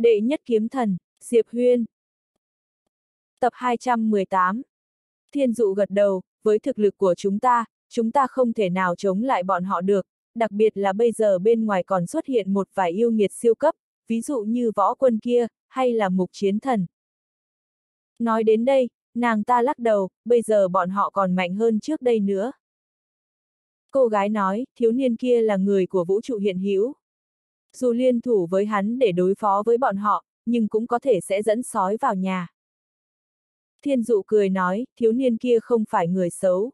Đệ nhất kiếm thần, Diệp Huyên. Tập 218 Thiên dụ gật đầu, với thực lực của chúng ta, chúng ta không thể nào chống lại bọn họ được, đặc biệt là bây giờ bên ngoài còn xuất hiện một vài yêu nghiệt siêu cấp, ví dụ như võ quân kia, hay là mục chiến thần. Nói đến đây, nàng ta lắc đầu, bây giờ bọn họ còn mạnh hơn trước đây nữa. Cô gái nói, thiếu niên kia là người của vũ trụ hiện hữu. Dù liên thủ với hắn để đối phó với bọn họ, nhưng cũng có thể sẽ dẫn sói vào nhà. Thiên dụ cười nói, thiếu niên kia không phải người xấu.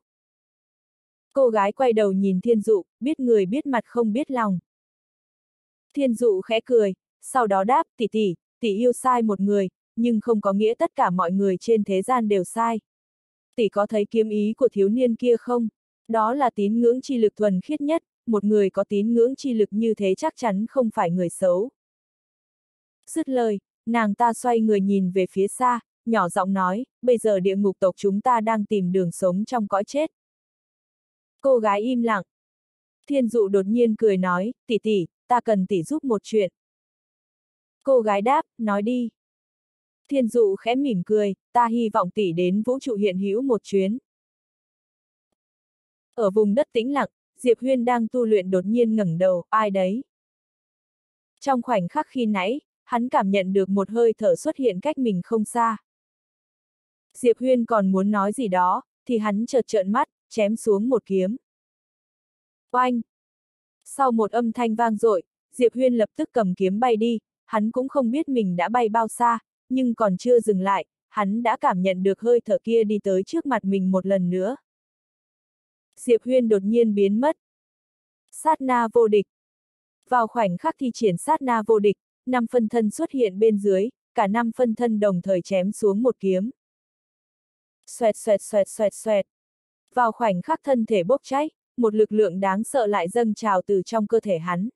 Cô gái quay đầu nhìn thiên dụ, biết người biết mặt không biết lòng. Thiên dụ khẽ cười, sau đó đáp, tỷ tỷ, tỷ yêu sai một người, nhưng không có nghĩa tất cả mọi người trên thế gian đều sai. Tỷ có thấy kiếm ý của thiếu niên kia không? Đó là tín ngưỡng chi lực thuần khiết nhất, một người có tín ngưỡng chi lực như thế chắc chắn không phải người xấu. Dứt lời, nàng ta xoay người nhìn về phía xa, nhỏ giọng nói, bây giờ địa ngục tộc chúng ta đang tìm đường sống trong cõi chết. Cô gái im lặng. Thiên dụ đột nhiên cười nói, tỷ tỷ, ta cần tỷ giúp một chuyện. Cô gái đáp, nói đi. Thiên dụ khẽ mỉm cười, ta hy vọng tỷ đến vũ trụ hiện hữu một chuyến. Ở vùng đất tĩnh lặng, Diệp Huyên đang tu luyện đột nhiên ngẩng đầu, ai đấy? Trong khoảnh khắc khi nãy, hắn cảm nhận được một hơi thở xuất hiện cách mình không xa. Diệp Huyên còn muốn nói gì đó, thì hắn chợt trợn mắt, chém xuống một kiếm. Oanh! Sau một âm thanh vang dội, Diệp Huyên lập tức cầm kiếm bay đi, hắn cũng không biết mình đã bay bao xa, nhưng còn chưa dừng lại, hắn đã cảm nhận được hơi thở kia đi tới trước mặt mình một lần nữa. Diệp Huyên đột nhiên biến mất. Sát na vô địch. Vào khoảnh khắc thi triển sát na vô địch, năm phân thân xuất hiện bên dưới, cả năm phân thân đồng thời chém xuống một kiếm. Xoẹt xoẹt xoẹt xoẹt xoẹt. Vào khoảnh khắc thân thể bốc cháy, một lực lượng đáng sợ lại dâng trào từ trong cơ thể hắn.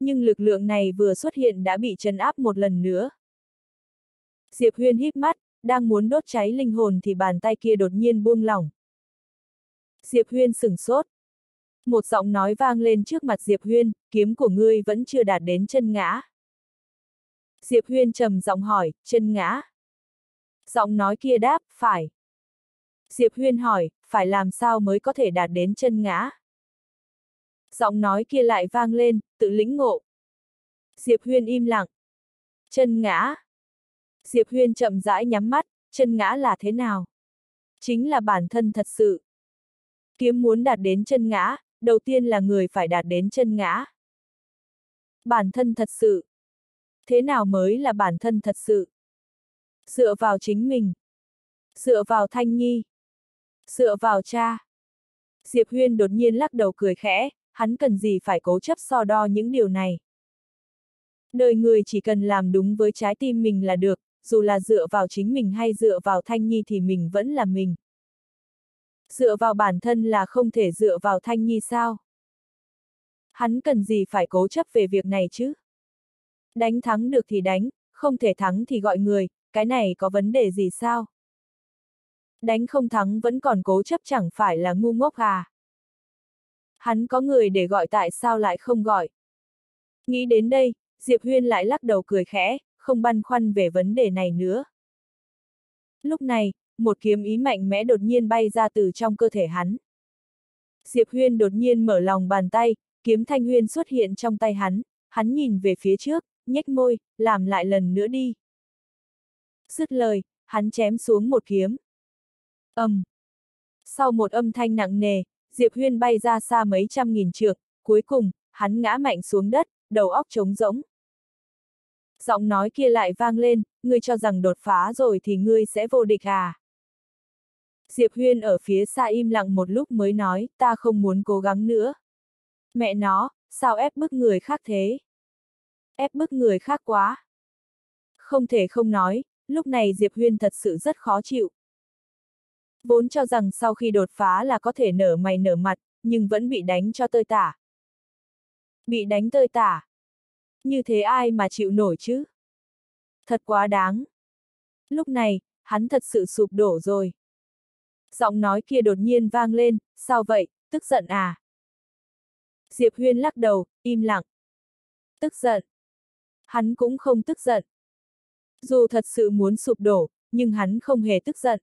Nhưng lực lượng này vừa xuất hiện đã bị trấn áp một lần nữa. Diệp Huyên híp mắt, đang muốn đốt cháy linh hồn thì bàn tay kia đột nhiên buông lỏng. Diệp Huyên sửng sốt. Một giọng nói vang lên trước mặt Diệp Huyên, kiếm của ngươi vẫn chưa đạt đến chân ngã. Diệp Huyên trầm giọng hỏi, chân ngã. Giọng nói kia đáp, phải. Diệp Huyên hỏi, phải làm sao mới có thể đạt đến chân ngã? Giọng nói kia lại vang lên, tự lĩnh ngộ. Diệp Huyên im lặng. Chân ngã. Diệp Huyên chậm rãi nhắm mắt, chân ngã là thế nào? Chính là bản thân thật sự. Kiếm muốn đạt đến chân ngã, đầu tiên là người phải đạt đến chân ngã. Bản thân thật sự. Thế nào mới là bản thân thật sự? Dựa vào chính mình. Dựa vào Thanh Nhi. Dựa vào cha. Diệp Huyên đột nhiên lắc đầu cười khẽ, hắn cần gì phải cố chấp so đo những điều này. Đời người chỉ cần làm đúng với trái tim mình là được, dù là dựa vào chính mình hay dựa vào Thanh Nhi thì mình vẫn là mình. Dựa vào bản thân là không thể dựa vào Thanh Nhi sao? Hắn cần gì phải cố chấp về việc này chứ? Đánh thắng được thì đánh, không thể thắng thì gọi người, cái này có vấn đề gì sao? Đánh không thắng vẫn còn cố chấp chẳng phải là ngu ngốc à? Hắn có người để gọi tại sao lại không gọi? Nghĩ đến đây, Diệp Huyên lại lắc đầu cười khẽ, không băn khoăn về vấn đề này nữa. Lúc này, một kiếm ý mạnh mẽ đột nhiên bay ra từ trong cơ thể hắn. Diệp Huyên đột nhiên mở lòng bàn tay, kiếm thanh huyên xuất hiện trong tay hắn, hắn nhìn về phía trước, nhếch môi, làm lại lần nữa đi. Dứt lời, hắn chém xuống một kiếm. ầm. Um. Sau một âm thanh nặng nề, Diệp Huyên bay ra xa mấy trăm nghìn trượng, cuối cùng, hắn ngã mạnh xuống đất, đầu óc trống rỗng. Giọng nói kia lại vang lên, ngươi cho rằng đột phá rồi thì ngươi sẽ vô địch à? Diệp Huyên ở phía xa im lặng một lúc mới nói, ta không muốn cố gắng nữa. Mẹ nó, sao ép bức người khác thế? Ép bức người khác quá. Không thể không nói, lúc này Diệp Huyên thật sự rất khó chịu. Vốn cho rằng sau khi đột phá là có thể nở mày nở mặt, nhưng vẫn bị đánh cho tơi tả. Bị đánh tơi tả. Như thế ai mà chịu nổi chứ? Thật quá đáng. Lúc này, hắn thật sự sụp đổ rồi. Giọng nói kia đột nhiên vang lên, sao vậy, tức giận à? Diệp Huyên lắc đầu, im lặng. Tức giận. hắn cũng không tức giận. Dù thật sự muốn sụp đổ, nhưng hắn không hề tức giận.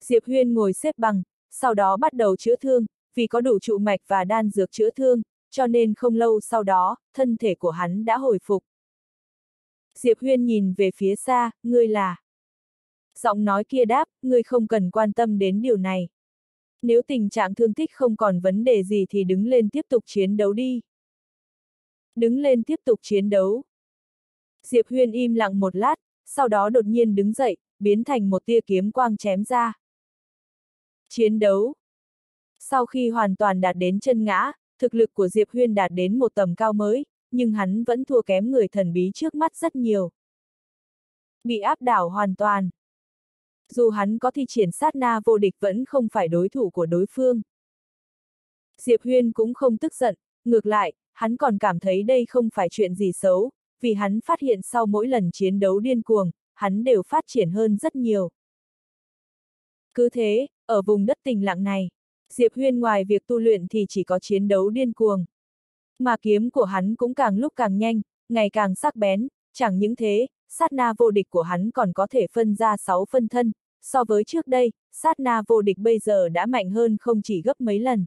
Diệp Huyên ngồi xếp bằng, sau đó bắt đầu chữa thương, vì có đủ trụ mạch và đan dược chữa thương, cho nên không lâu sau đó, thân thể của hắn đã hồi phục. Diệp Huyên nhìn về phía xa, ngươi là. Giọng nói kia đáp, ngươi không cần quan tâm đến điều này. Nếu tình trạng thương tích không còn vấn đề gì thì đứng lên tiếp tục chiến đấu đi. Đứng lên tiếp tục chiến đấu. Diệp Huyên im lặng một lát, sau đó đột nhiên đứng dậy, biến thành một tia kiếm quang chém ra. Chiến đấu. Sau khi hoàn toàn đạt đến chân ngã, thực lực của Diệp Huyên đạt đến một tầm cao mới, nhưng hắn vẫn thua kém người thần bí trước mắt rất nhiều. Bị áp đảo hoàn toàn. Dù hắn có thi triển sát na vô địch vẫn không phải đối thủ của đối phương. Diệp Huyên cũng không tức giận, ngược lại, hắn còn cảm thấy đây không phải chuyện gì xấu, vì hắn phát hiện sau mỗi lần chiến đấu điên cuồng, hắn đều phát triển hơn rất nhiều. Cứ thế, ở vùng đất tình lặng này, Diệp Huyên ngoài việc tu luyện thì chỉ có chiến đấu điên cuồng. Mà kiếm của hắn cũng càng lúc càng nhanh, ngày càng sắc bén, chẳng những thế, sát na vô địch của hắn còn có thể phân ra 6 phân thân, so với trước đây, sát na vô địch bây giờ đã mạnh hơn không chỉ gấp mấy lần.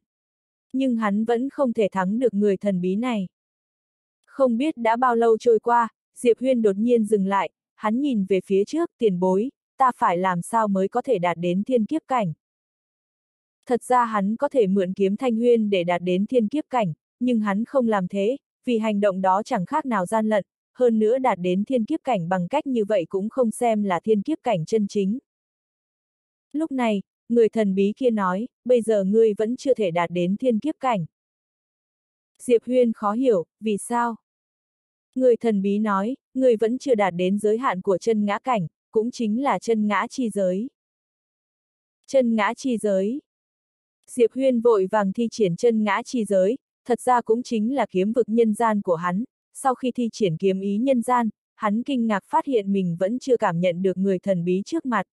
Nhưng hắn vẫn không thể thắng được người thần bí này. Không biết đã bao lâu trôi qua, Diệp Huyên đột nhiên dừng lại, hắn nhìn về phía trước, tiền bối, ta phải làm sao mới có thể đạt đến thiên kiếp cảnh. Thật ra hắn có thể mượn kiếm thanh huyên để đạt đến thiên kiếp cảnh, nhưng hắn không làm thế, vì hành động đó chẳng khác nào gian lận, hơn nữa đạt đến thiên kiếp cảnh bằng cách như vậy cũng không xem là thiên kiếp cảnh chân chính. Lúc này, người thần bí kia nói, bây giờ ngươi vẫn chưa thể đạt đến thiên kiếp cảnh. Diệp Huyên khó hiểu, vì sao? Người thần bí nói, ngươi vẫn chưa đạt đến giới hạn của chân ngã cảnh, cũng chính là chân ngã chi giới. Chân ngã chi giới. Diệp Huyên vội vàng thi triển chân ngã chi giới, thật ra cũng chính là kiếm vực nhân gian của hắn, sau khi thi triển kiếm ý nhân gian, hắn kinh ngạc phát hiện mình vẫn chưa cảm nhận được người thần bí trước mặt.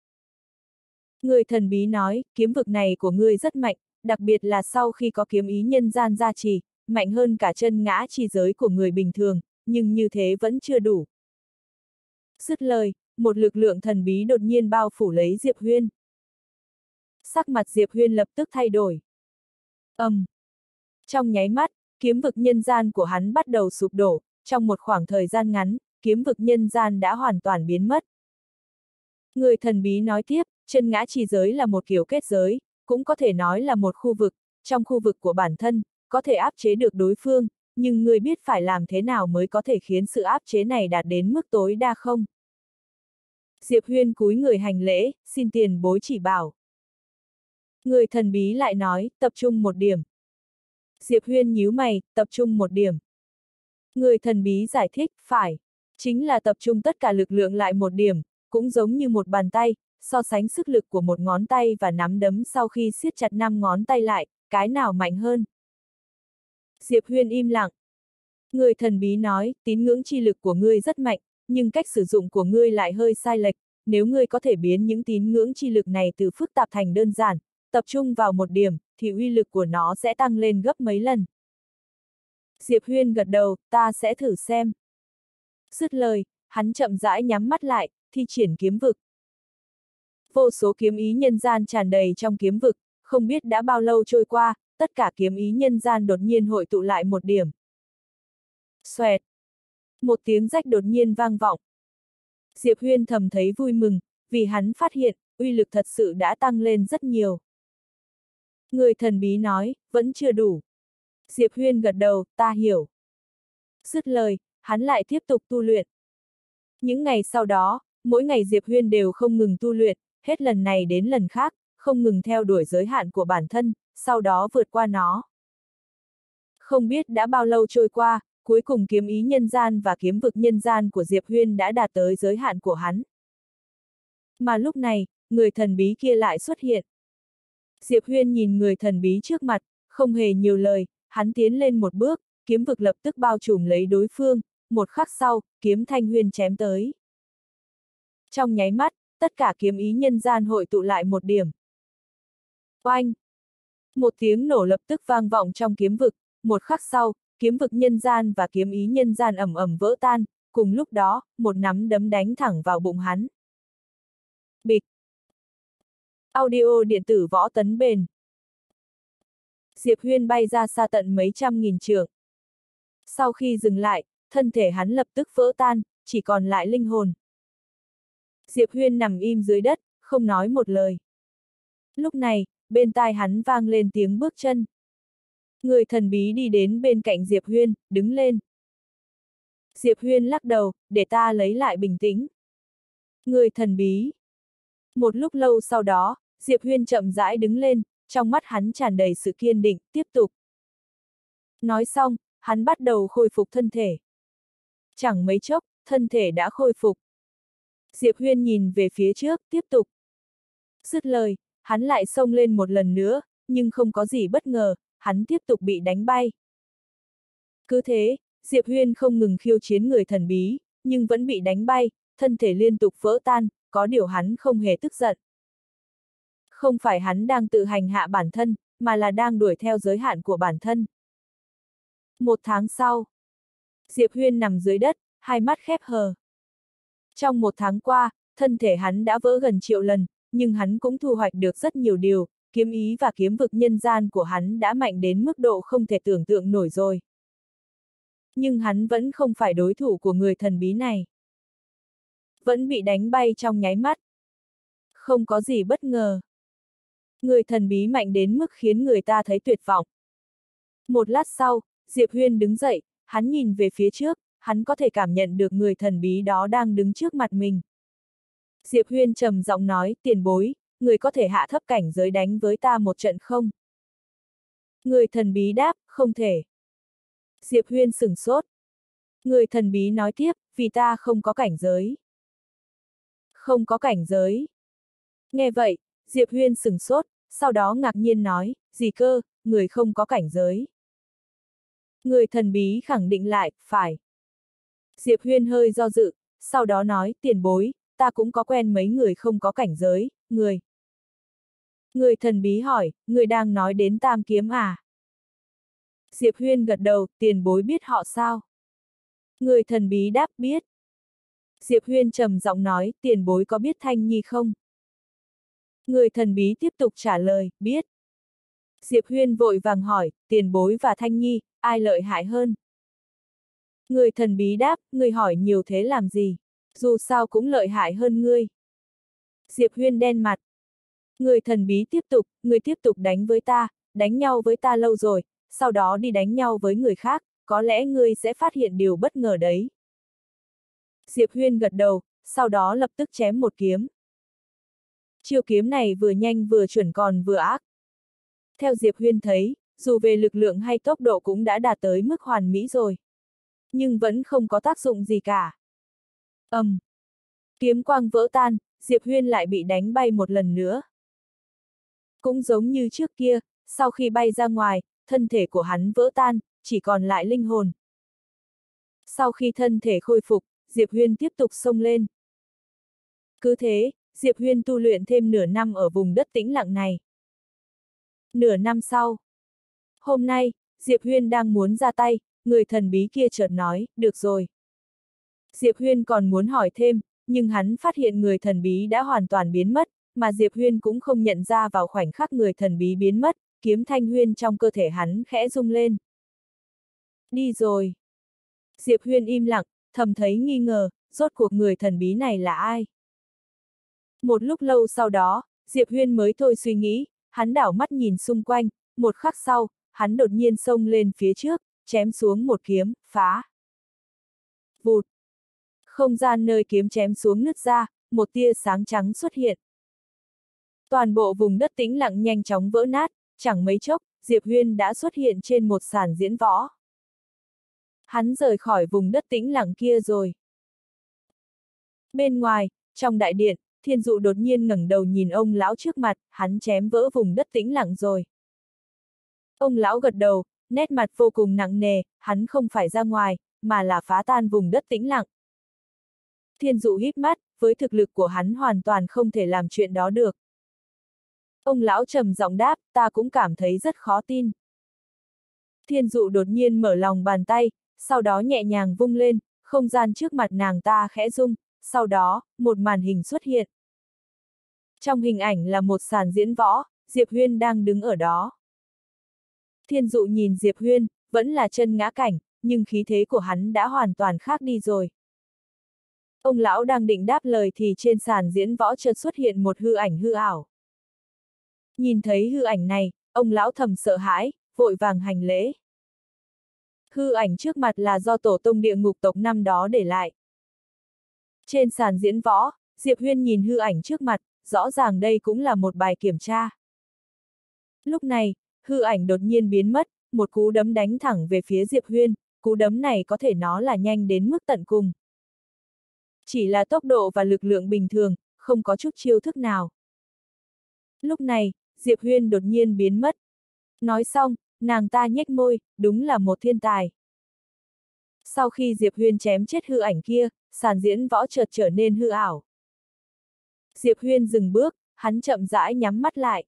Người thần bí nói, kiếm vực này của ngươi rất mạnh, đặc biệt là sau khi có kiếm ý nhân gian gia trì, mạnh hơn cả chân ngã chi giới của người bình thường, nhưng như thế vẫn chưa đủ. Dứt lời, một lực lượng thần bí đột nhiên bao phủ lấy Diệp Huyên. Sắc mặt Diệp Huyên lập tức thay đổi. ầm, um. Trong nháy mắt, kiếm vực nhân gian của hắn bắt đầu sụp đổ, trong một khoảng thời gian ngắn, kiếm vực nhân gian đã hoàn toàn biến mất. Người thần bí nói tiếp, chân ngã chi giới là một kiểu kết giới, cũng có thể nói là một khu vực, trong khu vực của bản thân, có thể áp chế được đối phương, nhưng người biết phải làm thế nào mới có thể khiến sự áp chế này đạt đến mức tối đa không? Diệp Huyên cúi người hành lễ, xin tiền bối chỉ bảo. Người thần bí lại nói, tập trung một điểm. Diệp Huyên nhíu mày, tập trung một điểm. Người thần bí giải thích, phải. Chính là tập trung tất cả lực lượng lại một điểm, cũng giống như một bàn tay, so sánh sức lực của một ngón tay và nắm đấm sau khi siết chặt năm ngón tay lại, cái nào mạnh hơn. Diệp Huyên im lặng. Người thần bí nói, tín ngưỡng chi lực của ngươi rất mạnh, nhưng cách sử dụng của ngươi lại hơi sai lệch, nếu ngươi có thể biến những tín ngưỡng chi lực này từ phức tạp thành đơn giản, tập trung vào một điểm, thì uy lực của nó sẽ tăng lên gấp mấy lần. Diệp Huyên gật đầu, ta sẽ thử xem. Dứt lời, hắn chậm rãi nhắm mắt lại, thi triển kiếm vực. Vô số kiếm ý nhân gian tràn đầy trong kiếm vực, không biết đã bao lâu trôi qua, tất cả kiếm ý nhân gian đột nhiên hội tụ lại một điểm. Xoẹt! Một tiếng rách đột nhiên vang vọng. Diệp Huyên thầm thấy vui mừng, vì hắn phát hiện, uy lực thật sự đã tăng lên rất nhiều. Người thần bí nói, vẫn chưa đủ. Diệp Huyên gật đầu, ta hiểu. Dứt lời, hắn lại tiếp tục tu luyện. Những ngày sau đó, mỗi ngày Diệp Huyên đều không ngừng tu luyện, hết lần này đến lần khác, không ngừng theo đuổi giới hạn của bản thân, sau đó vượt qua nó. Không biết đã bao lâu trôi qua, cuối cùng kiếm ý nhân gian và kiếm vực nhân gian của Diệp Huyên đã đạt tới giới hạn của hắn. Mà lúc này, người thần bí kia lại xuất hiện. Diệp Huyên nhìn người thần bí trước mặt, không hề nhiều lời, hắn tiến lên một bước, kiếm vực lập tức bao trùm lấy đối phương, một khắc sau, kiếm thanh huyên chém tới. Trong nháy mắt, tất cả kiếm ý nhân gian hội tụ lại một điểm. Oanh! Một tiếng nổ lập tức vang vọng trong kiếm vực, một khắc sau, kiếm vực nhân gian và kiếm ý nhân gian ẩm ẩm vỡ tan, cùng lúc đó, một nắm đấm đánh thẳng vào bụng hắn. Bịch. Audio điện tử võ tấn bền. Diệp Huyên bay ra xa tận mấy trăm nghìn trường. Sau khi dừng lại, thân thể hắn lập tức vỡ tan, chỉ còn lại linh hồn. Diệp Huyên nằm im dưới đất, không nói một lời. Lúc này, bên tai hắn vang lên tiếng bước chân. Người thần bí đi đến bên cạnh Diệp Huyên, đứng lên. Diệp Huyên lắc đầu, để ta lấy lại bình tĩnh. Người thần bí. Một lúc lâu sau đó, Diệp Huyên chậm rãi đứng lên, trong mắt hắn tràn đầy sự kiên định, tiếp tục. Nói xong, hắn bắt đầu khôi phục thân thể. Chẳng mấy chốc, thân thể đã khôi phục. Diệp Huyên nhìn về phía trước, tiếp tục. Dứt lời, hắn lại xông lên một lần nữa, nhưng không có gì bất ngờ, hắn tiếp tục bị đánh bay. Cứ thế, Diệp Huyên không ngừng khiêu chiến người thần bí, nhưng vẫn bị đánh bay, thân thể liên tục vỡ tan, có điều hắn không hề tức giận. Không phải hắn đang tự hành hạ bản thân, mà là đang đuổi theo giới hạn của bản thân. Một tháng sau, Diệp Huyên nằm dưới đất, hai mắt khép hờ. Trong một tháng qua, thân thể hắn đã vỡ gần triệu lần, nhưng hắn cũng thu hoạch được rất nhiều điều, kiếm ý và kiếm vực nhân gian của hắn đã mạnh đến mức độ không thể tưởng tượng nổi rồi. Nhưng hắn vẫn không phải đối thủ của người thần bí này. Vẫn bị đánh bay trong nháy mắt. Không có gì bất ngờ. Người thần bí mạnh đến mức khiến người ta thấy tuyệt vọng. Một lát sau, Diệp Huyên đứng dậy, hắn nhìn về phía trước, hắn có thể cảm nhận được người thần bí đó đang đứng trước mặt mình. Diệp Huyên trầm giọng nói, tiền bối, người có thể hạ thấp cảnh giới đánh với ta một trận không? Người thần bí đáp, không thể. Diệp Huyên sửng sốt. Người thần bí nói tiếp, vì ta không có cảnh giới. Không có cảnh giới. Nghe vậy, Diệp Huyên sừng sốt, sau đó ngạc nhiên nói, gì cơ, người không có cảnh giới. Người thần bí khẳng định lại, phải. Diệp Huyên hơi do dự, sau đó nói, tiền bối, ta cũng có quen mấy người không có cảnh giới, người. Người thần bí hỏi, người đang nói đến tam kiếm à? Diệp Huyên gật đầu, tiền bối biết họ sao? Người thần bí đáp biết. Diệp Huyên trầm giọng nói, tiền bối có biết Thanh Nhi không? Người thần bí tiếp tục trả lời, biết. Diệp Huyên vội vàng hỏi, tiền bối và Thanh Nhi, ai lợi hại hơn? Người thần bí đáp, người hỏi nhiều thế làm gì? Dù sao cũng lợi hại hơn ngươi. Diệp Huyên đen mặt. Người thần bí tiếp tục, người tiếp tục đánh với ta, đánh nhau với ta lâu rồi, sau đó đi đánh nhau với người khác, có lẽ ngươi sẽ phát hiện điều bất ngờ đấy. Diệp Huyên gật đầu, sau đó lập tức chém một kiếm. Chiêu kiếm này vừa nhanh vừa chuẩn còn vừa ác. Theo Diệp Huyên thấy, dù về lực lượng hay tốc độ cũng đã đạt tới mức hoàn mỹ rồi. Nhưng vẫn không có tác dụng gì cả. ầm, um, Kiếm quang vỡ tan, Diệp Huyên lại bị đánh bay một lần nữa. Cũng giống như trước kia, sau khi bay ra ngoài, thân thể của hắn vỡ tan, chỉ còn lại linh hồn. Sau khi thân thể khôi phục, Diệp Huyên tiếp tục xông lên. Cứ thế, Diệp Huyên tu luyện thêm nửa năm ở vùng đất tĩnh lặng này. Nửa năm sau. Hôm nay, Diệp Huyên đang muốn ra tay, người thần bí kia chợt nói, được rồi. Diệp Huyên còn muốn hỏi thêm, nhưng hắn phát hiện người thần bí đã hoàn toàn biến mất, mà Diệp Huyên cũng không nhận ra vào khoảnh khắc người thần bí biến mất, kiếm thanh huyên trong cơ thể hắn khẽ rung lên. Đi rồi. Diệp Huyên im lặng, thầm thấy nghi ngờ, rốt cuộc người thần bí này là ai? Một lúc lâu sau đó, Diệp Huyên mới thôi suy nghĩ, hắn đảo mắt nhìn xung quanh, một khắc sau, hắn đột nhiên xông lên phía trước, chém xuống một kiếm, phá. Vụt. Không gian nơi kiếm chém xuống nứt ra, một tia sáng trắng xuất hiện. Toàn bộ vùng đất tĩnh lặng nhanh chóng vỡ nát, chẳng mấy chốc, Diệp Huyên đã xuất hiện trên một sàn diễn võ. Hắn rời khỏi vùng đất tĩnh lặng kia rồi. Bên ngoài, trong đại điện, thiên dụ đột nhiên ngẩng đầu nhìn ông lão trước mặt, hắn chém vỡ vùng đất tĩnh lặng rồi. Ông lão gật đầu, nét mặt vô cùng nặng nề, hắn không phải ra ngoài, mà là phá tan vùng đất tĩnh lặng. Thiên dụ híp mắt, với thực lực của hắn hoàn toàn không thể làm chuyện đó được. Ông lão trầm giọng đáp, ta cũng cảm thấy rất khó tin. Thiên dụ đột nhiên mở lòng bàn tay, sau đó nhẹ nhàng vung lên, không gian trước mặt nàng ta khẽ rung, sau đó, một màn hình xuất hiện. Trong hình ảnh là một sàn diễn võ, Diệp Huyên đang đứng ở đó. Thiên dụ nhìn Diệp Huyên, vẫn là chân ngã cảnh, nhưng khí thế của hắn đã hoàn toàn khác đi rồi. Ông lão đang định đáp lời thì trên sàn diễn võ chợt xuất hiện một hư ảnh hư ảo. Nhìn thấy hư ảnh này, ông lão thầm sợ hãi, vội vàng hành lễ. Hư ảnh trước mặt là do tổ tông địa ngục tộc năm đó để lại. Trên sàn diễn võ, Diệp Huyên nhìn hư ảnh trước mặt, rõ ràng đây cũng là một bài kiểm tra. Lúc này, hư ảnh đột nhiên biến mất, một cú đấm đánh thẳng về phía Diệp Huyên, cú đấm này có thể nó là nhanh đến mức tận cùng. Chỉ là tốc độ và lực lượng bình thường, không có chút chiêu thức nào. Lúc này, Diệp Huyên đột nhiên biến mất. Nói xong, nàng ta nhếch môi, đúng là một thiên tài. Sau khi Diệp Huyên chém chết hư ảnh kia, sàn diễn võ chợt trở nên hư ảo. Diệp Huyên dừng bước, hắn chậm rãi nhắm mắt lại.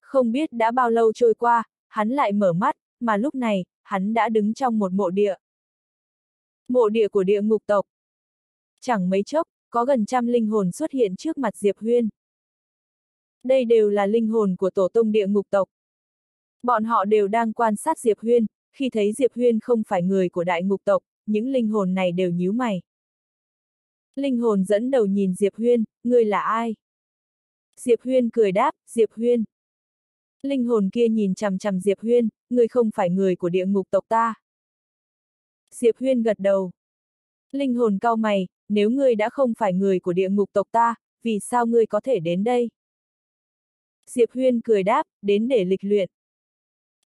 Không biết đã bao lâu trôi qua, hắn lại mở mắt, mà lúc này, hắn đã đứng trong một mộ địa. Mộ địa của địa ngục tộc. Chẳng mấy chốc, có gần trăm linh hồn xuất hiện trước mặt Diệp Huyên. Đây đều là linh hồn của tổ tông địa ngục tộc. Bọn họ đều đang quan sát Diệp Huyên, khi thấy Diệp Huyên không phải người của đại ngục tộc, những linh hồn này đều nhíu mày. Linh hồn dẫn đầu nhìn Diệp Huyên, ngươi là ai? Diệp Huyên cười đáp, Diệp Huyên. Linh hồn kia nhìn chằm chằm Diệp Huyên, ngươi không phải người của địa ngục tộc ta. Diệp Huyên gật đầu. Linh hồn cao mày, nếu ngươi đã không phải người của địa ngục tộc ta, vì sao ngươi có thể đến đây? Diệp Huyên cười đáp, đến để lịch luyện.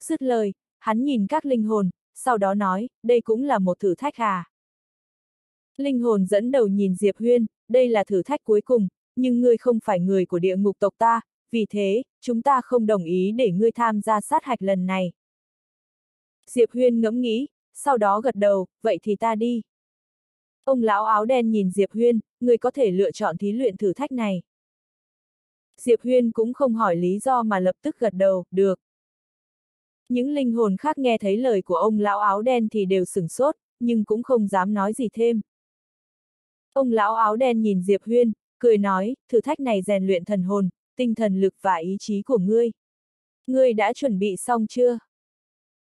Dứt lời, hắn nhìn các linh hồn, sau đó nói, đây cũng là một thử thách à. Linh hồn dẫn đầu nhìn Diệp Huyên, đây là thử thách cuối cùng, nhưng ngươi không phải người của địa ngục tộc ta, vì thế, chúng ta không đồng ý để ngươi tham gia sát hạch lần này. Diệp Huyên ngẫm nghĩ, sau đó gật đầu, vậy thì ta đi. Ông lão áo đen nhìn Diệp Huyên, người có thể lựa chọn thí luyện thử thách này. Diệp Huyên cũng không hỏi lý do mà lập tức gật đầu, được. Những linh hồn khác nghe thấy lời của ông lão áo đen thì đều sửng sốt, nhưng cũng không dám nói gì thêm. Ông lão áo đen nhìn Diệp Huyên, cười nói, thử thách này rèn luyện thần hồn, tinh thần lực và ý chí của ngươi. Ngươi đã chuẩn bị xong chưa?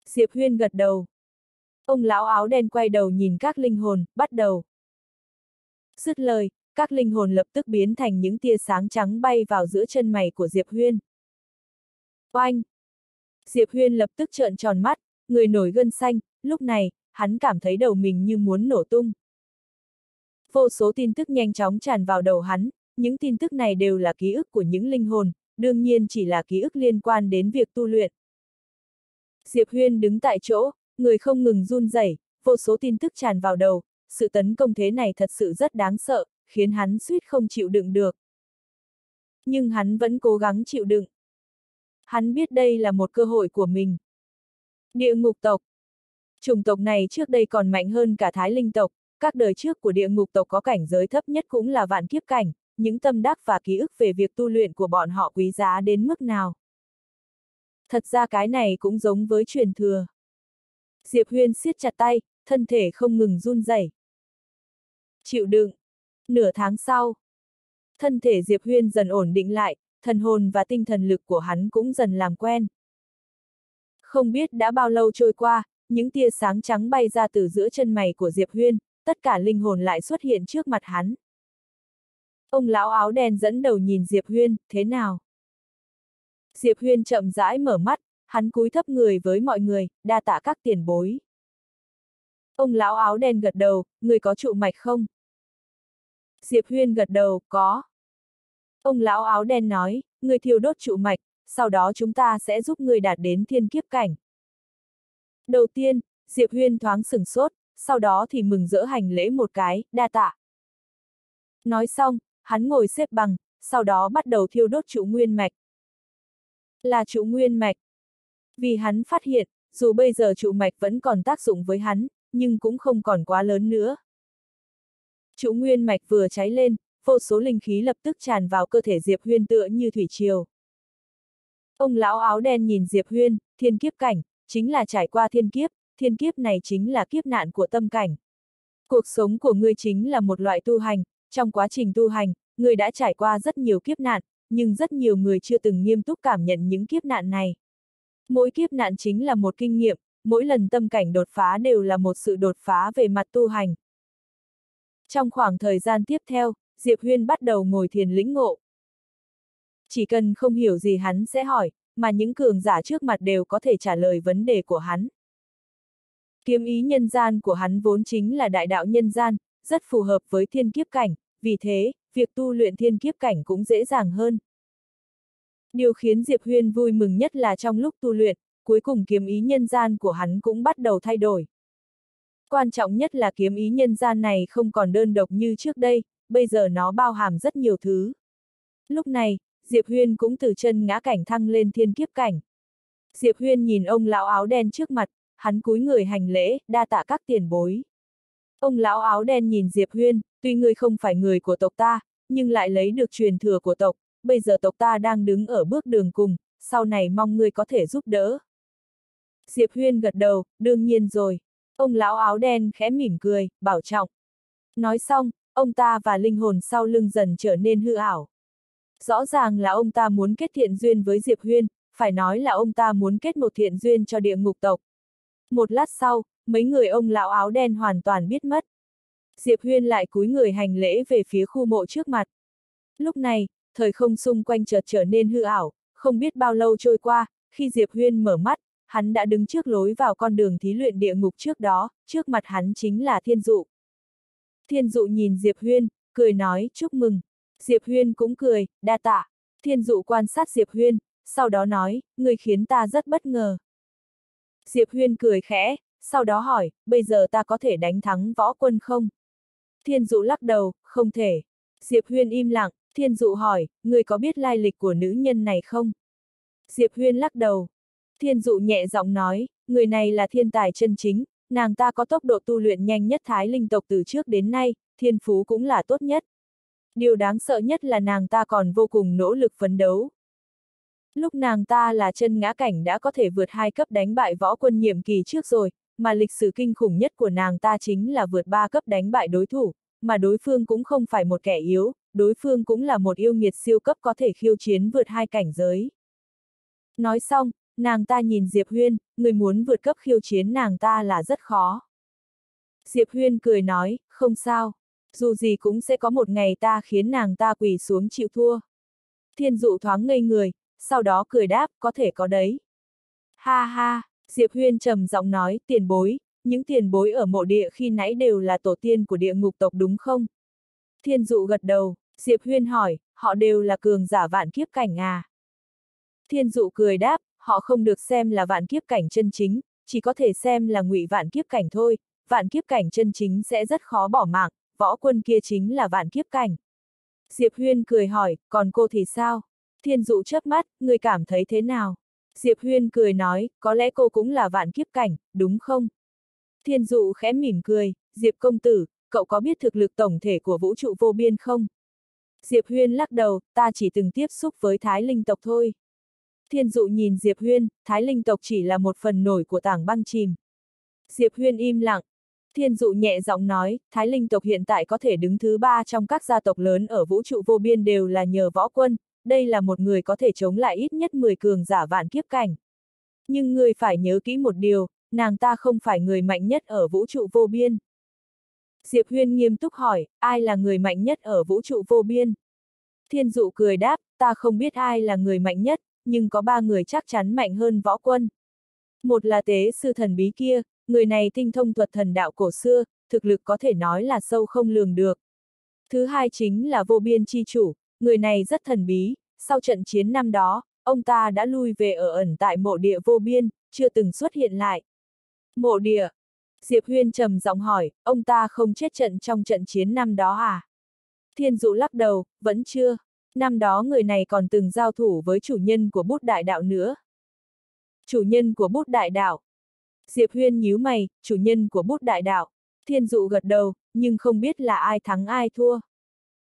Diệp Huyên gật đầu. Ông lão áo đen quay đầu nhìn các linh hồn, bắt đầu. Dứt lời, các linh hồn lập tức biến thành những tia sáng trắng bay vào giữa chân mày của Diệp Huyên. Oanh! Diệp Huyên lập tức trợn tròn mắt, người nổi gân xanh, lúc này, hắn cảm thấy đầu mình như muốn nổ tung. Vô số tin tức nhanh chóng tràn vào đầu hắn, những tin tức này đều là ký ức của những linh hồn, đương nhiên chỉ là ký ức liên quan đến việc tu luyện. Diệp Huyên đứng tại chỗ, người không ngừng run rẩy, vô số tin tức tràn vào đầu, sự tấn công thế này thật sự rất đáng sợ, khiến hắn suýt không chịu đựng được. Nhưng hắn vẫn cố gắng chịu đựng. Hắn biết đây là một cơ hội của mình. Địa ngục tộc. Chủng tộc này trước đây còn mạnh hơn cả thái linh tộc, các đời trước của địa ngục tộc có cảnh giới thấp nhất cũng là vạn kiếp cảnh, những tâm đắc và ký ức về việc tu luyện của bọn họ quý giá đến mức nào. Thật ra cái này cũng giống với truyền thừa. Diệp Huyên siết chặt tay, thân thể không ngừng run rẩy. Chịu đựng. Nửa tháng sau, thân thể Diệp Huyên dần ổn định lại, thần hồn và tinh thần lực của hắn cũng dần làm quen. Không biết đã bao lâu trôi qua, những tia sáng trắng bay ra từ giữa chân mày của Diệp Huyên, tất cả linh hồn lại xuất hiện trước mặt hắn. Ông lão áo đen dẫn đầu nhìn Diệp Huyên, thế nào? Diệp Huyên chậm rãi mở mắt, hắn cúi thấp người với mọi người, đa tạ các tiền bối. Ông lão áo đen gật đầu, người có trụ mạch không? Diệp Huyên gật đầu, có. Ông lão áo đen nói, người thiêu đốt trụ mạch, sau đó chúng ta sẽ giúp người đạt đến thiên kiếp cảnh. Đầu tiên, Diệp Huyên thoáng sửng sốt, sau đó thì mừng rỡ hành lễ một cái, đa tạ. Nói xong, hắn ngồi xếp bằng, sau đó bắt đầu thiêu đốt trụ nguyên mạch. Là trụ nguyên mạch. Vì hắn phát hiện, dù bây giờ trụ mạch vẫn còn tác dụng với hắn, nhưng cũng không còn quá lớn nữa. Trụ nguyên mạch vừa cháy lên, vô số linh khí lập tức tràn vào cơ thể Diệp Huyên tựa như thủy triều. Ông lão áo đen nhìn Diệp Huyên, thiên kiếp cảnh, chính là trải qua thiên kiếp, thiên kiếp này chính là kiếp nạn của tâm cảnh. Cuộc sống của ngươi chính là một loại tu hành, trong quá trình tu hành, ngươi đã trải qua rất nhiều kiếp nạn, nhưng rất nhiều người chưa từng nghiêm túc cảm nhận những kiếp nạn này. Mỗi kiếp nạn chính là một kinh nghiệm, mỗi lần tâm cảnh đột phá đều là một sự đột phá về mặt tu hành. Trong khoảng thời gian tiếp theo, Diệp Huyên bắt đầu ngồi thiền lĩnh ngộ. Chỉ cần không hiểu gì hắn sẽ hỏi, mà những cường giả trước mặt đều có thể trả lời vấn đề của hắn. Kiếm ý nhân gian của hắn vốn chính là đại đạo nhân gian, rất phù hợp với thiên kiếp cảnh, vì thế, việc tu luyện thiên kiếp cảnh cũng dễ dàng hơn. Điều khiến Diệp Huyên vui mừng nhất là trong lúc tu luyện, cuối cùng kiếm ý nhân gian của hắn cũng bắt đầu thay đổi. Quan trọng nhất là kiếm ý nhân gian này không còn đơn độc như trước đây, bây giờ nó bao hàm rất nhiều thứ. Lúc này, Diệp Huyên cũng từ chân ngã cảnh thăng lên thiên kiếp cảnh. Diệp Huyên nhìn ông lão áo đen trước mặt, hắn cúi người hành lễ, đa tạ các tiền bối. Ông lão áo đen nhìn Diệp Huyên, tuy ngươi không phải người của tộc ta, nhưng lại lấy được truyền thừa của tộc, bây giờ tộc ta đang đứng ở bước đường cùng, sau này mong ngươi có thể giúp đỡ. Diệp Huyên gật đầu, đương nhiên rồi. Ông lão áo đen khẽ mỉm cười, bảo trọng. Nói xong, ông ta và linh hồn sau lưng dần trở nên hư ảo. Rõ ràng là ông ta muốn kết thiện duyên với Diệp Huyên, phải nói là ông ta muốn kết một thiện duyên cho địa ngục tộc. Một lát sau, mấy người ông lão áo đen hoàn toàn biết mất. Diệp Huyên lại cúi người hành lễ về phía khu mộ trước mặt. Lúc này, thời không xung quanh chợt trở nên hư ảo, không biết bao lâu trôi qua, khi Diệp Huyên mở mắt, hắn đã đứng trước lối vào con đường thí luyện địa ngục trước đó, trước mặt hắn chính là Thiên Dụ. Thiên Dụ nhìn Diệp Huyên, cười nói chúc mừng. Diệp Huyên cũng cười, đa tạ. Thiên Dụ quan sát Diệp Huyên, sau đó nói, người khiến ta rất bất ngờ. Diệp Huyên cười khẽ, sau đó hỏi, bây giờ ta có thể đánh thắng võ quân không? Thiên Dụ lắc đầu, không thể. Diệp Huyên im lặng, Thiên Dụ hỏi, người có biết lai lịch của nữ nhân này không? Diệp Huyên lắc đầu. Thiên Dụ nhẹ giọng nói, người này là thiên tài chân chính, nàng ta có tốc độ tu luyện nhanh nhất thái linh tộc từ trước đến nay, thiên phú cũng là tốt nhất. Điều đáng sợ nhất là nàng ta còn vô cùng nỗ lực phấn đấu. Lúc nàng ta là chân ngã cảnh đã có thể vượt hai cấp đánh bại võ quân nhiệm kỳ trước rồi, mà lịch sử kinh khủng nhất của nàng ta chính là vượt ba cấp đánh bại đối thủ, mà đối phương cũng không phải một kẻ yếu, đối phương cũng là một yêu nghiệt siêu cấp có thể khiêu chiến vượt hai cảnh giới. Nói xong, nàng ta nhìn Diệp Huyên, người muốn vượt cấp khiêu chiến nàng ta là rất khó. Diệp Huyên cười nói, không sao, dù gì cũng sẽ có một ngày ta khiến nàng ta quỳ xuống chịu thua. Thiên dụ thoáng ngây người, sau đó cười đáp, có thể có đấy. Ha ha, Diệp Huyên trầm giọng nói, tiền bối, những tiền bối ở mộ địa khi nãy đều là tổ tiên của địa ngục tộc đúng không? Thiên dụ gật đầu, Diệp Huyên hỏi, họ đều là cường giả vạn kiếp cảnh à? Thiên dụ cười đáp, họ không được xem là vạn kiếp cảnh chân chính, chỉ có thể xem là ngụy vạn kiếp cảnh thôi, vạn kiếp cảnh chân chính sẽ rất khó bỏ mạng, võ quân kia chính là vạn kiếp cảnh. Diệp Huyên cười hỏi, còn cô thì sao? Thiên dụ chớp mắt, người cảm thấy thế nào? Diệp Huyên cười nói, có lẽ cô cũng là vạn kiếp cảnh, đúng không? Thiên dụ khẽ mỉm cười, Diệp công tử, cậu có biết thực lực tổng thể của vũ trụ vô biên không? Diệp Huyên lắc đầu, ta chỉ từng tiếp xúc với Thái Linh tộc thôi. Thiên dụ nhìn Diệp Huyên, Thái Linh tộc chỉ là một phần nổi của tảng băng chìm. Diệp Huyên im lặng. Thiên dụ nhẹ giọng nói, Thái Linh tộc hiện tại có thể đứng thứ ba trong các gia tộc lớn ở vũ trụ vô biên đều là nhờ võ quân, đây là một người có thể chống lại ít nhất 10 cường giả vạn kiếp cảnh. Nhưng người phải nhớ kỹ một điều, nàng ta không phải người mạnh nhất ở vũ trụ vô biên. Diệp Huyên nghiêm túc hỏi, ai là người mạnh nhất ở vũ trụ vô biên? Thiên dụ cười đáp, ta không biết ai là người mạnh nhất, nhưng có ba người chắc chắn mạnh hơn võ quân. Một là tế sư thần bí kia, người này tinh thông thuật thần đạo cổ xưa, thực lực có thể nói là sâu không lường được. Thứ hai chính là vô biên chi chủ, người này rất thần bí, sau trận chiến năm đó, ông ta đã lui về ở ẩn tại mộ địa vô biên, chưa từng xuất hiện lại. Mộ địa. Diệp Huyên trầm giọng hỏi, ông ta không chết trận trong trận chiến năm đó à? Thiên dụ lắc đầu, vẫn chưa. Năm đó người này còn từng giao thủ với chủ nhân của bút đại đạo nữa. Chủ nhân của bút đại đạo. Diệp Huyên nhíu mày, chủ nhân của bút đại đạo. Thiên dụ gật đầu, nhưng không biết là ai thắng ai thua.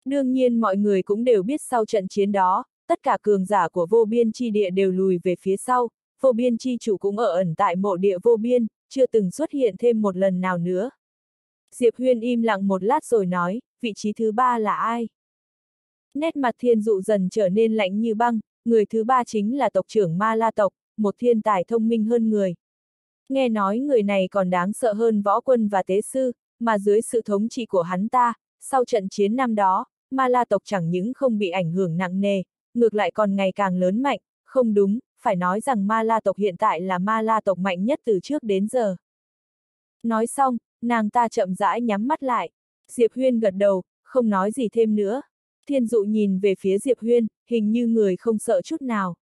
Đương nhiên mọi người cũng đều biết sau trận chiến đó, tất cả cường giả của vô biên chi địa đều lùi về phía sau, vô biên chi chủ cũng ở ẩn tại mộ địa vô biên, chưa từng xuất hiện thêm một lần nào nữa. Diệp Huyên im lặng một lát rồi nói, vị trí thứ ba là ai? Nét mặt thiên dụ dần trở nên lạnh như băng, người thứ ba chính là tộc trưởng Ma La tộc, một thiên tài thông minh hơn người. Nghe nói người này còn đáng sợ hơn võ quân và tế sư, mà dưới sự thống trị của hắn ta, sau trận chiến năm đó, Ma La tộc chẳng những không bị ảnh hưởng nặng nề, ngược lại còn ngày càng lớn mạnh, không đúng, phải nói rằng Ma La tộc hiện tại là Ma La tộc mạnh nhất từ trước đến giờ. Nói xong, nàng ta chậm rãi nhắm mắt lại. Diệp Huyên gật đầu, không nói gì thêm nữa. Thiên dụ nhìn về phía Diệp Huyên, hình như người không sợ chút nào.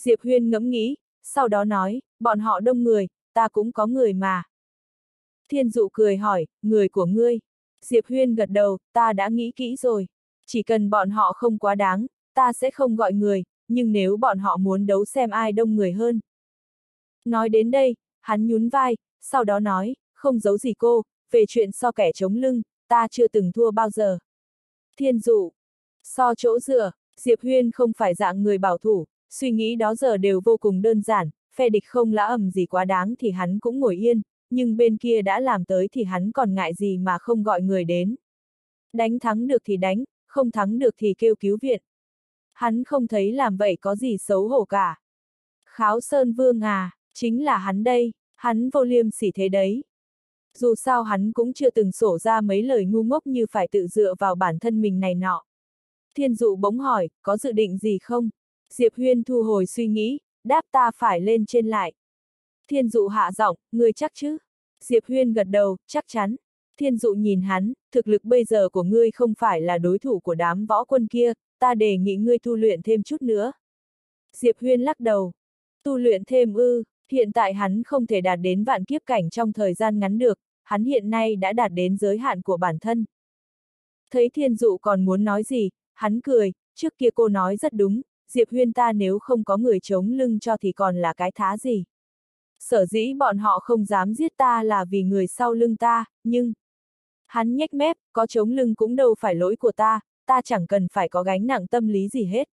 Diệp Huyên ngẫm nghĩ, sau đó nói, bọn họ đông người, ta cũng có người mà. Thiên dụ cười hỏi, người của ngươi. Diệp Huyên gật đầu, ta đã nghĩ kỹ rồi. Chỉ cần bọn họ không quá đáng, ta sẽ không gọi người, nhưng nếu bọn họ muốn đấu xem ai đông người hơn. Nói đến đây, hắn nhún vai, sau đó nói, không giấu gì cô, về chuyện so kẻ chống lưng, ta chưa từng thua bao giờ. Thiên dụ, so chỗ dựa, Diệp Huyên không phải dạng người bảo thủ, suy nghĩ đó giờ đều vô cùng đơn giản, phe địch không lã ẩm gì quá đáng thì hắn cũng ngồi yên, nhưng bên kia đã làm tới thì hắn còn ngại gì mà không gọi người đến. Đánh thắng được thì đánh, không thắng được thì kêu cứu viện. Hắn không thấy làm vậy có gì xấu hổ cả. Kháo Sơn Vương à, chính là hắn đây, hắn vô liêm sỉ thế đấy. Dù sao hắn cũng chưa từng sổ ra mấy lời ngu ngốc như phải tự dựa vào bản thân mình này nọ. Thiên dụ bỗng hỏi, có dự định gì không? Diệp Huyên thu hồi suy nghĩ, đáp ta phải lên trên lại. Thiên dụ hạ giọng, ngươi chắc chứ? Diệp Huyên gật đầu, chắc chắn. Thiên dụ nhìn hắn, thực lực bây giờ của ngươi không phải là đối thủ của đám võ quân kia, ta đề nghị ngươi tu luyện thêm chút nữa. Diệp Huyên lắc đầu. Tu luyện thêm ư, hiện tại hắn không thể đạt đến vạn kiếp cảnh trong thời gian ngắn được, hắn hiện nay đã đạt đến giới hạn của bản thân. Thấy thiên dụ còn muốn nói gì, hắn cười, trước kia cô nói rất đúng, Diệp Huyên ta nếu không có người chống lưng cho thì còn là cái thá gì. Sở dĩ bọn họ không dám giết ta là vì người sau lưng ta, nhưng... Hắn nhếch mép, có chống lưng cũng đâu phải lỗi của ta, ta chẳng cần phải có gánh nặng tâm lý gì hết.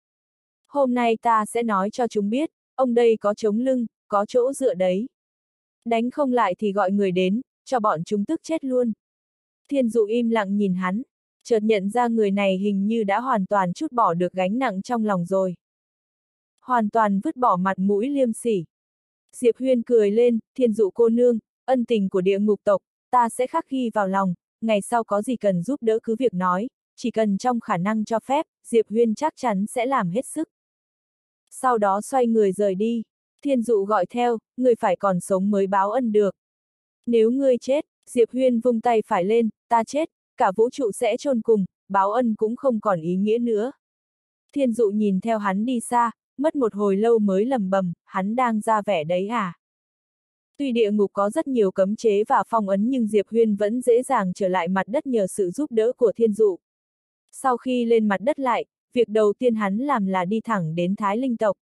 Hôm nay ta sẽ nói cho chúng biết, ông đây có chống lưng, có chỗ dựa đấy. Đánh không lại thì gọi người đến, cho bọn chúng tức chết luôn. Thiên dụ im lặng nhìn hắn, chợt nhận ra người này hình như đã hoàn toàn chút bỏ được gánh nặng trong lòng rồi. Hoàn toàn vứt bỏ mặt mũi liêm sỉ. Diệp Huyên cười lên, thiên dụ cô nương, ân tình của địa ngục tộc, ta sẽ khắc ghi vào lòng, ngày sau có gì cần giúp đỡ cứ việc nói, chỉ cần trong khả năng cho phép, Diệp Huyên chắc chắn sẽ làm hết sức. Sau đó xoay người rời đi, thiên dụ gọi theo, người phải còn sống mới báo ân được. Nếu ngươi chết, Diệp Huyên vung tay phải lên, ta chết, cả vũ trụ sẽ chôn cùng, báo ân cũng không còn ý nghĩa nữa. Thiên dụ nhìn theo hắn đi xa, mất một hồi lâu mới lầm bầm, hắn đang ra vẻ đấy à. Tuy địa ngục có rất nhiều cấm chế và phong ấn nhưng Diệp Huyên vẫn dễ dàng trở lại mặt đất nhờ sự giúp đỡ của thiên dụ. Sau khi lên mặt đất lại, việc đầu tiên hắn làm là đi thẳng đến Thái Linh tộc.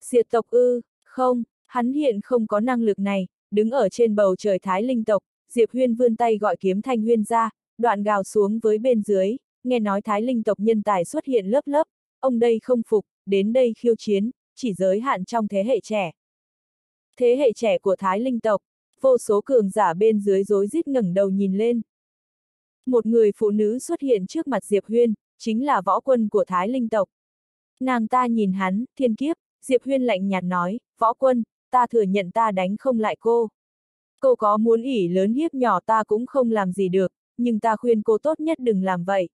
Diệt tộc ư, không, hắn hiện không có năng lực này, đứng ở trên bầu trời Thái Linh tộc, Diệp Huyên vươn tay gọi kiếm Thanh Huyên ra, đoạn gào xuống với bên dưới, nghe nói Thái Linh tộc nhân tài xuất hiện lớp lớp, ông đây không phục, đến đây khiêu chiến, chỉ giới hạn trong thế hệ trẻ. Thế hệ trẻ của Thái Linh tộc, vô số cường giả bên dưới rối rít ngẩng đầu nhìn lên. Một người phụ nữ xuất hiện trước mặt Diệp Huyên, chính là võ quân của Thái Linh tộc. Nàng ta nhìn hắn, thiên kiếp, Diệp Huyên lạnh nhạt nói, võ quân, ta thừa nhận ta đánh không lại cô. Cô có muốn ỉ lớn hiếp nhỏ ta cũng không làm gì được, nhưng ta khuyên cô tốt nhất đừng làm vậy.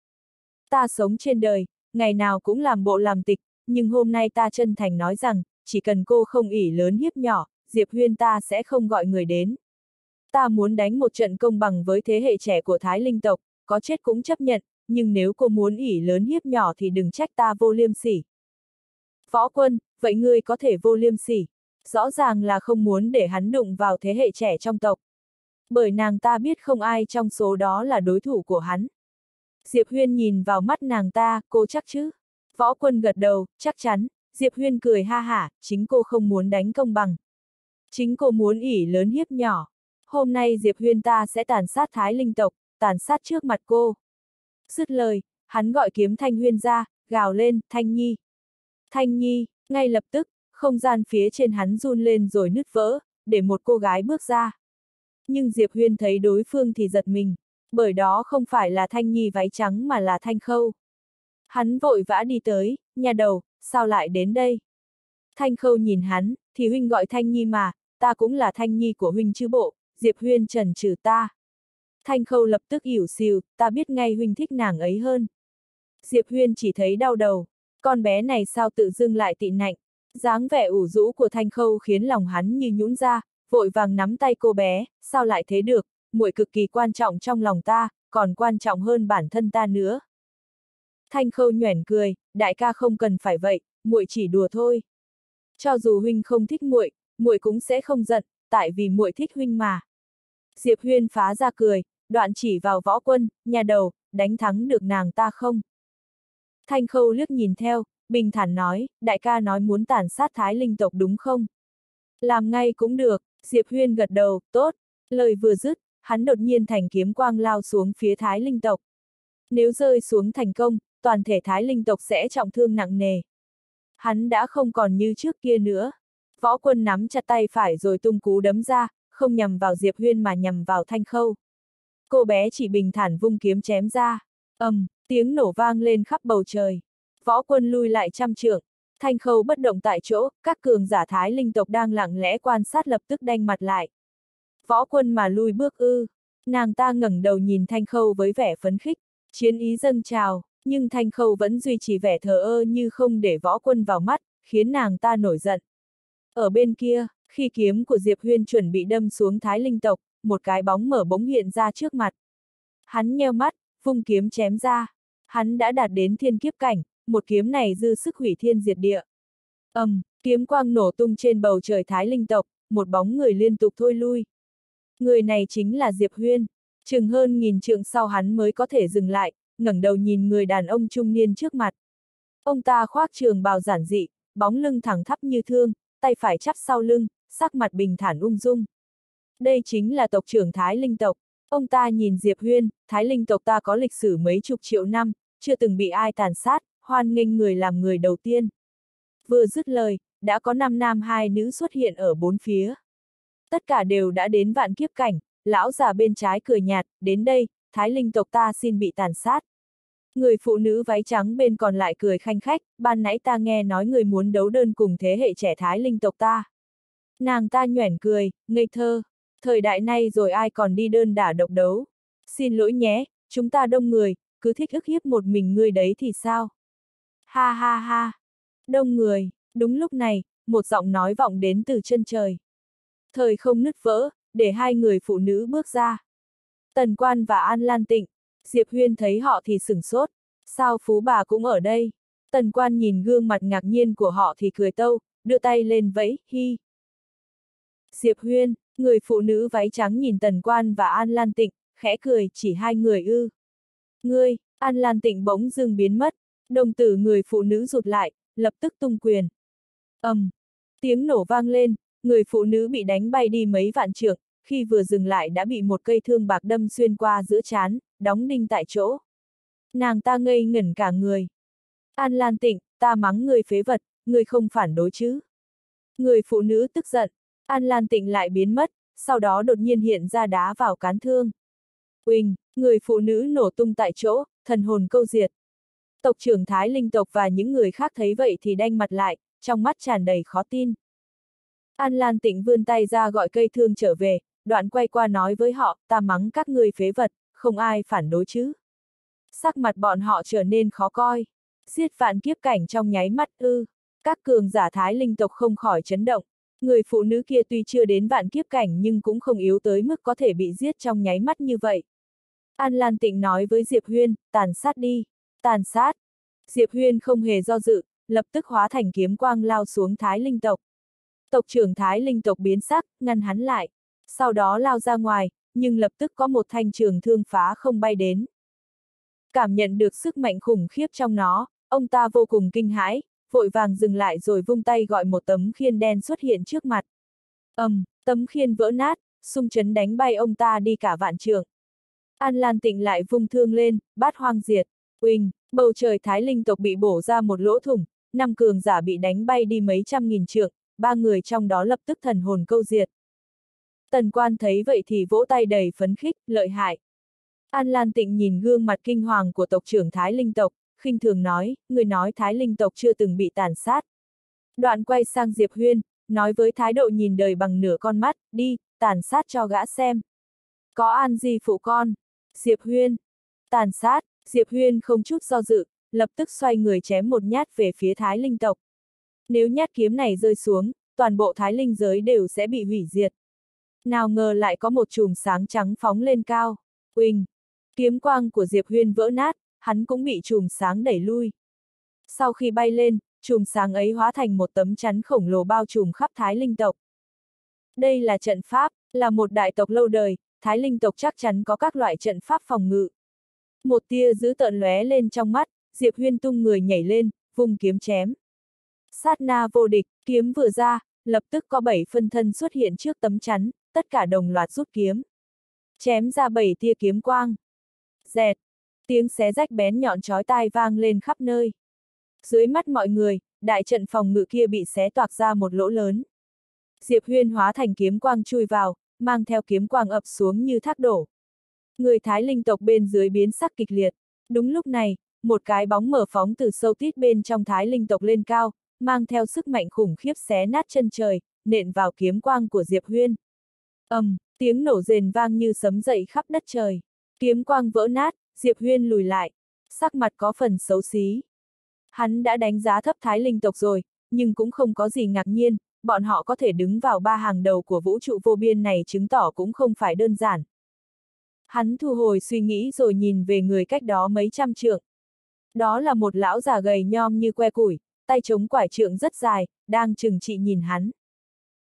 Ta sống trên đời, ngày nào cũng làm bộ làm tịch, nhưng hôm nay ta chân thành nói rằng, chỉ cần cô không ỉ lớn hiếp nhỏ, Diệp Huyên ta sẽ không gọi người đến. Ta muốn đánh một trận công bằng với thế hệ trẻ của Thái Linh tộc, có chết cũng chấp nhận, nhưng nếu cô muốn ỉ lớn hiếp nhỏ thì đừng trách ta vô liêm sỉ. Võ quân, vậy ngươi có thể vô liêm sỉ. Rõ ràng là không muốn để hắn đụng vào thế hệ trẻ trong tộc. Bởi nàng ta biết không ai trong số đó là đối thủ của hắn. Diệp Huyên nhìn vào mắt nàng ta, cô chắc chứ? Võ quân gật đầu, chắc chắn, Diệp Huyên cười ha hả, chính cô không muốn đánh công bằng. Chính cô muốn ỉ lớn hiếp nhỏ. Hôm nay Diệp Huyên ta sẽ tàn sát thái linh tộc, tàn sát trước mặt cô. Dứt lời, hắn gọi kiếm Thanh Huyên ra, gào lên, Thanh Nhi. Thanh Nhi, ngay lập tức, không gian phía trên hắn run lên rồi nứt vỡ, để một cô gái bước ra. nhưng Diệp Huyên thấy đối phương thì giật mình, bởi đó không phải là Thanh Nhi váy trắng mà là Thanh Khâu. Hắn vội vã đi tới, nhà đầu, sao lại đến đây? Thanh Khâu nhìn hắn, thì huynh gọi Thanh Nhi mà, ta cũng là Thanh Nhi của huynh chứ bộ, Diệp Huyên trần trừ ta. Thanh Khâu lập tức ỉu xìu, ta biết ngay huynh thích nàng ấy hơn. Diệp Huyên chỉ thấy đau đầu, con bé này sao tự dưng lại tị nạnh, dáng vẻ ủ rũ của Thanh Khâu khiến lòng hắn như nhũn ra, vội vàng nắm tay cô bé, sao lại thế được, muội cực kỳ quan trọng trong lòng ta, còn quan trọng hơn bản thân ta nữa. Thanh Khâu nhoẻn cười, đại ca không cần phải vậy, muội chỉ đùa thôi. Cho dù huynh không thích muội, muội cũng sẽ không giận, tại vì muội thích huynh mà. Diệp Huyên phá ra cười, đoạn chỉ vào võ quân, nhà đầu, đánh thắng được nàng ta không? Thanh Khâu liếc nhìn theo, bình thản nói, đại ca nói muốn tàn sát thái linh tộc đúng không? Làm ngay cũng được, Diệp Huyên gật đầu, tốt, lời vừa dứt, hắn đột nhiên thành kiếm quang lao xuống phía thái linh tộc. Nếu rơi xuống thành công, toàn thể thái linh tộc sẽ trọng thương nặng nề. Hắn đã không còn như trước kia nữa. Võ quân nắm chặt tay phải rồi tung cú đấm ra, không nhằm vào Diệp Huyên mà nhằm vào thanh khâu. Cô bé chỉ bình thản vung kiếm chém ra. ầm, um, tiếng nổ vang lên khắp bầu trời. Võ quân lui lại trăm trượng. Thanh khâu bất động tại chỗ, các cường giả thái linh tộc đang lặng lẽ quan sát lập tức đanh mặt lại. Võ quân mà lui bước ư. Nàng ta ngẩng đầu nhìn thanh khâu với vẻ phấn khích, chiến ý dâng trào, nhưng thanh khâu vẫn duy trì vẻ thờ ơ như không để võ quân vào mắt, khiến nàng ta nổi giận. Ở bên kia, khi kiếm của Diệp Huyên chuẩn bị đâm xuống thái linh tộc, một cái bóng mở bóng hiện ra trước mặt. Hắn nheo mắt, vung kiếm chém ra. Hắn đã đạt đến thiên kiếp cảnh, một kiếm này dư sức hủy thiên diệt địa. ầm, um, kiếm quang nổ tung trên bầu trời thái linh tộc, một bóng người liên tục thôi lui. Người này chính là Diệp Huyên. Chừng hơn nghìn trượng sau hắn mới có thể dừng lại, ngẩng đầu nhìn người đàn ông trung niên trước mặt. Ông ta khoác trường bào giản dị, bóng lưng thẳng thắp như thương, tay phải chắp sau lưng, sắc mặt bình thản ung dung. Đây chính là tộc trưởng Thái Linh tộc. Ông ta nhìn Diệp Huyên, Thái Linh tộc ta có lịch sử mấy chục triệu năm, chưa từng bị ai tàn sát, hoan nghênh người làm người đầu tiên. Vừa dứt lời, đã có năm nam hai nữ xuất hiện ở bốn phía. Tất cả đều đã đến vạn kiếp cảnh, lão già bên trái cười nhạt, đến đây, Thái Linh tộc ta xin bị tàn sát. Người phụ nữ váy trắng bên còn lại cười khanh khách, ban nãy ta nghe nói người muốn đấu đơn cùng thế hệ trẻ Thái Linh tộc ta. Nàng ta nhoẻn cười, ngây thơ, thời đại nay rồi ai còn đi đơn đả độc đấu. Xin lỗi nhé, chúng ta đông người, cứ thích ức hiếp một mình ngươi đấy thì sao? Ha ha ha! Đông người, đúng lúc này, một giọng nói vọng đến từ chân trời. Thời không nứt vỡ, để hai người phụ nữ bước ra. Tần Quan và An Lan Tịnh, Diệp Huyên thấy họ thì sửng sốt. Sao phú bà cũng ở đây? Tần Quan nhìn gương mặt ngạc nhiên của họ thì cười tâu, đưa tay lên vẫy, hi. Diệp Huyên, người phụ nữ váy trắng nhìn Tần Quan và An Lan Tịnh, khẽ cười, chỉ hai người ư. Ngươi, An Lan Tịnh bỗng dưng biến mất, đồng tử người phụ nữ rụt lại, lập tức tung quyền. ầm, um, tiếng nổ vang lên, người phụ nữ bị đánh bay đi mấy vạn trượng, khi vừa dừng lại đã bị một cây thương bạc đâm xuyên qua giữa chán, đóng đinh tại chỗ. Nàng ta ngây ngẩn cả người. An Lan Tịnh, ta mắng người phế vật, người không phản đối chứ. Người phụ nữ tức giận, An Lan Tịnh lại biến mất, sau đó đột nhiên hiện ra đá vào cán thương. Quỳnh người phụ nữ nổ tung tại chỗ, thần hồn câu diệt. Tộc trưởng Thái Linh tộc và những người khác thấy vậy thì đanh mặt lại, trong mắt tràn đầy khó tin. An Lan Tịnh vươn tay ra gọi cây thương trở về, đoạn quay qua nói với họ, ta mắng các người phế vật, không ai phản đối chứ. Sắc mặt bọn họ trở nên khó coi. Giết vạn kiếp cảnh trong nháy mắt ư. Các cường giả thái linh tộc không khỏi chấn động. Người phụ nữ kia tuy chưa đến vạn kiếp cảnh nhưng cũng không yếu tới mức có thể bị giết trong nháy mắt như vậy. An Lan Tịnh nói với Diệp Huyên, tàn sát đi, tàn sát. Diệp Huyên không hề do dự, lập tức hóa thành kiếm quang lao xuống Thái Linh tộc. Tộc trưởng Thái Linh tộc biến sắc, ngăn hắn lại. Sau đó lao ra ngoài, nhưng lập tức có một thanh trường thương phá không bay đến. Cảm nhận được sức mạnh khủng khiếp trong nó, ông ta vô cùng kinh hãi, vội vàng dừng lại rồi vung tay gọi một tấm khiên đen xuất hiện trước mặt. ầm, um, tấm khiên vỡ nát, xung chấn đánh bay ông ta đi cả vạn trường. An Lan Tịnh lại vung thương lên, bát hoang diệt, uỳnh, bầu trời Thái Linh tộc bị bổ ra một lỗ thủng, năm cường giả bị đánh bay đi mấy trăm nghìn trượng, ba người trong đó lập tức thần hồn câu diệt. Tần quan thấy vậy thì vỗ tay đầy phấn khích, lợi hại. An Lan Tịnh nhìn gương mặt kinh hoàng của tộc trưởng Thái Linh tộc, khinh thường nói, người nói Thái Linh tộc chưa từng bị tàn sát. Đoạn quay sang Diệp Huyên, nói với thái độ nhìn đời bằng nửa con mắt, đi, tàn sát cho gã xem. Có an gì phụ con? Diệp Huyên. Tàn sát, Diệp Huyên không chút do dự, lập tức xoay người chém một nhát về phía Thái Linh tộc. Nếu nhát kiếm này rơi xuống, toàn bộ Thái Linh giới đều sẽ bị hủy diệt. Nào ngờ lại có một chùm sáng trắng phóng lên cao. quỳnh Kiếm quang của Diệp Huyên vỡ nát, hắn cũng bị chùm sáng đẩy lui. Sau khi bay lên, chùm sáng ấy hóa thành một tấm chắn khổng lồ bao trùm khắp Thái Linh tộc. Đây là trận pháp, là một đại tộc lâu đời, Thái Linh tộc chắc chắn có các loại trận pháp phòng ngự. Một tia giữ tợn lóe lên trong mắt, Diệp Huyên tung người nhảy lên, vùng kiếm chém. Sát na vô địch, kiếm vừa ra, lập tức có bảy phân thân xuất hiện trước tấm chắn, tất cả đồng loạt rút kiếm. Chém ra bảy tia kiếm quang. Dẹt, tiếng xé rách bén nhọn chói tai vang lên khắp nơi. Dưới mắt mọi người, đại trận phòng ngự kia bị xé toạc ra một lỗ lớn. Diệp Huyên hóa thành kiếm quang chui vào, mang theo kiếm quang ập xuống như thác đổ. Người Thái linh tộc bên dưới biến sắc kịch liệt. Đúng lúc này, một cái bóng mở phóng từ sâu tít bên trong Thái linh tộc lên cao, mang theo sức mạnh khủng khiếp xé nát chân trời, nện vào kiếm quang của Diệp Huyên ầm, um, tiếng nổ rền vang như sấm dậy khắp đất trời. Kiếm quang vỡ nát, Diệp Huyên lùi lại. Sắc mặt có phần xấu xí. Hắn đã đánh giá thấp Thái Linh tộc rồi, nhưng cũng không có gì ngạc nhiên, bọn họ có thể đứng vào ba hàng đầu của vũ trụ vô biên này chứng tỏ cũng không phải đơn giản. Hắn thu hồi suy nghĩ rồi nhìn về người cách đó mấy trăm trượng. Đó là một lão già gầy nhom như que củi, tay chống quải trượng rất dài, đang trừng trị nhìn hắn.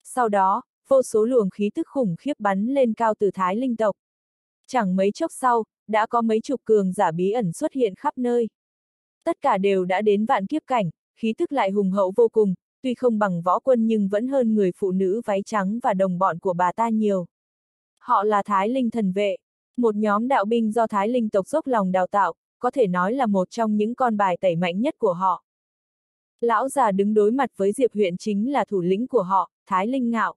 Sau đó, vô số luồng khí tức khủng khiếp bắn lên cao từ Thái Linh tộc. Chẳng mấy chốc sau, đã có mấy chục cường giả bí ẩn xuất hiện khắp nơi tất cả đều đã đến vạn kiếp cảnh, khí tức lại hùng hậu vô cùng, tuy không bằng võ quân nhưng vẫn hơn người phụ nữ váy trắng và đồng bọn của bà ta nhiều. Họ là Thái Linh thần vệ, một nhóm đạo binh do Thái Linh tộc dốc lòng đào tạo, có thể nói là một trong những con bài tẩy mạnh nhất của họ. Lão già đứng đối mặt với Diệp huyện chính là thủ lĩnh của họ, Thái Linh Ngạo.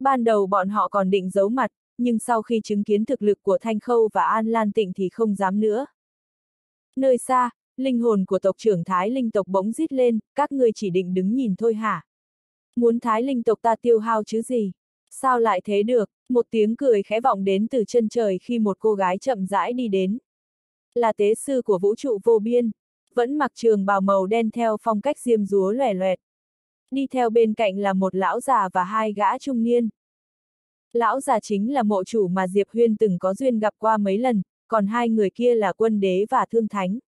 Ban đầu bọn họ còn định giấu mặt, nhưng sau khi chứng kiến thực lực của Thanh Khâu và An Lan Tịnh thì không dám nữa. Nơi xa, Linh hồn của tộc trưởng Thái Linh tộc bỗng rít lên, các ngươi chỉ định đứng nhìn thôi hả? Muốn Thái Linh tộc ta tiêu hao chứ gì? Sao lại thế được? Một tiếng cười khẽ vọng đến từ chân trời khi một cô gái chậm rãi đi đến. Là tế sư của vũ trụ vô biên, vẫn mặc trường bào màu đen theo phong cách diêm rúa lòe loẹt. Đi theo bên cạnh là một lão già và hai gã trung niên. Lão già chính là mộ chủ mà Diệp Huyên từng có duyên gặp qua mấy lần, còn hai người kia là quân đế và thương thánh.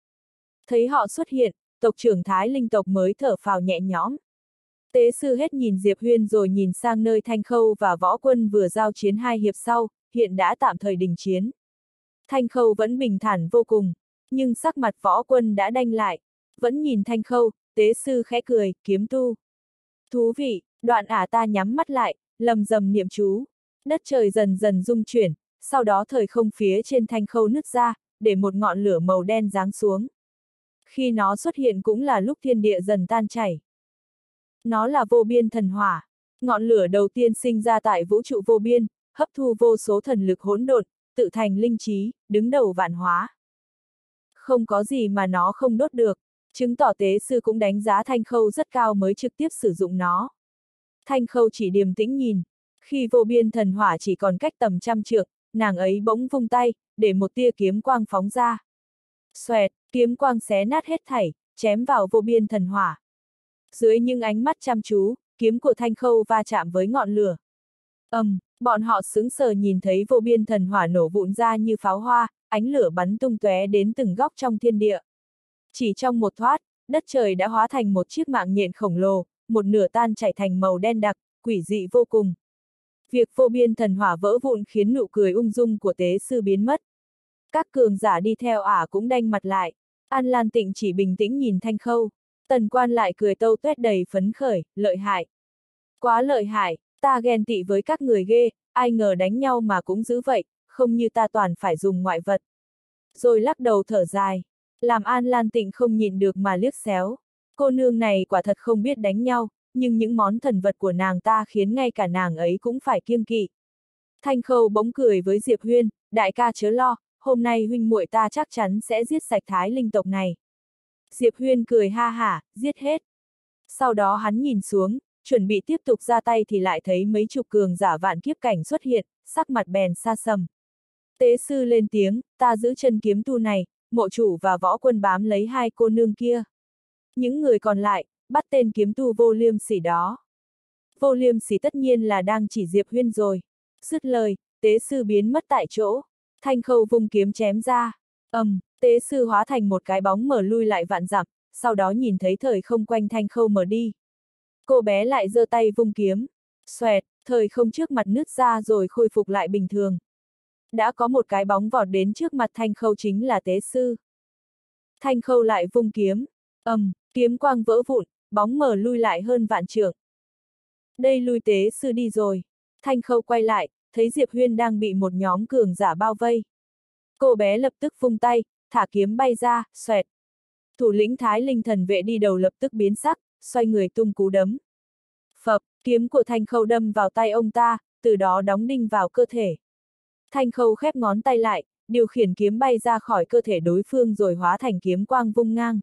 Thấy họ xuất hiện, tộc trưởng Thái Linh tộc mới thở phào nhẹ nhõm. Tế sư hết nhìn Diệp Huyên rồi nhìn sang nơi Thanh Khâu và võ quân vừa giao chiến hai hiệp sau, hiện đã tạm thời đình chiến. Thanh Khâu vẫn bình thản vô cùng, nhưng sắc mặt võ quân đã đanh lại. Vẫn nhìn Thanh Khâu, tế sư khẽ cười, kiếm tu. Thú vị, đoạn ả ta nhắm mắt lại, lầm rầm niệm chú. Đất trời dần dần rung chuyển, sau đó thời không phía trên Thanh Khâu nứt ra, để một ngọn lửa màu đen giáng xuống khi nó xuất hiện cũng là lúc thiên địa dần tan chảy. Nó là vô biên thần hỏa, ngọn lửa đầu tiên sinh ra tại vũ trụ vô biên, hấp thu vô số thần lực hỗn độn, tự thành linh trí, đứng đầu vạn hóa. Không có gì mà nó không đốt được, chứng tỏ tế sư cũng đánh giá thanh khâu rất cao mới trực tiếp sử dụng nó. Thanh khâu chỉ điềm tĩnh nhìn, khi vô biên thần hỏa chỉ còn cách tầm trăm trượng, nàng ấy bỗng vung tay, để một tia kiếm quang phóng ra. Xoẹt, kiếm quang xé nát hết thảy, chém vào vô biên thần hỏa. Dưới những ánh mắt chăm chú, kiếm của thanh khâu va chạm với ngọn lửa. ầm, um, bọn họ sững sờ nhìn thấy vô biên thần hỏa nổ vụn ra như pháo hoa, ánh lửa bắn tung tóe đến từng góc trong thiên địa. Chỉ trong một thoát, đất trời đã hóa thành một chiếc mạng nhện khổng lồ, một nửa tan chảy thành màu đen đặc, quỷ dị vô cùng. Việc vô biên thần hỏa vỡ vụn khiến nụ cười ung dung của tế sư biến mất. Các cường giả đi theo ả cũng đanh mặt lại. An Lan Tịnh chỉ bình tĩnh nhìn Thanh Khâu. Tần quan lại cười tâu tuét đầy phấn khởi, lợi hại. Quá lợi hại, ta ghen tị với các người ghê, ai ngờ đánh nhau mà cũng giữ vậy, không như ta toàn phải dùng ngoại vật. Rồi lắc đầu thở dài, làm An Lan Tịnh không nhìn được mà liếc xéo. Cô nương này quả thật không biết đánh nhau, nhưng những món thần vật của nàng ta khiến ngay cả nàng ấy cũng phải kiêng kỵ. Thanh Khâu bỗng cười với Diệp Huyên, đại ca chớ lo, hôm nay huynh muội ta chắc chắn sẽ giết sạch thái linh tộc này. Diệp Huyên cười ha hả, giết hết. Sau đó hắn nhìn xuống, chuẩn bị tiếp tục ra tay thì lại thấy mấy chục cường giả vạn kiếp cảnh xuất hiện, sắc mặt bèn xa sầm. Tế sư lên tiếng, ta giữ chân kiếm tu này, mộ chủ và võ quân bám lấy hai cô nương kia. Những người còn lại, bắt tên kiếm tu vô liêm sỉ đó. Vô liêm sỉ tất nhiên là đang chỉ Diệp Huyên rồi. Dứt lời, tế sư biến mất tại chỗ. Thanh khâu vùng kiếm chém ra. ầm, um, tế sư hóa thành một cái bóng mở lui lại vạn dặm, sau đó nhìn thấy thời không quanh thanh khâu mở đi. Cô bé lại giơ tay vung kiếm. Xoẹt, thời không trước mặt nứt ra rồi khôi phục lại bình thường. Đã có một cái bóng vọt đến trước mặt thanh khâu chính là tế sư. Thanh khâu lại vung kiếm. ầm, um, kiếm quang vỡ vụn, bóng mở lui lại hơn vạn trượng. Đây lui tế sư đi rồi. Thanh khâu quay lại, thấy Diệp Huyên đang bị một nhóm cường giả bao vây. Cô bé lập tức vung tay, thả kiếm bay ra, xoẹt. Thủ lĩnh Thái Linh thần vệ đi đầu lập tức biến sắc, xoay người tung cú đấm. Phập, kiếm của Thanh Khâu đâm vào tay ông ta, từ đó đóng đinh vào cơ thể. Thanh Khâu khép ngón tay lại, điều khiển kiếm bay ra khỏi cơ thể đối phương rồi hóa thành kiếm quang vung ngang.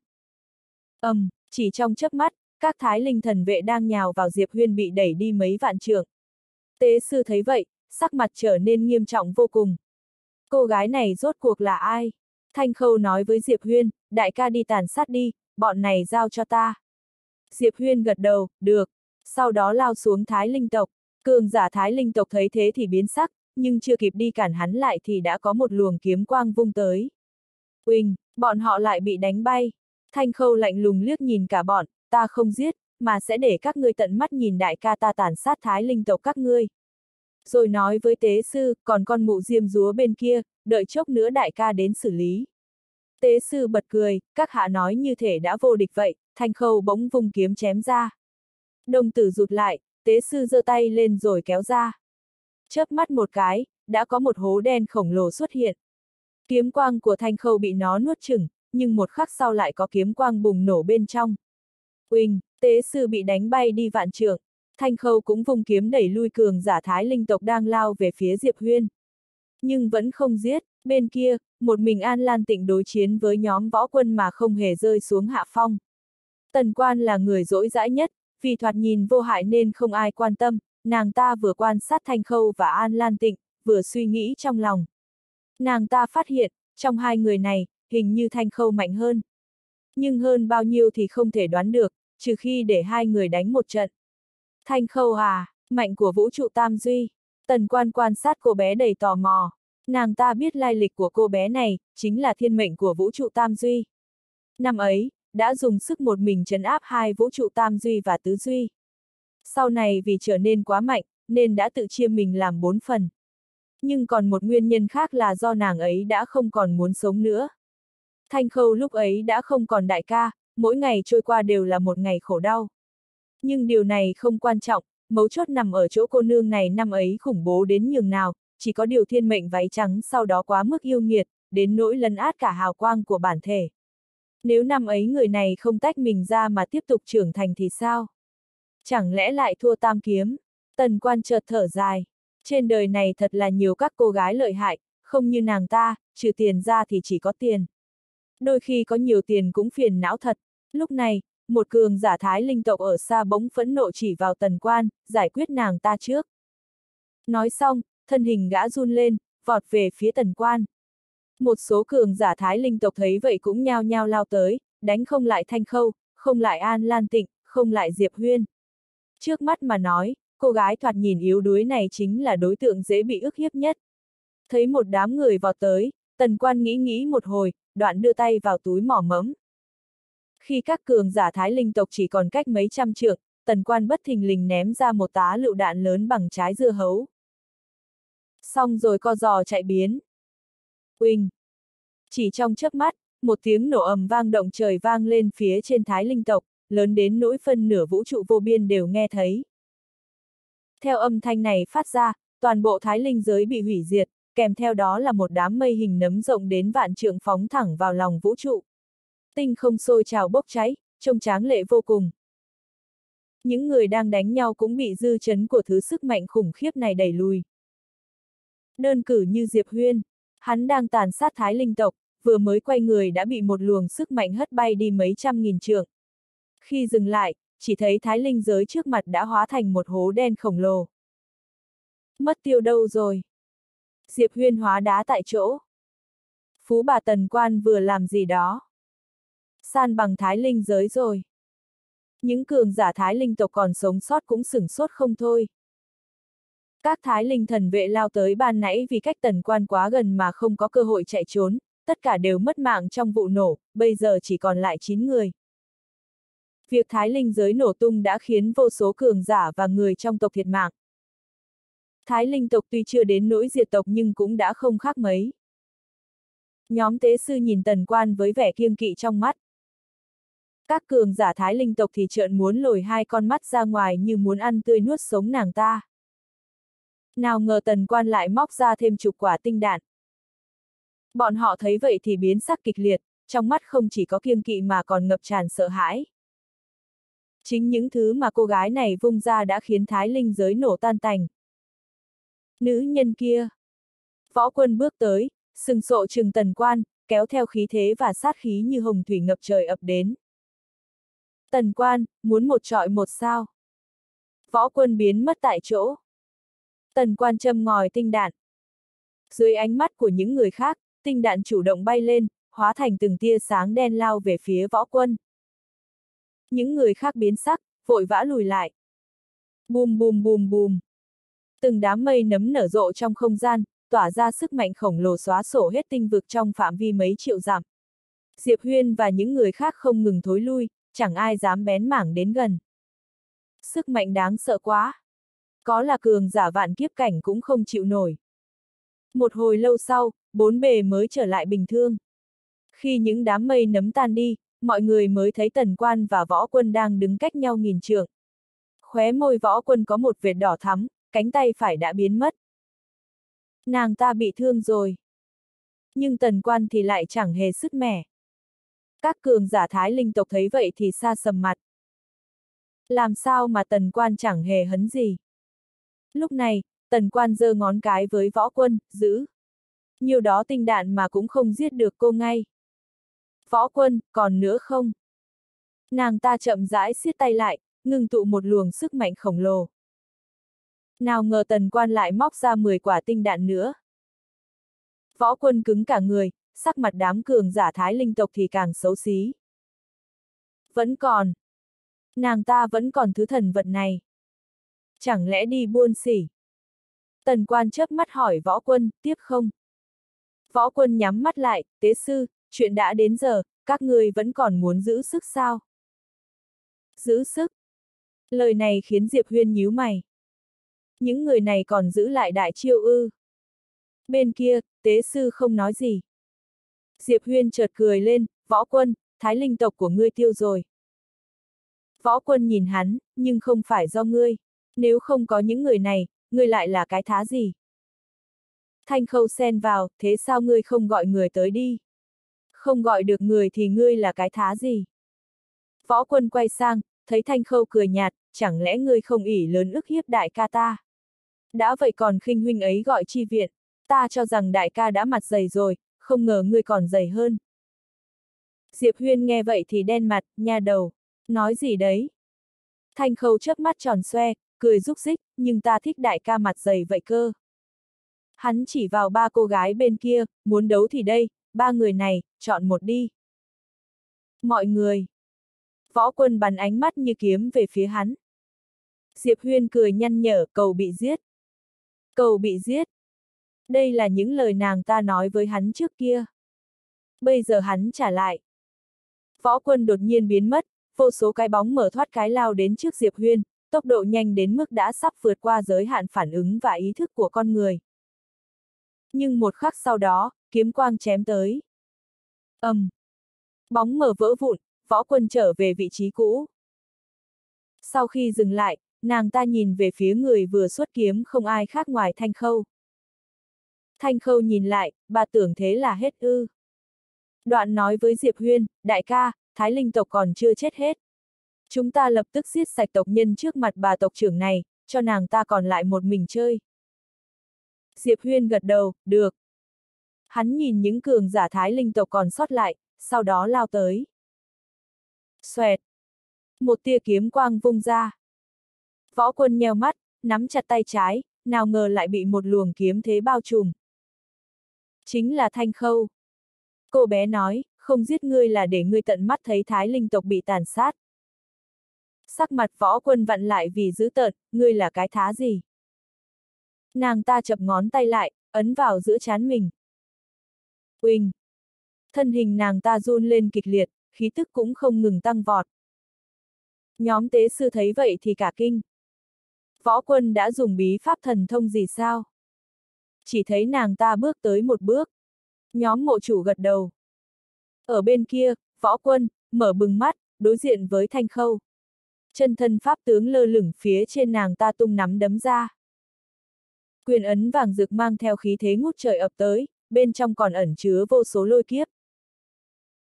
ầm, um, chỉ trong chớp mắt, các thái linh thần vệ đang nhào vào Diệp Huyên bị đẩy đi mấy vạn trượng. Tế sư thấy vậy, sắc mặt trở nên nghiêm trọng vô cùng. Cô gái này rốt cuộc là ai? Thanh Khâu nói với Diệp Huyên, đại ca đi tàn sát đi, bọn này giao cho ta. Diệp Huyên gật đầu, được. Sau đó lao xuống Thái Linh tộc. Cường giả Thái Linh tộc thấy thế thì biến sắc, nhưng chưa kịp đi cản hắn lại thì đã có một luồng kiếm quang vung tới. Uỳnh, bọn họ lại bị đánh bay. Thanh Khâu lạnh lùng liếc nhìn cả bọn, ta không giết, mà sẽ để các ngươi tận mắt nhìn đại ca ta tàn sát Thái Linh tộc các ngươi. Rồi nói với tế sư, còn con mụ diêm rúa bên kia, đợi chốc nữa đại ca đến xử lý. Tế sư bật cười, các hạ nói như thể đã vô địch vậy, thanh khâu bỗng vung kiếm chém ra. Đồng tử rụt lại, tế sư giơ tay lên rồi kéo ra. Chớp mắt một cái, đã có một hố đen khổng lồ xuất hiện. Kiếm quang của thanh khâu bị nó nuốt chửng, nhưng một khắc sau lại có kiếm quang bùng nổ bên trong. Uỳnh, tế sư bị đánh bay đi vạn trượng. Thanh khâu cũng vùng kiếm đẩy lui cường giả thái linh tộc đang lao về phía Diệp Huyên. Nhưng vẫn không giết, bên kia, một mình An Lan Tịnh đối chiến với nhóm võ quân mà không hề rơi xuống hạ phong. Tần quan là người dỗi dãi nhất, vì thoạt nhìn vô hại nên không ai quan tâm, nàng ta vừa quan sát Thanh Khâu và An Lan Tịnh, vừa suy nghĩ trong lòng. Nàng ta phát hiện, trong hai người này, hình như Thanh Khâu mạnh hơn. Nhưng hơn bao nhiêu thì không thể đoán được, trừ khi để hai người đánh một trận. Thanh Khâu à, mạnh của vũ trụ Tam Duy. Tần quan quan sát cô bé đầy tò mò. Nàng ta biết lai lịch của cô bé này, chính là thiên mệnh của vũ trụ Tam Duy. Năm ấy, đã dùng sức một mình chấn áp hai vũ trụ Tam Duy và Tứ Duy. Sau này vì trở nên quá mạnh, nên đã tự chia mình làm bốn phần. Nhưng còn một nguyên nhân khác là do nàng ấy đã không còn muốn sống nữa. Thanh Khâu lúc ấy đã không còn đại ca, mỗi ngày trôi qua đều là một ngày khổ đau. Nhưng điều này không quan trọng, mấu chốt nằm ở chỗ cô nương này năm ấy khủng bố đến nhường nào, chỉ có điều thiên mệnh váy trắng sau đó quá mức yêu nghiệt, đến nỗi lấn át cả hào quang của bản thể. Nếu năm ấy người này không tách mình ra mà tiếp tục trưởng thành thì sao? Chẳng lẽ lại thua tam kiếm? Tần quan chợt thở dài. Trên đời này thật là nhiều các cô gái lợi hại, không như nàng ta, trừ tiền ra thì chỉ có tiền. Đôi khi có nhiều tiền cũng phiền não thật. Lúc này, một cường giả thái linh tộc ở xa bỗng phẫn nộ chỉ vào tần quan, giải quyết nàng ta trước. Nói xong, thân hình gã run lên, vọt về phía tần quan. Một số cường giả thái linh tộc thấy vậy cũng nhao nhao lao tới, đánh không lại thanh khâu, không lại an lan tịnh, không lại diệp huyên. Trước mắt mà nói, cô gái thoạt nhìn yếu đuối này chính là đối tượng dễ bị ức hiếp nhất. Thấy một đám người vào tới, tần quan nghĩ nghĩ một hồi, đoạn đưa tay vào túi mỏ mẫm. Khi các cường giả thái linh tộc chỉ còn cách mấy trăm trượng, tần quan bất thình lình ném ra một tá lựu đạn lớn bằng trái dưa hấu. Xong rồi co giò chạy biến. Uỳnh! Chỉ trong chớp mắt, một tiếng nổ ầm vang động trời vang lên phía trên thái linh tộc, lớn đến nỗi phân nửa vũ trụ vô biên đều nghe thấy. Theo âm thanh này phát ra, toàn bộ thái linh giới bị hủy diệt, kèm theo đó là một đám mây hình nấm rộng đến vạn trượng phóng thẳng vào lòng vũ trụ. Tinh không sôi trào bốc cháy, trông tráng lệ vô cùng. Những người đang đánh nhau cũng bị dư chấn của thứ sức mạnh khủng khiếp này đẩy lùi. Đơn cử như Diệp Huyên, hắn đang tàn sát thái linh tộc, vừa mới quay người đã bị một luồng sức mạnh hất bay đi mấy trăm nghìn trượng. Khi dừng lại, chỉ thấy thái linh giới trước mặt đã hóa thành một hố đen khổng lồ. Mất tiêu đâu rồi? Diệp Huyên hóa đá tại chỗ. Phú bà Tần Quan vừa làm gì đó? San bằng thái linh giới rồi. Những cường giả thái linh tộc còn sống sót cũng sửng sốt không thôi. Các thái linh thần vệ lao tới ban nãy vì cách tần quan quá gần mà không có cơ hội chạy trốn, tất cả đều mất mạng trong vụ nổ, bây giờ chỉ còn lại 9 người. Việc thái linh giới nổ tung đã khiến vô số cường giả và người trong tộc thiệt mạng. Thái linh tộc tuy chưa đến nỗi diệt tộc nhưng cũng đã không khác mấy. Nhóm tế sư nhìn tần quan với vẻ kiêng kỵ trong mắt. Các cường giả thái linh tộc thì trợn muốn lồi hai con mắt ra ngoài như muốn ăn tươi nuốt sống nàng ta. Nào ngờ tần quan lại móc ra thêm chục quả tinh đạn. Bọn họ thấy vậy thì biến sắc kịch liệt, trong mắt không chỉ có kiêng kỵ mà còn ngập tràn sợ hãi. Chính những thứ mà cô gái này vung ra đã khiến thái linh giới nổ tan tành. Nữ nhân kia. Võ quân bước tới, sừng sộ trừng tần quan, kéo theo khí thế và sát khí như hồng thủy ngập trời ập đến. Tần quan, muốn một trọi một sao. Võ quân biến mất tại chỗ. Tần quan châm ngòi tinh đạn. Dưới ánh mắt của những người khác, tinh đạn chủ động bay lên, hóa thành từng tia sáng đen lao về phía võ quân. Những người khác biến sắc, vội vã lùi lại. Bùm bùm bùm bùm. Từng đám mây nấm nở rộ trong không gian, tỏa ra sức mạnh khổng lồ xóa sổ hết tinh vực trong phạm vi mấy triệu dặm. Diệp Huyên và những người khác không ngừng thối lui, chẳng ai dám bén mảng đến gần. Sức mạnh đáng sợ quá. Có là cường giả vạn kiếp cảnh cũng không chịu nổi. Một hồi lâu sau, bốn bề mới trở lại bình thường. Khi những đám mây nấm tan đi, mọi người mới thấy tần quan và võ quân đang đứng cách nhau nghìn trượng. Khóe môi võ quân có một vệt đỏ thắm, cánh tay phải đã biến mất. Nàng ta bị thương rồi. Nhưng tần quan thì lại chẳng hề sứt mẻ. Các cường giả thái linh tộc thấy vậy thì xa sầm mặt. Làm sao mà tần quan chẳng hề hấn gì. Lúc này, tần quan giơ ngón cái với võ quân, giữ. Nhiều đó tinh đạn mà cũng không giết được cô ngay. Võ quân, còn nữa không? Nàng ta chậm rãi siết tay lại, ngừng tụ một luồng sức mạnh khổng lồ. Nào ngờ tần quan lại móc ra 10 quả tinh đạn nữa. Võ quân cứng cả người, sắc mặt đám cường giả thái linh tộc thì càng xấu xí. Vẫn còn. Nàng ta vẫn còn thứ thần vật này. Chẳng lẽ đi buôn xỉ? Tần quan chớp mắt hỏi võ quân, tiếp không? Võ quân nhắm mắt lại, tế sư, chuyện đã đến giờ, các ngươi vẫn còn muốn giữ sức sao? Giữ sức? Lời này khiến Diệp Huyên nhíu mày. Những người này còn giữ lại đại chiêu ư. Bên kia, tế sư không nói gì. Diệp Huyên chợt cười lên, võ quân, thái linh tộc của ngươi tiêu rồi. Võ quân nhìn hắn, nhưng không phải do ngươi. Nếu không có những người này, ngươi lại là cái thá gì? Thanh khâu xen vào, thế sao ngươi không gọi người tới đi? Không gọi được người thì ngươi là cái thá gì? Võ quân quay sang, thấy thanh khâu cười nhạt, chẳng lẽ ngươi không ỉ lớn ức hiếp đại ca ta? Đã vậy còn khinh huynh ấy gọi chi viện, ta cho rằng đại ca đã mặt dày rồi, không ngờ ngươi còn dày hơn. Diệp Huyên nghe vậy thì đen mặt, nha đầu, nói gì đấy? Thanh khâu chớp mắt tròn xoe, cười rúc rích, nhưng ta thích đại ca mặt dày vậy cơ. Hắn chỉ vào ba cô gái bên kia, muốn đấu thì đây, ba người này, chọn một đi. Mọi người. Võ quân bắn ánh mắt như kiếm về phía hắn. Diệp Huyên cười nhăn nhở, cầu bị giết. Cầu bị giết. Đây là những lời nàng ta nói với hắn trước kia. Bây giờ hắn trả lại. Võ quân đột nhiên biến mất, vô số cái bóng mở thoát cái lao đến trước Diệp Huyên, tốc độ nhanh đến mức đã sắp vượt qua giới hạn phản ứng và ý thức của con người. Nhưng một khắc sau đó, kiếm quang chém tới. ầm, um. Bóng mở vỡ vụn, võ quân trở về vị trí cũ. Sau khi dừng lại, nàng ta nhìn về phía người vừa xuất kiếm không ai khác ngoài thanh khâu. Thanh khâu nhìn lại, bà tưởng thế là hết ư. Đoạn nói với Diệp Huyên, đại ca, Thái Linh tộc còn chưa chết hết. Chúng ta lập tức giết sạch tộc nhân trước mặt bà tộc trưởng này, cho nàng ta còn lại một mình chơi. Diệp Huyên gật đầu, được. Hắn nhìn những cường giả thái linh tộc còn sót lại, sau đó lao tới. Xoẹt. Một tia kiếm quang vung ra. Võ quân nheo mắt, nắm chặt tay trái, nào ngờ lại bị một luồng kiếm thế bao trùm. Chính là Thanh Khâu. Cô bé nói, không giết ngươi là để ngươi tận mắt thấy thái linh tộc bị tàn sát. Sắc mặt võ quân vặn lại vì dữ tợn, ngươi là cái thá gì? Nàng ta chập ngón tay lại, ấn vào giữa chán mình. Quỳnh, Thân hình nàng ta run lên kịch liệt, khí tức cũng không ngừng tăng vọt. Nhóm tế sư thấy vậy thì cả kinh. Võ quân đã dùng bí pháp thần thông gì sao? Chỉ thấy nàng ta bước tới một bước. Nhóm mộ chủ gật đầu. Ở bên kia, võ quân, mở bừng mắt, đối diện với thanh khâu. Chân thân pháp tướng lơ lửng phía trên nàng ta tung nắm đấm ra. Quyền ấn vàng rực mang theo khí thế ngút trời ập tới, bên trong còn ẩn chứa vô số lôi kiếp.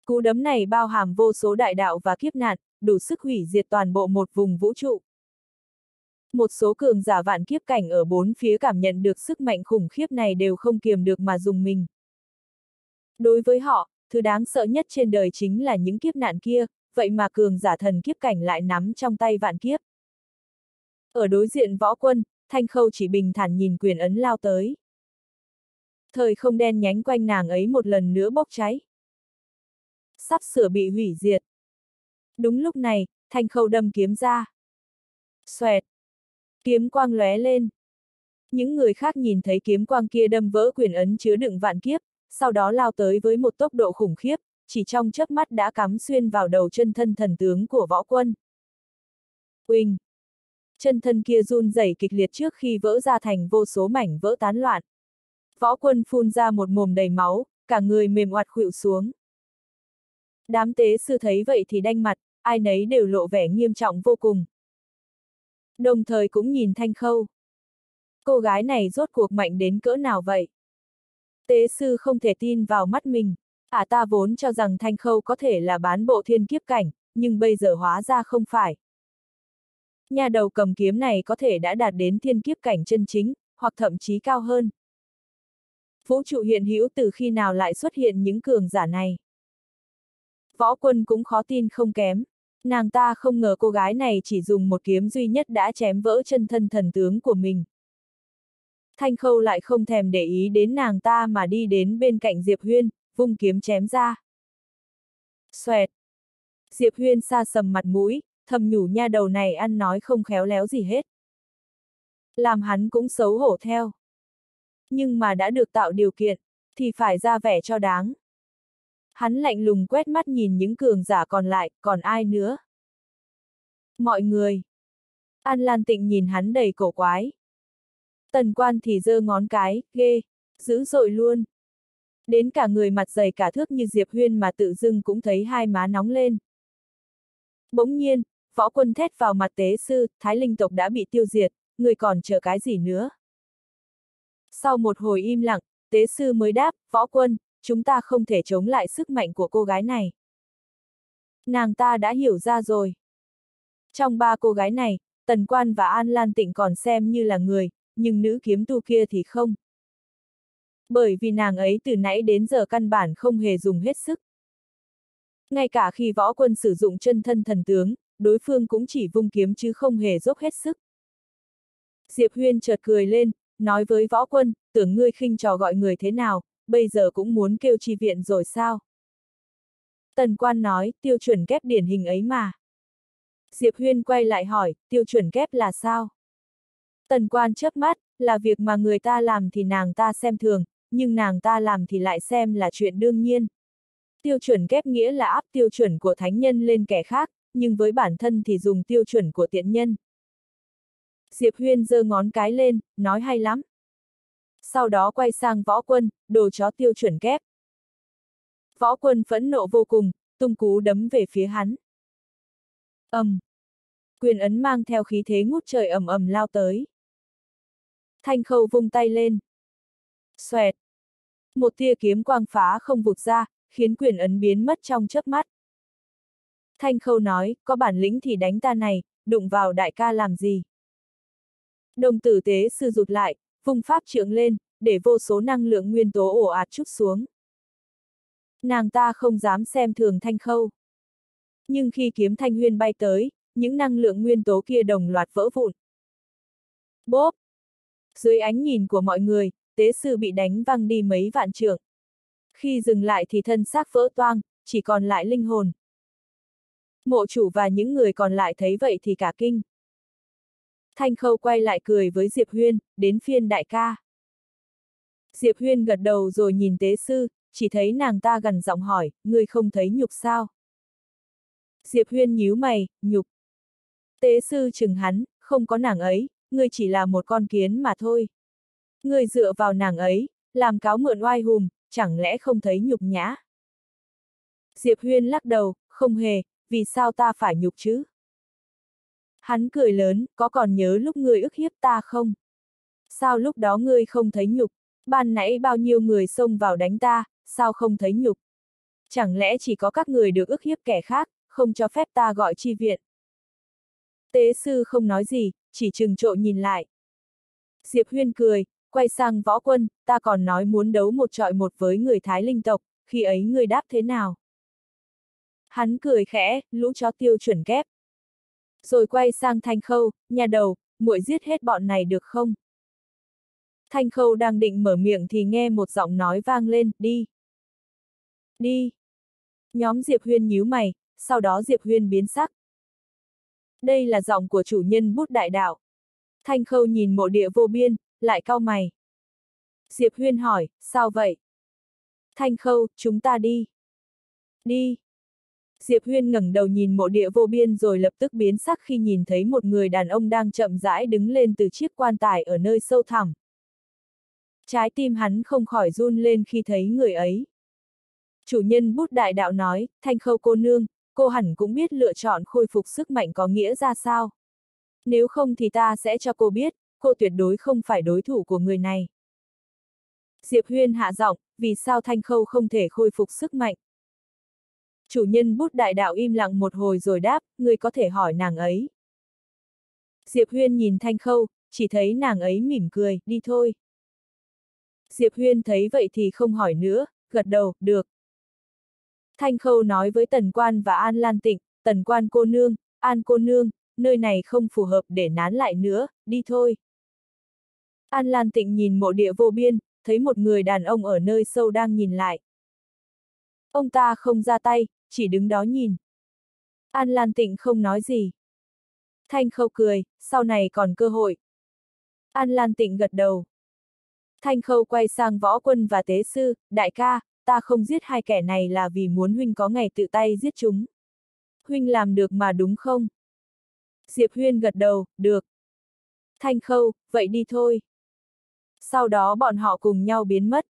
Cú đấm này bao hàm vô số đại đạo và kiếp nạn, đủ sức hủy diệt toàn bộ một vùng vũ trụ. Một số cường giả vạn kiếp cảnh ở bốn phía cảm nhận được sức mạnh khủng khiếp này đều không kiềm được mà dùng mình. Đối với họ, thứ đáng sợ nhất trên đời chính là những kiếp nạn kia, vậy mà cường giả thần kiếp cảnh lại nắm trong tay vạn kiếp. Ở đối diện võ quân, Thanh Khâu chỉ bình thản nhìn quyền ấn lao tới. Thời không đen nhánh quanh nàng ấy một lần nữa bốc cháy. Sắp sửa bị hủy diệt. Đúng lúc này, Thanh Khâu đâm kiếm ra. Xoẹt. Kiếm quang lóe lên. Những người khác nhìn thấy kiếm quang kia đâm vỡ quyền ấn chứa đựng vạn kiếp, sau đó lao tới với một tốc độ khủng khiếp, chỉ trong chớp mắt đã cắm xuyên vào đầu chân thân thần tướng của võ quân. quỳnh, Chân thân kia run rẩy kịch liệt trước khi vỡ ra thành vô số mảnh vỡ tán loạn. Võ quân phun ra một mồm đầy máu, cả người mềm oặt khuỵu xuống. Đám tế sư thấy vậy thì đanh mặt, ai nấy đều lộ vẻ nghiêm trọng vô cùng. Đồng thời cũng nhìn thanh khâu. Cô gái này rốt cuộc mạnh đến cỡ nào vậy? Tế sư không thể tin vào mắt mình. À ta vốn cho rằng thanh khâu có thể là bán bộ thiên kiếp cảnh, nhưng bây giờ hóa ra không phải. Nhà đầu cầm kiếm này có thể đã đạt đến thiên kiếp cảnh chân chính, hoặc thậm chí cao hơn. Vũ trụ hiện hữu từ khi nào lại xuất hiện những cường giả này. Võ quân cũng khó tin không kém. Nàng ta không ngờ cô gái này chỉ dùng một kiếm duy nhất đã chém vỡ chân thân thần tướng của mình. Thanh khâu lại không thèm để ý đến nàng ta mà đi đến bên cạnh Diệp Huyên, vung kiếm chém ra. Xoẹt! Diệp Huyên xa sầm mặt mũi, thầm nhủ nha đầu này ăn nói không khéo léo gì hết. Làm hắn cũng xấu hổ theo. Nhưng mà đã được tạo điều kiện, thì phải ra vẻ cho đáng. Hắn lạnh lùng quét mắt nhìn những cường giả còn lại, còn ai nữa? Mọi người! An Lan Tịnh nhìn hắn đầy cổ quái. Tần quan thì giơ ngón cái, ghê, dữ dội luôn. Đến cả người mặt dày cả thước như Diệp Huyên mà tự dưng cũng thấy hai má nóng lên. Bỗng nhiên, võ quân thét vào mặt tế sư, thái linh tộc đã bị tiêu diệt, người còn chờ cái gì nữa? Sau một hồi im lặng, tế sư mới đáp, võ quân, chúng ta không thể chống lại sức mạnh của cô gái này. Nàng ta đã hiểu ra rồi. Trong ba cô gái này, Tần Quan và An Lan Tịnh còn xem như là người, nhưng nữ kiếm tu kia thì không. Bởi vì nàng ấy từ nãy đến giờ căn bản không hề dùng hết sức. Ngay cả khi võ quân sử dụng chân thân thần tướng, đối phương cũng chỉ vung kiếm chứ không hề dốc hết sức. Diệp Huyên chợt cười lên, nói với võ quân, tưởng ngươi khinh trò gọi người thế nào, bây giờ cũng muốn kêu chi viện rồi sao? Tần quan nói, tiêu chuẩn kép điển hình ấy mà. Diệp Huyên quay lại hỏi, tiêu chuẩn kép là sao? Tần quan chớp mắt, là việc mà người ta làm thì nàng ta xem thường, nhưng nàng ta làm thì lại xem là chuyện đương nhiên. Tiêu chuẩn kép nghĩa là áp tiêu chuẩn của thánh nhân lên kẻ khác, nhưng với bản thân thì dùng tiêu chuẩn của tiện nhân. Diệp Huyên giơ ngón cái lên, nói hay lắm. Sau đó quay sang võ quân, đồ chó tiêu chuẩn kép. Võ quân phẫn nộ vô cùng, tung cú đấm về phía hắn. ầm, um. Quyền ấn mang theo khí thế ngút trời ầm ầm lao tới. Thanh khâu vung tay lên. Xoẹt. Một tia kiếm quang phá không vụt ra, khiến quyền ấn biến mất trong chớp mắt. Thanh khâu nói, có bản lĩnh thì đánh ta này, đụng vào đại ca làm gì. Đồng tử tế sư rụt lại, vùng pháp trượng lên, để vô số năng lượng nguyên tố ổ ạt chút xuống. Nàng ta không dám xem thường thanh khâu. Nhưng khi kiếm thanh huyên bay tới, những năng lượng nguyên tố kia đồng loạt vỡ vụn. Bốp! Dưới ánh nhìn của mọi người, tế sư bị đánh văng đi mấy vạn trượng. Khi dừng lại thì thân xác vỡ toang, chỉ còn lại linh hồn. Mộ chủ và những người còn lại thấy vậy thì cả kinh. Thanh Khâu quay lại cười với Diệp Huyên, đến phiên đại ca. Diệp Huyên gật đầu rồi nhìn tế sư, chỉ thấy nàng ta gần giọng hỏi, ngươi không thấy nhục sao? Diệp Huyên nhíu mày, nhục. Tế sư chừng hắn, không có nàng ấy, ngươi chỉ là một con kiến mà thôi. Ngươi dựa vào nàng ấy, làm cáo mượn oai hùng, chẳng lẽ không thấy nhục nhã? Diệp Huyên lắc đầu, không hề, vì sao ta phải nhục chứ? Hắn cười lớn, có còn nhớ lúc ngươi ức hiếp ta không? Sao lúc đó ngươi không thấy nhục? Ban nãy bao nhiêu người xông vào đánh ta, sao không thấy nhục? Chẳng lẽ chỉ có các người được ức hiếp kẻ khác, không cho phép ta gọi chi viện? Tế sư không nói gì, chỉ trừng trộ nhìn lại. Diệp Huyên cười, quay sang võ quân, ta còn nói muốn đấu một trọi một với người Thái linh tộc, khi ấy người đáp thế nào? Hắn cười khẽ, lũ chó tiêu chuẩn kép. Rồi quay sang Thanh Khâu, nhà đầu, muội giết hết bọn này được không? Thanh Khâu đang định mở miệng thì nghe một giọng nói vang lên, đi. Đi. Nhóm Diệp Huyên nhíu mày, sau đó Diệp Huyên biến sắc. Đây là giọng của chủ nhân bút đại đạo. Thanh Khâu nhìn mộ địa vô biên, lại cau mày. Diệp Huyên hỏi, sao vậy? Thanh Khâu, chúng ta đi. Đi. Diệp Huyên ngẩng đầu nhìn mộ địa vô biên rồi lập tức biến sắc khi nhìn thấy một người đàn ông đang chậm rãi đứng lên từ chiếc quan tài ở nơi sâu thẳm. Trái tim hắn không khỏi run lên khi thấy người ấy. Chủ nhân bút đại đạo nói, thanh khâu cô nương, cô hẳn cũng biết lựa chọn khôi phục sức mạnh có nghĩa ra sao. Nếu không thì ta sẽ cho cô biết, cô tuyệt đối không phải đối thủ của người này. Diệp Huyên hạ giọng, vì sao thanh khâu không thể khôi phục sức mạnh? Chủ nhân bút đại đạo im lặng một hồi rồi đáp, người có thể hỏi nàng ấy. Diệp Huyên nhìn thanh khâu, chỉ thấy nàng ấy mỉm cười, đi thôi. Diệp Huyên thấy vậy thì không hỏi nữa, gật đầu, được. Thanh Khâu nói với Tần Quan và An Lan Tịnh, Tần Quan cô nương, An cô nương, nơi này không phù hợp để nán lại nữa, đi thôi. An Lan Tịnh nhìn mộ địa vô biên, thấy một người đàn ông ở nơi sâu đang nhìn lại. Ông ta không ra tay, chỉ đứng đó nhìn. An Lan Tịnh không nói gì. Thanh Khâu cười, sau này còn cơ hội. An Lan Tịnh gật đầu. Thanh Khâu quay sang võ quân và tế sư, đại ca, ta không giết hai kẻ này là vì muốn huynh có ngày tự tay giết chúng. Huynh làm được mà đúng không? Diệp Huyên gật đầu, được. Thanh Khâu, vậy đi thôi. Sau đó bọn họ cùng nhau biến mất.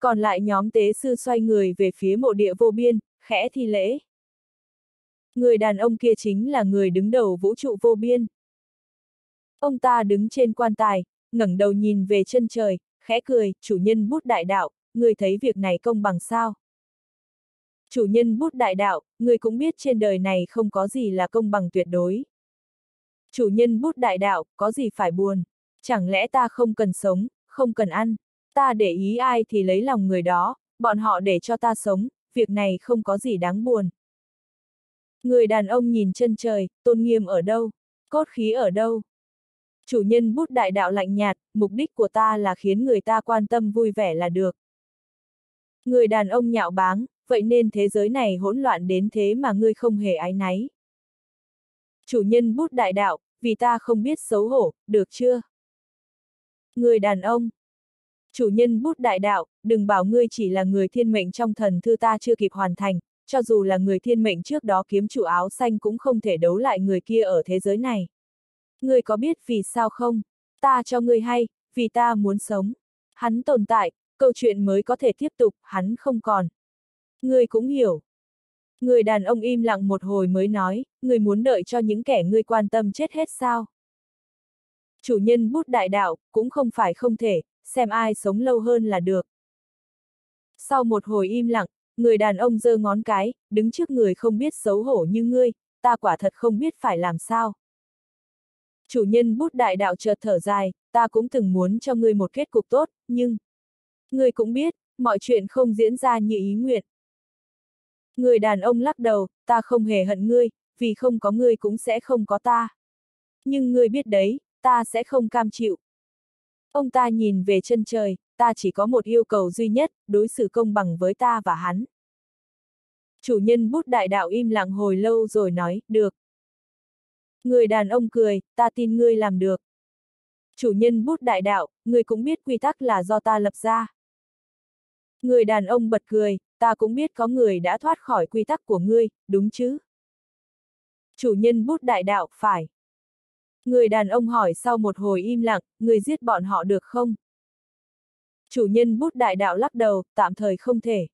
Còn lại nhóm tế sư xoay người về phía mộ địa vô biên, khẽ thi lễ. Người đàn ông kia chính là người đứng đầu vũ trụ vô biên. Ông ta đứng trên quan tài, ngẩng đầu nhìn về chân trời, khẽ cười, chủ nhân bút đại đạo, người thấy việc này công bằng sao? Chủ nhân bút đại đạo, người cũng biết trên đời này không có gì là công bằng tuyệt đối. Chủ nhân bút đại đạo, có gì phải buồn? Chẳng lẽ ta không cần sống, không cần ăn? Ta để ý ai thì lấy lòng người đó, bọn họ để cho ta sống, việc này không có gì đáng buồn. Người đàn ông nhìn chân trời, tôn nghiêm ở đâu? Cốt khí ở đâu? Chủ nhân bút đại đạo lạnh nhạt, mục đích của ta là khiến người ta quan tâm vui vẻ là được. Người đàn ông nhạo báng, vậy nên thế giới này hỗn loạn đến thế mà ngươi không hề ái náy. Chủ nhân bút đại đạo, vì ta không biết xấu hổ, được chưa? Người đàn ông. Chủ nhân bút đại đạo, đừng bảo ngươi chỉ là người thiên mệnh trong thần thư ta chưa kịp hoàn thành, cho dù là người thiên mệnh trước đó kiếm chủ áo xanh cũng không thể đấu lại người kia ở thế giới này. Ngươi có biết vì sao không? Ta cho ngươi hay, vì ta muốn sống. Hắn tồn tại, câu chuyện mới có thể tiếp tục, hắn không còn. Ngươi cũng hiểu. Người đàn ông im lặng một hồi mới nói, ngươi muốn đợi cho những kẻ ngươi quan tâm chết hết sao? Chủ nhân bút đại đạo, cũng không phải không thể, xem ai sống lâu hơn là được. Sau một hồi im lặng, người đàn ông giơ ngón cái, đứng trước người không biết xấu hổ như ngươi, ta quả thật không biết phải làm sao. Chủ nhân bút đại đạo chợt thở dài, ta cũng từng muốn cho ngươi một kết cục tốt, nhưng... Ngươi cũng biết, mọi chuyện không diễn ra như ý nguyện. Người đàn ông lắc đầu, ta không hề hận ngươi, vì không có ngươi cũng sẽ không có ta. Nhưng ngươi biết đấy, ta sẽ không cam chịu. Ông ta nhìn về chân trời, ta chỉ có một yêu cầu duy nhất, đối xử công bằng với ta và hắn. Chủ nhân bút đại đạo im lặng hồi lâu rồi nói, được. Người đàn ông cười, ta tin ngươi làm được. Chủ nhân bút đại đạo, ngươi cũng biết quy tắc là do ta lập ra. Người đàn ông bật cười, ta cũng biết có người đã thoát khỏi quy tắc của ngươi, đúng chứ? Chủ nhân bút đại đạo, phải. Người đàn ông hỏi sau một hồi im lặng, người giết bọn họ được không? Chủ nhân bút đại đạo lắc đầu, tạm thời không thể.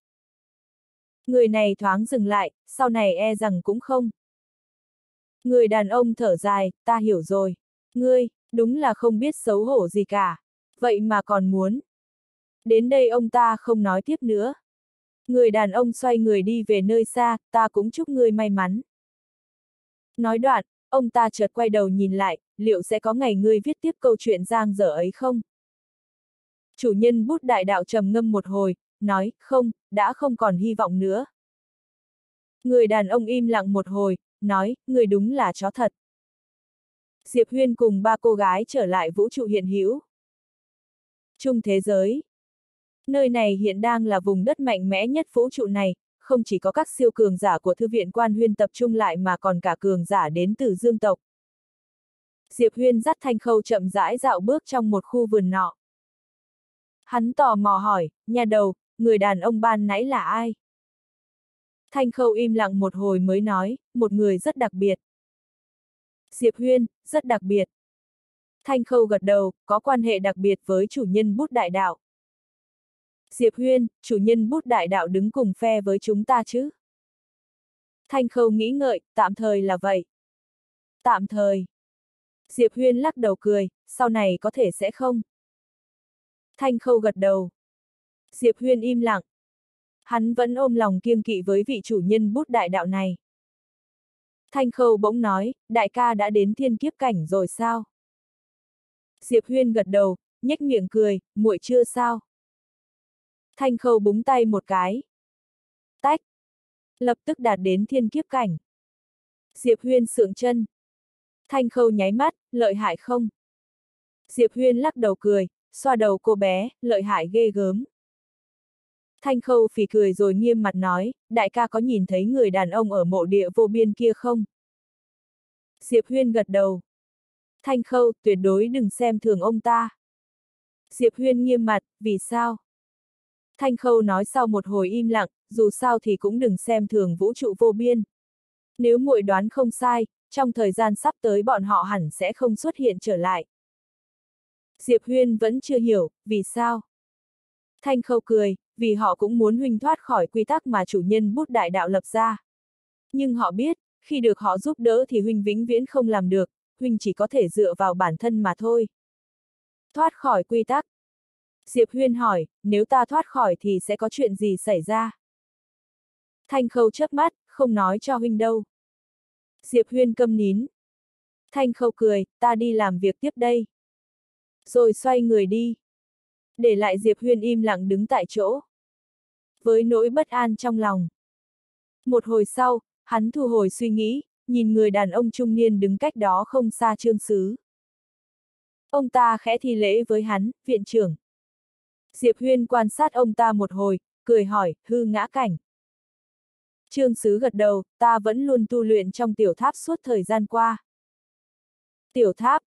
Người này thoáng dừng lại, sau này e rằng cũng không. Người đàn ông thở dài, ta hiểu rồi. Ngươi, đúng là không biết xấu hổ gì cả. Vậy mà còn muốn. Đến đây ông ta không nói tiếp nữa. Người đàn ông xoay người đi về nơi xa, ta cũng chúc ngươi may mắn. Nói đoạn, ông ta chợt quay đầu nhìn lại, liệu sẽ có ngày ngươi viết tiếp câu chuyện giang dở ấy không? Chủ nhân bút đại đạo trầm ngâm một hồi, nói, không, đã không còn hy vọng nữa. Người đàn ông im lặng một hồi, nói, người đúng là chó thật. Diệp Huyên cùng ba cô gái trở lại vũ trụ hiện hữu. Trung thế giới. Nơi này hiện đang là vùng đất mạnh mẽ nhất vũ trụ này, không chỉ có các siêu cường giả của thư viện quan huyên tập trung lại mà còn cả cường giả đến từ dương tộc. Diệp Huyên dắt thanh khâu chậm rãi dạo bước trong một khu vườn nọ. Hắn tò mò hỏi, nhà đầu, người đàn ông ban nãy là ai? Thanh khâu im lặng một hồi mới nói, một người rất đặc biệt. Diệp Huyên, rất đặc biệt. Thanh khâu gật đầu, có quan hệ đặc biệt với chủ nhân bút đại đạo. Diệp Huyên, chủ nhân bút đại đạo đứng cùng phe với chúng ta chứ? Thanh khâu nghĩ ngợi, tạm thời là vậy. Tạm thời. Diệp Huyên lắc đầu cười, sau này có thể sẽ không. Thanh khâu gật đầu. Diệp Huyên im lặng. Hắn vẫn ôm lòng kiêng kỵ với vị chủ nhân bút đại đạo này. Thanh khâu bỗng nói, đại ca đã đến thiên kiếp cảnh rồi sao? Diệp Huyên gật đầu, nhếch miệng cười, muội chưa sao? Thanh khâu búng tay một cái. Tách. Lập tức đạt đến thiên kiếp cảnh. Diệp Huyên sượng chân. Thanh khâu nháy mắt, lợi hại không? Diệp Huyên lắc đầu cười, xoa đầu cô bé, lợi hại ghê gớm. Thanh khâu phì cười rồi nghiêm mặt nói, đại ca có nhìn thấy người đàn ông ở mộ địa vô biên kia không? Diệp Huyên gật đầu. Thanh khâu, tuyệt đối đừng xem thường ông ta. Diệp Huyên nghiêm mặt, vì sao? Thanh khâu nói sau một hồi im lặng, dù sao thì cũng đừng xem thường vũ trụ vô biên. Nếu muội đoán không sai, trong thời gian sắp tới bọn họ hẳn sẽ không xuất hiện trở lại. Diệp Huyên vẫn chưa hiểu, vì sao? Thanh khâu cười, vì họ cũng muốn huynh thoát khỏi quy tắc mà chủ nhân bút đại đạo lập ra. Nhưng họ biết, khi được họ giúp đỡ thì huynh vĩnh viễn không làm được, huynh chỉ có thể dựa vào bản thân mà thôi. Thoát khỏi quy tắc. Diệp Huyên hỏi, nếu ta thoát khỏi thì sẽ có chuyện gì xảy ra? Thanh khâu chớp mắt, không nói cho huynh đâu. Diệp Huyên câm nín. Thanh khâu cười, ta đi làm việc tiếp đây. Rồi xoay người đi. Để lại Diệp Huyên im lặng đứng tại chỗ. Với nỗi bất an trong lòng. Một hồi sau, hắn thu hồi suy nghĩ, nhìn người đàn ông trung niên đứng cách đó không xa trương sứ. Ông ta khẽ thi lễ với hắn, viện trưởng. Diệp Huyên quan sát ông ta một hồi, cười hỏi, hư ngã cảnh. Trương Sứ gật đầu, ta vẫn luôn tu luyện trong tiểu tháp suốt thời gian qua. Tiểu tháp.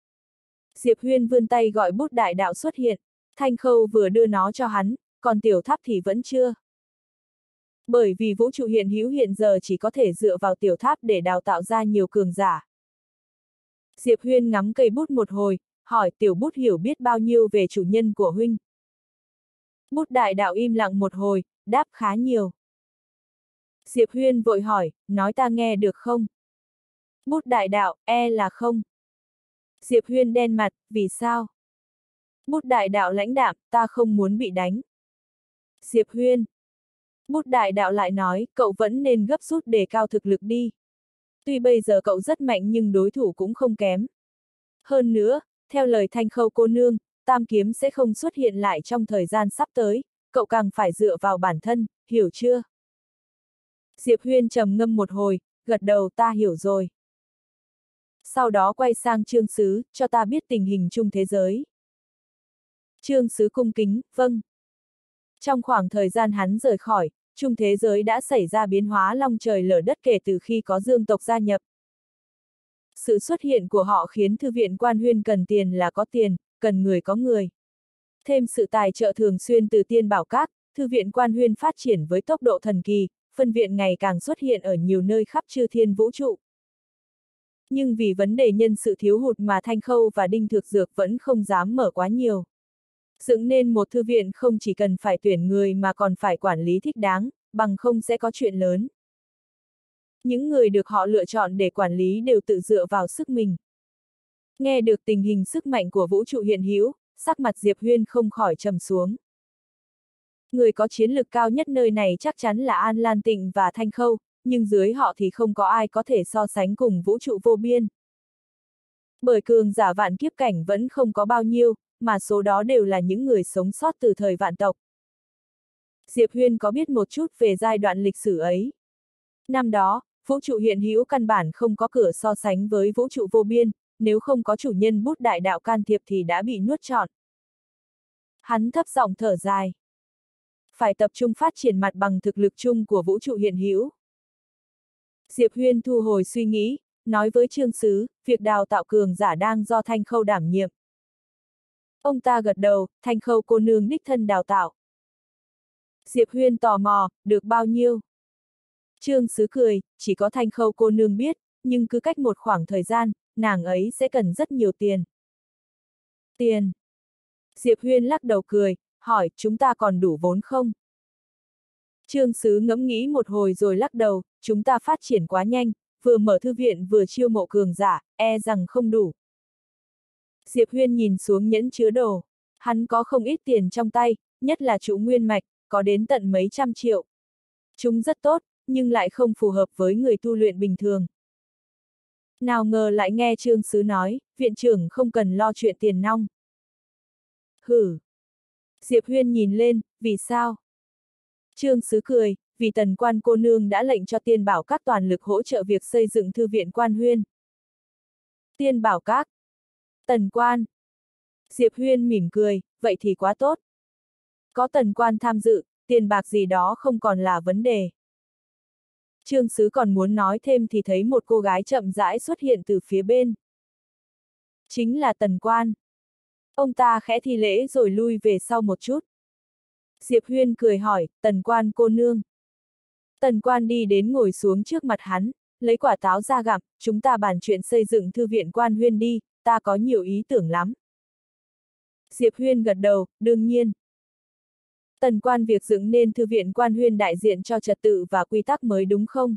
Diệp Huyên vươn tay gọi bút đại đạo xuất hiện, Thanh Khâu vừa đưa nó cho hắn, còn tiểu tháp thì vẫn chưa. Bởi vì vũ trụ hiện hữu hiện giờ chỉ có thể dựa vào tiểu tháp để đào tạo ra nhiều cường giả. Diệp Huyên ngắm cây bút một hồi, hỏi tiểu bút hiểu biết bao nhiêu về chủ nhân của huynh. Bút đại đạo im lặng một hồi, đáp khá nhiều. Diệp Huyên vội hỏi, nói ta nghe được không? Bút đại đạo, e là không. Diệp Huyên đen mặt, vì sao? Bút đại đạo lãnh đạm, ta không muốn bị đánh. Diệp Huyên. Bút đại đạo lại nói, cậu vẫn nên gấp rút để cao thực lực đi. Tuy bây giờ cậu rất mạnh nhưng đối thủ cũng không kém. Hơn nữa, theo lời thanh khâu cô nương, tam kiếm sẽ không xuất hiện lại trong thời gian sắp tới, cậu càng phải dựa vào bản thân, hiểu chưa? Diệp Huyên trầm ngâm một hồi, gật đầu ta hiểu rồi. Sau đó quay sang Trương Sứ, cho ta biết tình hình chung thế giới. Trương Sứ cung kính, vâng. Trong khoảng thời gian hắn rời khỏi, chung thế giới đã xảy ra biến hóa long trời lở đất kể từ khi có dương tộc gia nhập. Sự xuất hiện của họ khiến thư viện quan huyên cần tiền là có tiền, cần người có người. Thêm sự tài trợ thường xuyên từ tiên bảo các, thư viện quan huyên phát triển với tốc độ thần kỳ, phân viện ngày càng xuất hiện ở nhiều nơi khắp chư thiên vũ trụ. Nhưng vì vấn đề nhân sự thiếu hụt mà Thanh Khâu và Đinh Thực Dược vẫn không dám mở quá nhiều. Dựng nên một thư viện không chỉ cần phải tuyển người mà còn phải quản lý thích đáng, bằng không sẽ có chuyện lớn. Những người được họ lựa chọn để quản lý đều tự dựa vào sức mình. Nghe được tình hình sức mạnh của vũ trụ hiện hữu, sắc mặt Diệp Huyên không khỏi trầm xuống. Người có chiến lực cao nhất nơi này chắc chắn là An Lan Tịnh và Thanh Khâu, nhưng dưới họ thì không có ai có thể so sánh cùng vũ trụ vô biên. Bởi cường giả vạn kiếp cảnh vẫn không có bao nhiêu, mà số đó đều là những người sống sót từ thời vạn tộc. Diệp Huyên có biết một chút về giai đoạn lịch sử ấy. Năm đó, vũ trụ hiện hữu căn bản không có cửa so sánh với vũ trụ vô biên, nếu không có chủ nhân bút đại đạo can thiệp thì đã bị nuốt trọn. Hắn thấp giọng thở dài. Phải tập trung phát triển mặt bằng thực lực chung của vũ trụ hiện hữu. Diệp Huyên thu hồi suy nghĩ, nói với Trương Sứ, việc đào tạo cường giả đang do Thanh Khâu đảm nhiệm. Ông ta gật đầu, Thanh Khâu cô nương đích thân đào tạo. Diệp Huyên tò mò, được bao nhiêu? Trương Sứ cười, chỉ có Thanh Khâu cô nương biết, nhưng cứ cách một khoảng thời gian, nàng ấy sẽ cần rất nhiều tiền. Tiền. Diệp Huyên lắc đầu cười, hỏi, chúng ta còn đủ vốn không? Trương Sứ ngẫm nghĩ một hồi rồi lắc đầu, chúng ta phát triển quá nhanh, vừa mở thư viện vừa chiêu mộ cường giả, e rằng không đủ. Diệp Huyên nhìn xuống nhẫn chứa đồ. Hắn có không ít tiền trong tay, nhất là chủ nguyên mạch, có đến tận mấy trăm triệu. Chúng rất tốt, nhưng lại không phù hợp với người tu luyện bình thường. Nào ngờ lại nghe Trương Sứ nói, viện trưởng không cần lo chuyện tiền nong. Hử! Diệp Huyên nhìn lên, vì sao? Trương Sứ cười, vì tần quan cô nương đã lệnh cho tiên bảo các toàn lực hỗ trợ việc xây dựng thư viện quan huyên. Tiên bảo các. Tần quan. Diệp Huyên mỉm cười, vậy thì quá tốt. Có tần quan tham dự, tiền bạc gì đó không còn là vấn đề. Trương Sứ còn muốn nói thêm thì thấy một cô gái chậm rãi xuất hiện từ phía bên. Chính là tần quan. Ông ta khẽ thi lễ rồi lui về sau một chút. Diệp Huyên cười hỏi, tần quan cô nương. Tần quan đi đến ngồi xuống trước mặt hắn, lấy quả táo ra gặm, chúng ta bàn chuyện xây dựng thư viện quan huyên đi, ta có nhiều ý tưởng lắm. Diệp Huyên gật đầu, đương nhiên. Tần quan việc dựng nên thư viện quan huyên đại diện cho trật tự và quy tắc mới đúng không?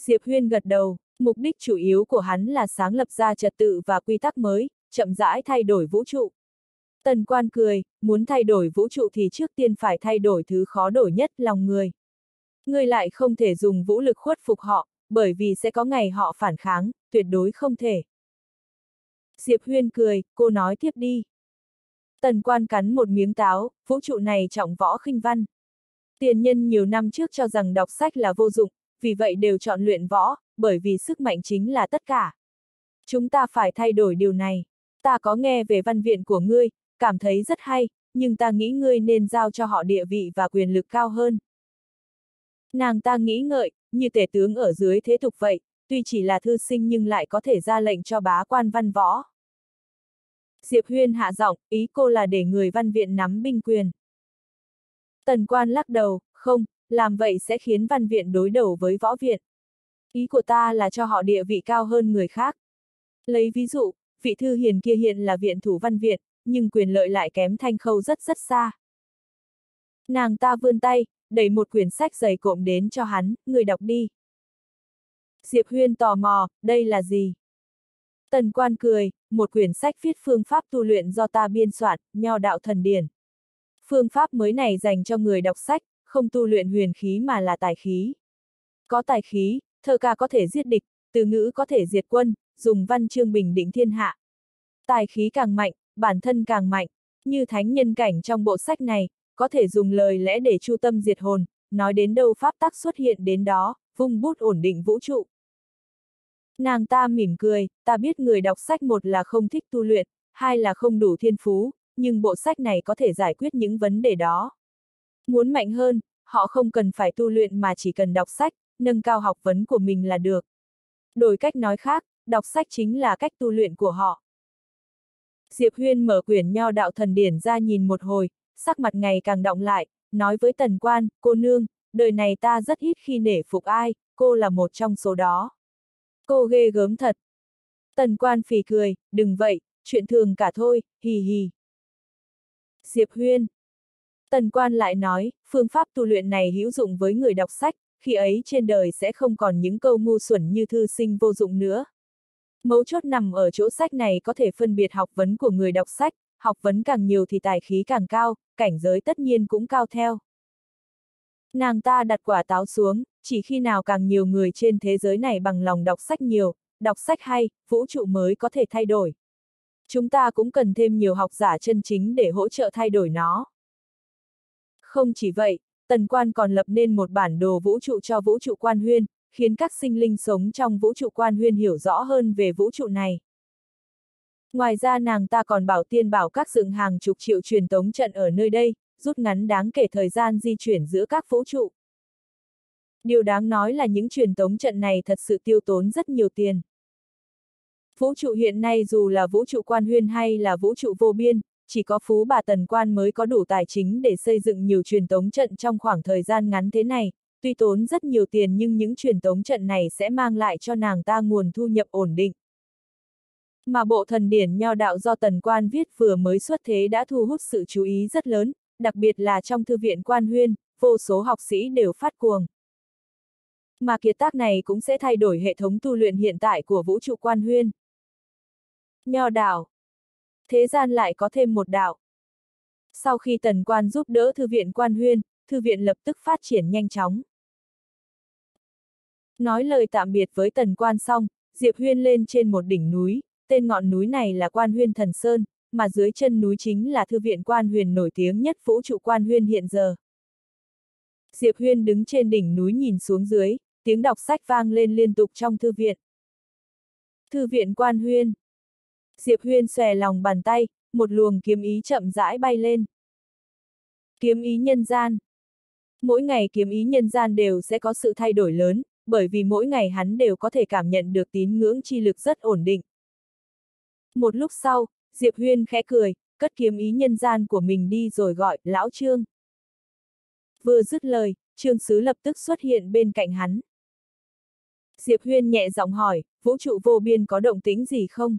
Diệp Huyên gật đầu, mục đích chủ yếu của hắn là sáng lập ra trật tự và quy tắc mới, chậm rãi thay đổi vũ trụ. Tần quan cười, muốn thay đổi vũ trụ thì trước tiên phải thay đổi thứ khó đổi nhất lòng người. Người lại không thể dùng vũ lực khuất phục họ, bởi vì sẽ có ngày họ phản kháng, tuyệt đối không thể. Diệp Huyên cười, cô nói tiếp đi. Tần quan cắn một miếng táo, vũ trụ này trọng võ khinh văn. Tiền nhân nhiều năm trước cho rằng đọc sách là vô dụng, vì vậy đều chọn luyện võ, bởi vì sức mạnh chính là tất cả. Chúng ta phải thay đổi điều này. Ta có nghe về văn viện của ngươi, cảm thấy rất hay, nhưng ta nghĩ ngươi nên giao cho họ địa vị và quyền lực cao hơn. Nàng ta nghĩ ngợi, như tể tướng ở dưới thế tục vậy, tuy chỉ là thư sinh nhưng lại có thể ra lệnh cho bá quan văn võ. Diệp Huyên hạ giọng, ý cô là để người văn viện nắm binh quyền. Tần quan lắc đầu, không, làm vậy sẽ khiến văn viện đối đầu với võ viện. Ý của ta là cho họ địa vị cao hơn người khác. Lấy ví dụ, vị thư hiền kia hiện là viện thủ văn viện, nhưng quyền lợi lại kém thanh khâu rất rất xa. Nàng ta vươn tay, đẩy một quyển sách dày cộm đến cho hắn, người đọc đi. Diệp Huyên tò mò, đây là gì? Tần quan cười, một quyển sách viết phương pháp tu luyện do ta biên soạn, nho đạo thần điển. Phương pháp mới này dành cho người đọc sách, không tu luyện huyền khí mà là tài khí. Có tài khí, thơ ca có thể giết địch, từ ngữ có thể diệt quân, dùng văn chương bình định thiên hạ. Tài khí càng mạnh, bản thân càng mạnh, như thánh nhân cảnh trong bộ sách này, có thể dùng lời lẽ để chu tâm diệt hồn, nói đến đâu pháp tắc xuất hiện đến đó, vung bút ổn định vũ trụ. Nàng ta mỉm cười, ta biết người đọc sách một là không thích tu luyện, hai là không đủ thiên phú, nhưng bộ sách này có thể giải quyết những vấn đề đó. Muốn mạnh hơn, họ không cần phải tu luyện mà chỉ cần đọc sách, nâng cao học vấn của mình là được. Đổi cách nói khác, đọc sách chính là cách tu luyện của họ. Diệp Huyên mở quyển nho đạo thần điển ra nhìn một hồi, sắc mặt ngày càng động lại, nói với tần quan, cô nương, đời này ta rất ít khi nể phục ai, cô là một trong số đó. Cô ghê gớm thật. Tần quan phì cười, đừng vậy, chuyện thường cả thôi, hì hì. Diệp Huyên. Tần quan lại nói, phương pháp tu luyện này hữu dụng với người đọc sách, khi ấy trên đời sẽ không còn những câu ngu xuẩn như thư sinh vô dụng nữa. Mấu chốt nằm ở chỗ sách này có thể phân biệt học vấn của người đọc sách, học vấn càng nhiều thì tài khí càng cao, cảnh giới tất nhiên cũng cao theo. Nàng ta đặt quả táo xuống, chỉ khi nào càng nhiều người trên thế giới này bằng lòng đọc sách nhiều, đọc sách hay, vũ trụ mới có thể thay đổi. Chúng ta cũng cần thêm nhiều học giả chân chính để hỗ trợ thay đổi nó. Không chỉ vậy, Tần Quan còn lập nên một bản đồ vũ trụ cho vũ trụ quan huyên, khiến các sinh linh sống trong vũ trụ quan huyên hiểu rõ hơn về vũ trụ này. Ngoài ra nàng ta còn bảo tiên bảo các dựng hàng chục triệu truyền tống trận ở nơi đây, rút ngắn đáng kể thời gian di chuyển giữa các vũ trụ. Điều đáng nói là những truyền tống trận này thật sự tiêu tốn rất nhiều tiền. Vũ trụ hiện nay dù là vũ trụ quan huyên hay là vũ trụ vô biên, chỉ có phú bà tần quan mới có đủ tài chính để xây dựng nhiều truyền tống trận trong khoảng thời gian ngắn thế này, tuy tốn rất nhiều tiền nhưng những truyền tống trận này sẽ mang lại cho nàng ta nguồn thu nhập ổn định. Mà bộ thần điển nho đạo do tần quan viết vừa mới xuất thế đã thu hút sự chú ý rất lớn, đặc biệt là trong thư viện quan huyên, vô số học sĩ đều phát cuồng. Mà kiệt tác này cũng sẽ thay đổi hệ thống tu luyện hiện tại của vũ trụ quan huyên. Nho đạo. Thế gian lại có thêm một đạo. Sau khi tần quan giúp đỡ thư viện quan huyên, thư viện lập tức phát triển nhanh chóng. Nói lời tạm biệt với tần quan xong, Diệp Huyên lên trên một đỉnh núi, tên ngọn núi này là Quan Huyên Thần Sơn, mà dưới chân núi chính là thư viện Quan Huyền nổi tiếng nhất vũ trụ Quan Huyên hiện giờ. Diệp Huyên đứng trên đỉnh núi nhìn xuống dưới, tiếng đọc sách vang lên liên tục trong thư viện. Thư viện Quan Huyên Diệp Huyên xòe lòng bàn tay, một luồng kiếm ý chậm rãi bay lên. Kiếm ý nhân gian Mỗi ngày kiếm ý nhân gian đều sẽ có sự thay đổi lớn, bởi vì mỗi ngày hắn đều có thể cảm nhận được tín ngưỡng chi lực rất ổn định. Một lúc sau, Diệp Huyên khẽ cười, cất kiếm ý nhân gian của mình đi rồi gọi, lão Trương. Vừa dứt lời, Trương Sứ lập tức xuất hiện bên cạnh hắn. Diệp Huyên nhẹ giọng hỏi, vũ trụ vô biên có động tính gì không?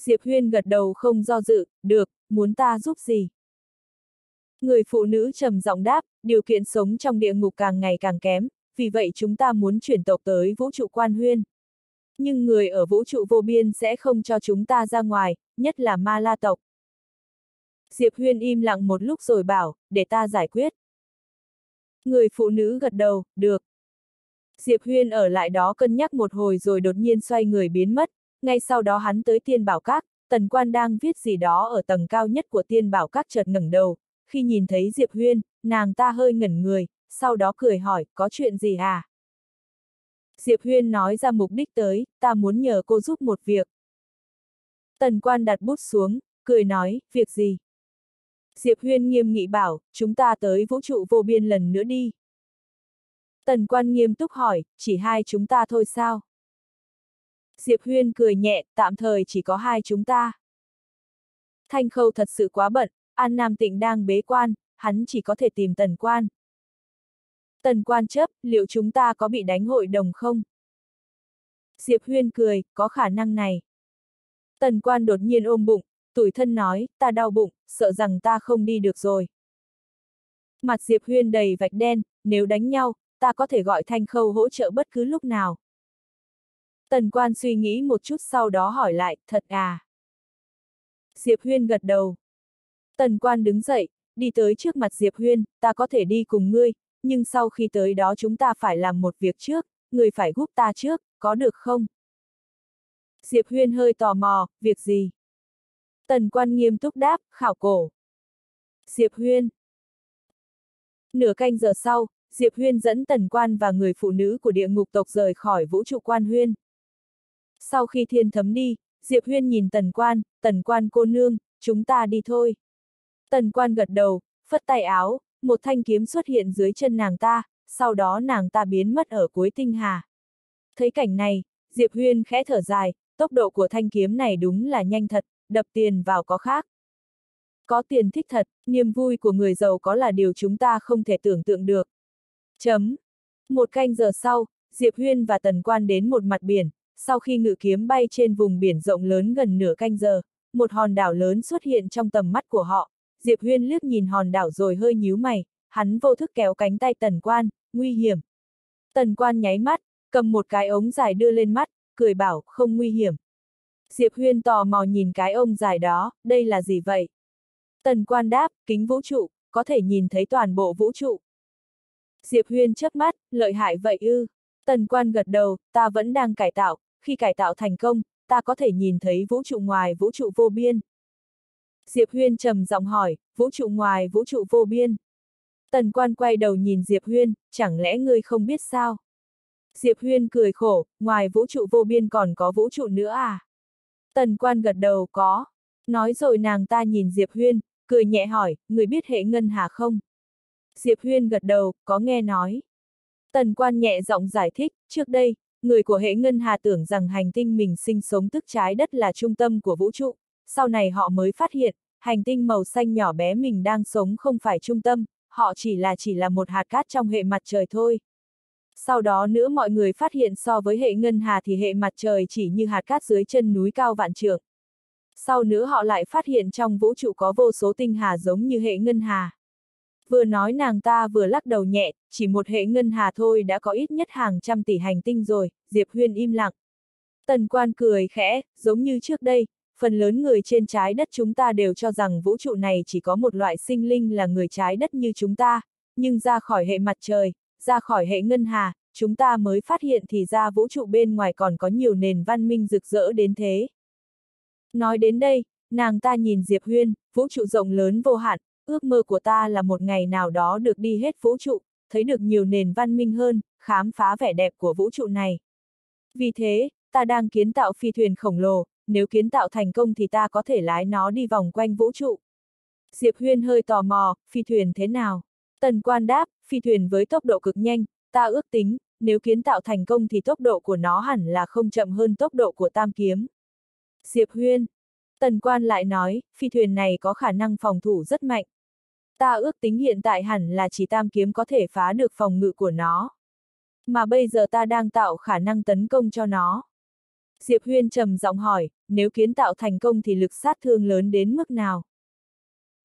Diệp Huyên gật đầu không do dự, được, muốn ta giúp gì? Người phụ nữ trầm giọng đáp, điều kiện sống trong địa ngục càng ngày càng kém, vì vậy chúng ta muốn chuyển tộc tới vũ trụ quan huyên. Nhưng người ở vũ trụ vô biên sẽ không cho chúng ta ra ngoài, nhất là ma la tộc. Diệp Huyên im lặng một lúc rồi bảo, để ta giải quyết. Người phụ nữ gật đầu, được. Diệp Huyên ở lại đó cân nhắc một hồi rồi đột nhiên xoay người biến mất, ngay sau đó hắn tới tiên bảo các, tần quan đang viết gì đó ở tầng cao nhất của tiên bảo các chợt ngẩng đầu, khi nhìn thấy Diệp Huyên, nàng ta hơi ngẩn người, sau đó cười hỏi, có chuyện gì à? Diệp Huyên nói ra mục đích tới, ta muốn nhờ cô giúp một việc. Tần quan đặt bút xuống, cười nói, việc gì? Diệp Huyên nghiêm nghị bảo, chúng ta tới vũ trụ vô biên lần nữa đi. Tần quan nghiêm túc hỏi, chỉ hai chúng ta thôi sao? Diệp Huyên cười nhẹ, tạm thời chỉ có hai chúng ta. Thanh khâu thật sự quá bận, An Nam Tịnh đang bế quan, hắn chỉ có thể tìm tần quan. Tần quan chấp, liệu chúng ta có bị đánh hội đồng không? Diệp Huyên cười, có khả năng này. Tần quan đột nhiên ôm bụng, tủi thân nói, ta đau bụng, sợ rằng ta không đi được rồi. Mặt Diệp Huyên đầy vạch đen, nếu đánh nhau, ta có thể gọi Thanh Khâu hỗ trợ bất cứ lúc nào. Tần quan suy nghĩ một chút sau đó hỏi lại, thật à? Diệp Huyên gật đầu. Tần quan đứng dậy, đi tới trước mặt Diệp Huyên, ta có thể đi cùng ngươi, nhưng sau khi tới đó chúng ta phải làm một việc trước, ngươi phải giúp ta trước, có được không? Diệp Huyên hơi tò mò, việc gì? Tần quan nghiêm túc đáp, khảo cổ. Diệp Huyên. Nửa canh giờ sau, Diệp Huyên dẫn tần quan và người phụ nữ của địa ngục tộc rời khỏi vũ trụ quan huyên. Sau khi thiên thấm đi, Diệp Huyên nhìn tần quan, tần quan cô nương, chúng ta đi thôi. Tần quan gật đầu, phất tay áo, một thanh kiếm xuất hiện dưới chân nàng ta, sau đó nàng ta biến mất ở cuối tinh hà. Thấy cảnh này, Diệp Huyên khẽ thở dài, tốc độ của thanh kiếm này đúng là nhanh thật, đập tiền vào có khác. Có tiền thích thật, niềm vui của người giàu có là điều chúng ta không thể tưởng tượng được. Chấm. Một canh giờ sau, Diệp Huyên và Tần Quan đến một mặt biển, sau khi ngự kiếm bay trên vùng biển rộng lớn gần nửa canh giờ, một hòn đảo lớn xuất hiện trong tầm mắt của họ. Diệp Huyên liếc nhìn hòn đảo rồi hơi nhíu mày, hắn vô thức kéo cánh tay Tần Quan, nguy hiểm. Tần Quan nháy mắt, cầm một cái ống dài đưa lên mắt, cười bảo, không nguy hiểm. Diệp Huyên tò mò nhìn cái ông dài đó, đây là gì vậy? Tần Quan đáp, kính vũ trụ, có thể nhìn thấy toàn bộ vũ trụ. Diệp Huyên chớp mắt, lợi hại vậy ư. Tần Quan gật đầu, ta vẫn đang cải tạo, khi cải tạo thành công, ta có thể nhìn thấy vũ trụ ngoài vũ trụ vô biên. Diệp Huyên trầm giọng hỏi, vũ trụ ngoài vũ trụ vô biên. Tần quan quay đầu nhìn Diệp Huyên, chẳng lẽ ngươi không biết sao? Diệp Huyên cười khổ, ngoài vũ trụ vô biên còn có vũ trụ nữa à? Tần quan gật đầu có. Nói rồi nàng ta nhìn Diệp Huyên, cười nhẹ hỏi, người biết hệ ngân hà không? Diệp Huyên gật đầu, có nghe nói. Tần quan nhẹ giọng giải thích, trước đây, người của hệ ngân hà tưởng rằng hành tinh mình sinh sống tức trái đất là trung tâm của vũ trụ, sau này họ mới phát hiện, hành tinh màu xanh nhỏ bé mình đang sống không phải trung tâm, họ chỉ là chỉ là một hạt cát trong hệ mặt trời thôi. Sau đó nữa mọi người phát hiện so với hệ ngân hà thì hệ mặt trời chỉ như hạt cát dưới chân núi cao vạn trượng. Sau nữa họ lại phát hiện trong vũ trụ có vô số tinh hà giống như hệ ngân hà. Vừa nói nàng ta vừa lắc đầu nhẹ, chỉ một hệ ngân hà thôi đã có ít nhất hàng trăm tỷ hành tinh rồi, Diệp Huyên im lặng. Tần quan cười khẽ, giống như trước đây, phần lớn người trên trái đất chúng ta đều cho rằng vũ trụ này chỉ có một loại sinh linh là người trái đất như chúng ta, nhưng ra khỏi hệ mặt trời, ra khỏi hệ ngân hà, chúng ta mới phát hiện thì ra vũ trụ bên ngoài còn có nhiều nền văn minh rực rỡ đến thế. Nói đến đây, nàng ta nhìn Diệp Huyên, vũ trụ rộng lớn vô hạn, ước mơ của ta là một ngày nào đó được đi hết vũ trụ, thấy được nhiều nền văn minh hơn, khám phá vẻ đẹp của vũ trụ này. Vì thế, ta đang kiến tạo phi thuyền khổng lồ, nếu kiến tạo thành công thì ta có thể lái nó đi vòng quanh vũ trụ. Diệp Huyên hơi tò mò, phi thuyền thế nào? Tần quan đáp, phi thuyền với tốc độ cực nhanh, ta ước tính, nếu kiến tạo thành công thì tốc độ của nó hẳn là không chậm hơn tốc độ của tam kiếm. Diệp Huyên. Tần quan lại nói, phi thuyền này có khả năng phòng thủ rất mạnh. Ta ước tính hiện tại hẳn là chỉ tam kiếm có thể phá được phòng ngự của nó. Mà bây giờ ta đang tạo khả năng tấn công cho nó. Diệp Huyên trầm giọng hỏi, nếu kiến tạo thành công thì lực sát thương lớn đến mức nào?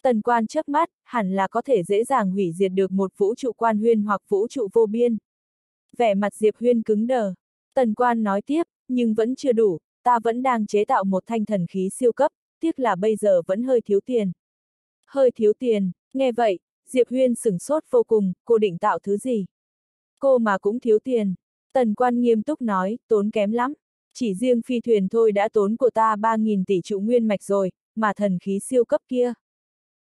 Tần quan chớp mắt, hẳn là có thể dễ dàng hủy diệt được một vũ trụ quan huyên hoặc vũ trụ vô biên. Vẻ mặt Diệp Huyên cứng đờ. Tần quan nói tiếp, nhưng vẫn chưa đủ, ta vẫn đang chế tạo một thanh thần khí siêu cấp, tiếc là bây giờ vẫn hơi thiếu tiền. Hơi thiếu tiền, nghe vậy, Diệp Huyên sửng sốt vô cùng, cô định tạo thứ gì? Cô mà cũng thiếu tiền. Tần quan nghiêm túc nói, tốn kém lắm. Chỉ riêng phi thuyền thôi đã tốn của ta 3.000 tỷ trụ nguyên mạch rồi, mà thần khí siêu cấp kia.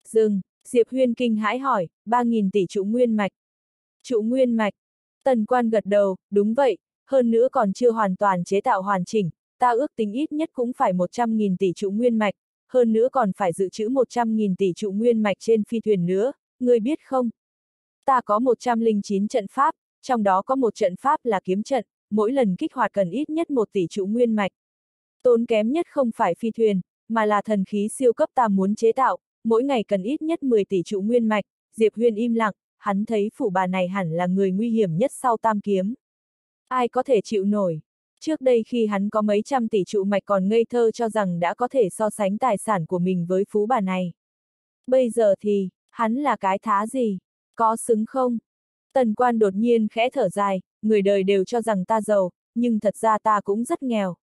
Dừng, Diệp Huyên kinh hãi hỏi, 3.000 tỷ trụ nguyên mạch. Trụ nguyên mạch. Tần quan gật đầu, đúng vậy, hơn nữa còn chưa hoàn toàn chế tạo hoàn chỉnh, ta ước tính ít nhất cũng phải 100.000 tỷ trụ nguyên mạch, hơn nữa còn phải dự trữ 100.000 tỷ trụ nguyên mạch trên phi thuyền nữa, ngươi biết không? Ta có 109 trận pháp, trong đó có một trận pháp là kiếm trận, mỗi lần kích hoạt cần ít nhất một tỷ trụ nguyên mạch. Tốn kém nhất không phải phi thuyền, mà là thần khí siêu cấp ta muốn chế tạo, mỗi ngày cần ít nhất 10 tỷ trụ nguyên mạch, Diệp Huyên im lặng, hắn thấy phủ bà này hẳn là người nguy hiểm nhất sau tam kiếm. Ai có thể chịu nổi? Trước đây khi hắn có mấy trăm tỷ trụ mạch còn ngây thơ cho rằng đã có thể so sánh tài sản của mình với phú bà này. Bây giờ thì, hắn là cái thá gì? Có xứng không? Tần quan đột nhiên khẽ thở dài, người đời đều cho rằng ta giàu, nhưng thật ra ta cũng rất nghèo.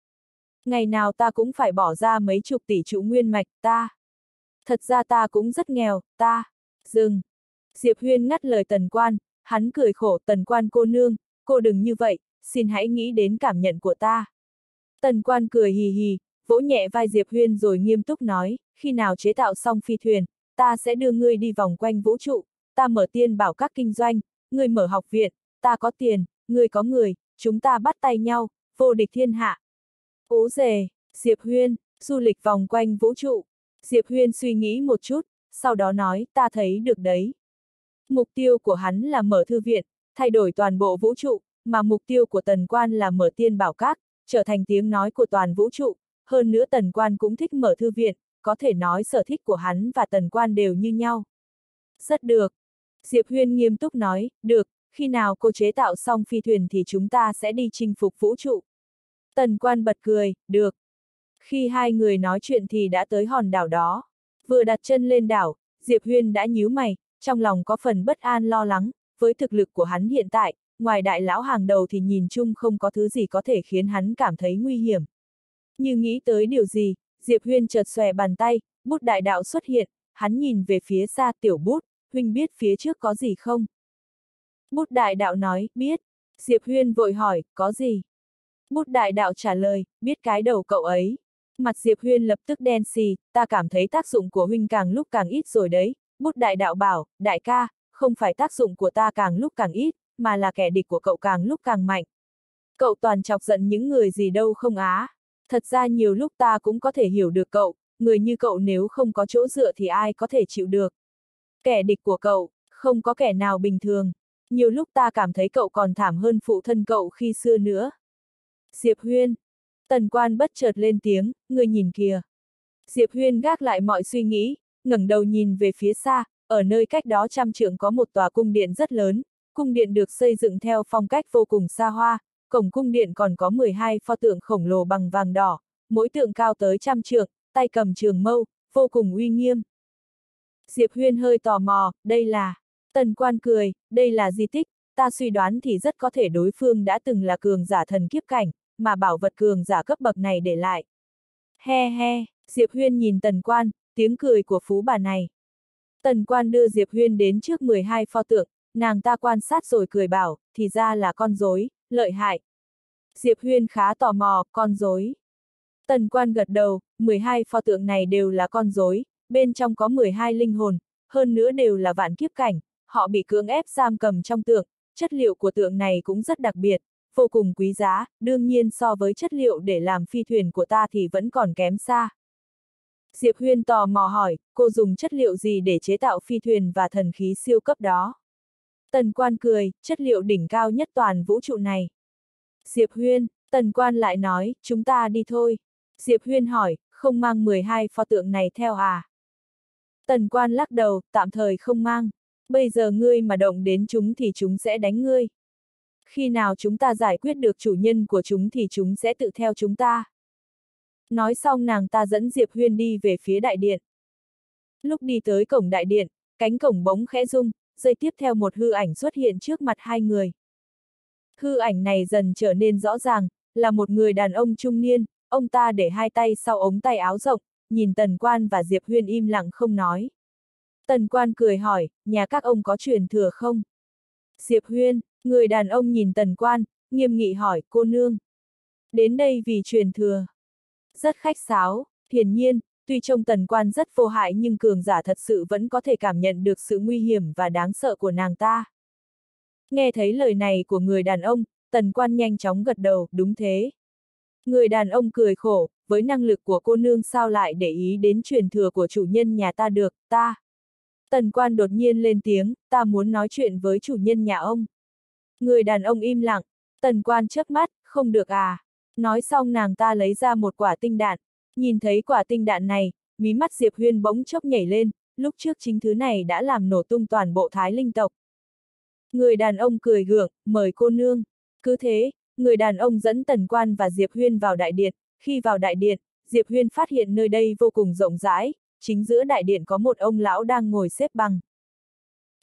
Ngày nào ta cũng phải bỏ ra mấy chục tỷ trụ nguyên mạch, ta. Thật ra ta cũng rất nghèo, ta. Dừng. Diệp Huyên ngắt lời tần quan, hắn cười khổ tần quan cô nương, cô đừng như vậy, xin hãy nghĩ đến cảm nhận của ta. Tần quan cười hì hì, vỗ nhẹ vai Diệp Huyên rồi nghiêm túc nói, khi nào chế tạo xong phi thuyền, ta sẽ đưa ngươi đi vòng quanh vũ trụ, ta mở tiên bảo các kinh doanh, ngươi mở học viện, ta có tiền, ngươi có người, chúng ta bắt tay nhau, vô địch thiên hạ. Ố dề, Diệp Huyên, du lịch vòng quanh vũ trụ. Diệp Huyên suy nghĩ một chút, sau đó nói, ta thấy được đấy. Mục tiêu của hắn là mở thư viện, thay đổi toàn bộ vũ trụ, mà mục tiêu của tần quan là mở tiên bảo các, trở thành tiếng nói của toàn vũ trụ. Hơn nữa tần quan cũng thích mở thư viện, có thể nói sở thích của hắn và tần quan đều như nhau. Rất được. Diệp Huyên nghiêm túc nói, được, khi nào cô chế tạo xong phi thuyền thì chúng ta sẽ đi chinh phục vũ trụ. Tần quan bật cười, được. Khi hai người nói chuyện thì đã tới hòn đảo đó. Vừa đặt chân lên đảo, Diệp Huyên đã nhíu mày, trong lòng có phần bất an lo lắng, với thực lực của hắn hiện tại, ngoài đại lão hàng đầu thì nhìn chung không có thứ gì có thể khiến hắn cảm thấy nguy hiểm. Như nghĩ tới điều gì, Diệp Huyên chợt xòe bàn tay, bút đại đạo xuất hiện, hắn nhìn về phía xa tiểu bút, huynh biết phía trước có gì không? Bút đại đạo nói, biết. Diệp Huyên vội hỏi, có gì? Bút đại đạo trả lời, biết cái đầu cậu ấy. Mặt Diệp Huyên lập tức đen xì, ta cảm thấy tác dụng của huynh càng lúc càng ít rồi đấy. Bút đại đạo bảo, đại ca, không phải tác dụng của ta càng lúc càng ít, mà là kẻ địch của cậu càng lúc càng mạnh. Cậu toàn chọc giận những người gì đâu không á. Thật ra nhiều lúc ta cũng có thể hiểu được cậu, người như cậu nếu không có chỗ dựa thì ai có thể chịu được. Kẻ địch của cậu, không có kẻ nào bình thường. Nhiều lúc ta cảm thấy cậu còn thảm hơn phụ thân cậu khi xưa nữa. Diệp Huyên. Tần quan bất chợt lên tiếng, người nhìn kìa. Diệp Huyên gác lại mọi suy nghĩ, ngẩng đầu nhìn về phía xa, ở nơi cách đó trăm trượng có một tòa cung điện rất lớn, cung điện được xây dựng theo phong cách vô cùng xa hoa, cổng cung điện còn có 12 pho tượng khổng lồ bằng vàng đỏ, mỗi tượng cao tới trăm trượng, tay cầm trường mâu, vô cùng uy nghiêm. Diệp Huyên hơi tò mò, đây là... Tần quan cười, đây là di tích, ta suy đoán thì rất có thể đối phương đã từng là cường giả thần kiếp cảnh, mà bảo vật cường giả cấp bậc này để lại. He he, Diệp Huyên nhìn tần quan, tiếng cười của phú bà này. Tần quan đưa Diệp Huyên đến trước 12 pho tượng, nàng ta quan sát rồi cười bảo, thì ra là con dối, lợi hại. Diệp Huyên khá tò mò, con dối. Tần quan gật đầu, 12 pho tượng này đều là con dối, bên trong có 12 linh hồn, hơn nữa đều là vạn kiếp cảnh, họ bị cưỡng ép giam cầm trong tượng, chất liệu của tượng này cũng rất đặc biệt, vô cùng quý giá, đương nhiên so với chất liệu để làm phi thuyền của ta thì vẫn còn kém xa. Diệp Huyên tò mò hỏi, cô dùng chất liệu gì để chế tạo phi thuyền và thần khí siêu cấp đó? Tần quan cười, chất liệu đỉnh cao nhất toàn vũ trụ này. Diệp Huyên, tần quan lại nói, chúng ta đi thôi. Diệp Huyên hỏi, không mang 12 pho tượng này theo à? Tần quan lắc đầu, tạm thời không mang. Bây giờ ngươi mà động đến chúng thì chúng sẽ đánh ngươi. Khi nào chúng ta giải quyết được chủ nhân của chúng thì chúng sẽ tự theo chúng ta. Nói xong nàng ta dẫn Diệp Huyên đi về phía đại điện. Lúc đi tới cổng đại điện, cánh cổng bóng khẽ rung, giây tiếp theo một hư ảnh xuất hiện trước mặt hai người. Hư ảnh này dần trở nên rõ ràng, là một người đàn ông trung niên, ông ta để hai tay sau ống tay áo rộng, nhìn Tần Quan và Diệp Huyên im lặng không nói. Tần Quan cười hỏi, nhà các ông có truyền thừa không? Diệp Huyên, người đàn ông nhìn Tần Quan, nghiêm nghị hỏi, cô nương. Đến đây vì truyền thừa. Rất khách sáo, hiển nhiên, tuy trông Tần Quan rất vô hại nhưng cường giả thật sự vẫn có thể cảm nhận được sự nguy hiểm và đáng sợ của nàng ta. Nghe thấy lời này của người đàn ông, Tần Quan nhanh chóng gật đầu, đúng thế. Người đàn ông cười khổ, với năng lực của cô nương sao lại để ý đến truyền thừa của chủ nhân nhà ta được, ta. Tần quan đột nhiên lên tiếng, ta muốn nói chuyện với chủ nhân nhà ông. Người đàn ông im lặng, tần quan chớp mắt, không được à. Nói xong nàng ta lấy ra một quả tinh đạn. Nhìn thấy quả tinh đạn này, mí mắt Diệp Huyên bỗng chốc nhảy lên, lúc trước chính thứ này đã làm nổ tung toàn bộ thái linh tộc. Người đàn ông cười gượng, mời cô nương. Cứ thế, người đàn ông dẫn Tần Quan và Diệp Huyên vào đại điện, khi vào đại điện, Diệp Huyên phát hiện nơi đây vô cùng rộng rãi, chính giữa đại điện có một ông lão đang ngồi xếp bằng.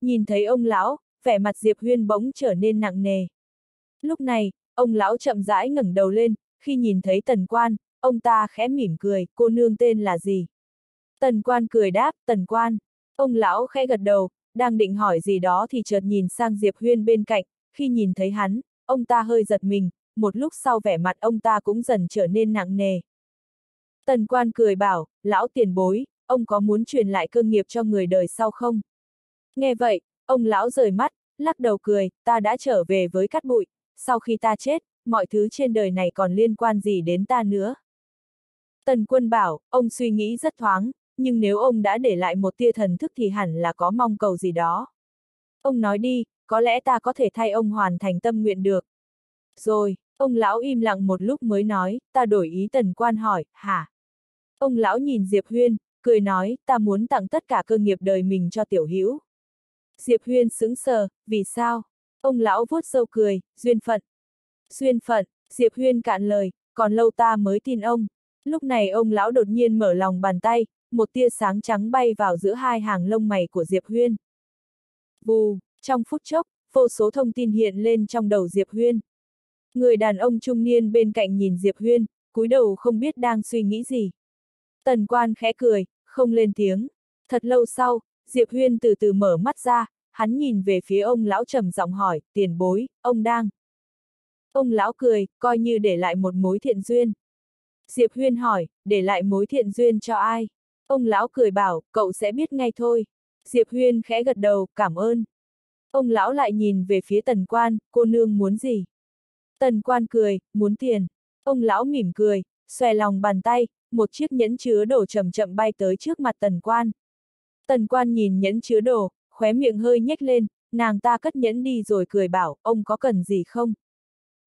Nhìn thấy ông lão, vẻ mặt Diệp Huyên bỗng trở nên nặng nề. Lúc này, ông lão chậm rãi ngẩng đầu lên, khi nhìn thấy tần quan, ông ta khẽ mỉm cười, cô nương tên là gì? Tần quan cười đáp, tần quan. Ông lão khẽ gật đầu, đang định hỏi gì đó thì chợt nhìn sang Diệp Huyên bên cạnh, khi nhìn thấy hắn, ông ta hơi giật mình, một lúc sau vẻ mặt ông ta cũng dần trở nên nặng nề. Tần quan cười bảo, lão tiền bối, ông có muốn truyền lại cơ nghiệp cho người đời sau không? Nghe vậy, ông lão rời mắt, lắc đầu cười, ta đã trở về với cát bụi, sau khi ta chết, mọi thứ trên đời này còn liên quan gì đến ta nữa? Tần quân bảo, ông suy nghĩ rất thoáng, nhưng nếu ông đã để lại một tia thần thức thì hẳn là có mong cầu gì đó. Ông nói đi, có lẽ ta có thể thay ông hoàn thành tâm nguyện được. Rồi, ông lão im lặng một lúc mới nói, ta đổi ý tần quan hỏi, hả? Ông lão nhìn Diệp Huyên, cười nói, ta muốn tặng tất cả cơ nghiệp đời mình cho tiểu hữu. Diệp Huyên sững sờ, vì sao? Ông lão vuốt sâu cười, duyên phận. Duyên phận, Diệp Huyên cạn lời, còn lâu ta mới tin ông. Lúc này ông lão đột nhiên mở lòng bàn tay, một tia sáng trắng bay vào giữa hai hàng lông mày của Diệp Huyên. Bù, trong phút chốc, vô số thông tin hiện lên trong đầu Diệp Huyên. Người đàn ông trung niên bên cạnh nhìn Diệp Huyên, cúi đầu không biết đang suy nghĩ gì. Tần quan khẽ cười, không lên tiếng. Thật lâu sau, Diệp Huyên từ từ mở mắt ra, hắn nhìn về phía ông lão trầm giọng hỏi, tiền bối, ông đang. Ông lão cười, coi như để lại một mối thiện duyên. Diệp Huyên hỏi, để lại mối thiện duyên cho ai? Ông lão cười bảo, cậu sẽ biết ngay thôi. Diệp Huyên khẽ gật đầu, cảm ơn. Ông lão lại nhìn về phía tần quan, cô nương muốn gì? Tần quan cười, muốn tiền. Ông lão mỉm cười, xòe lòng bàn tay, một chiếc nhẫn chứa đồ chậm chậm bay tới trước mặt tần quan. Tần quan nhìn nhẫn chứa đồ, khóe miệng hơi nhếch lên, nàng ta cất nhẫn đi rồi cười bảo, ông có cần gì không?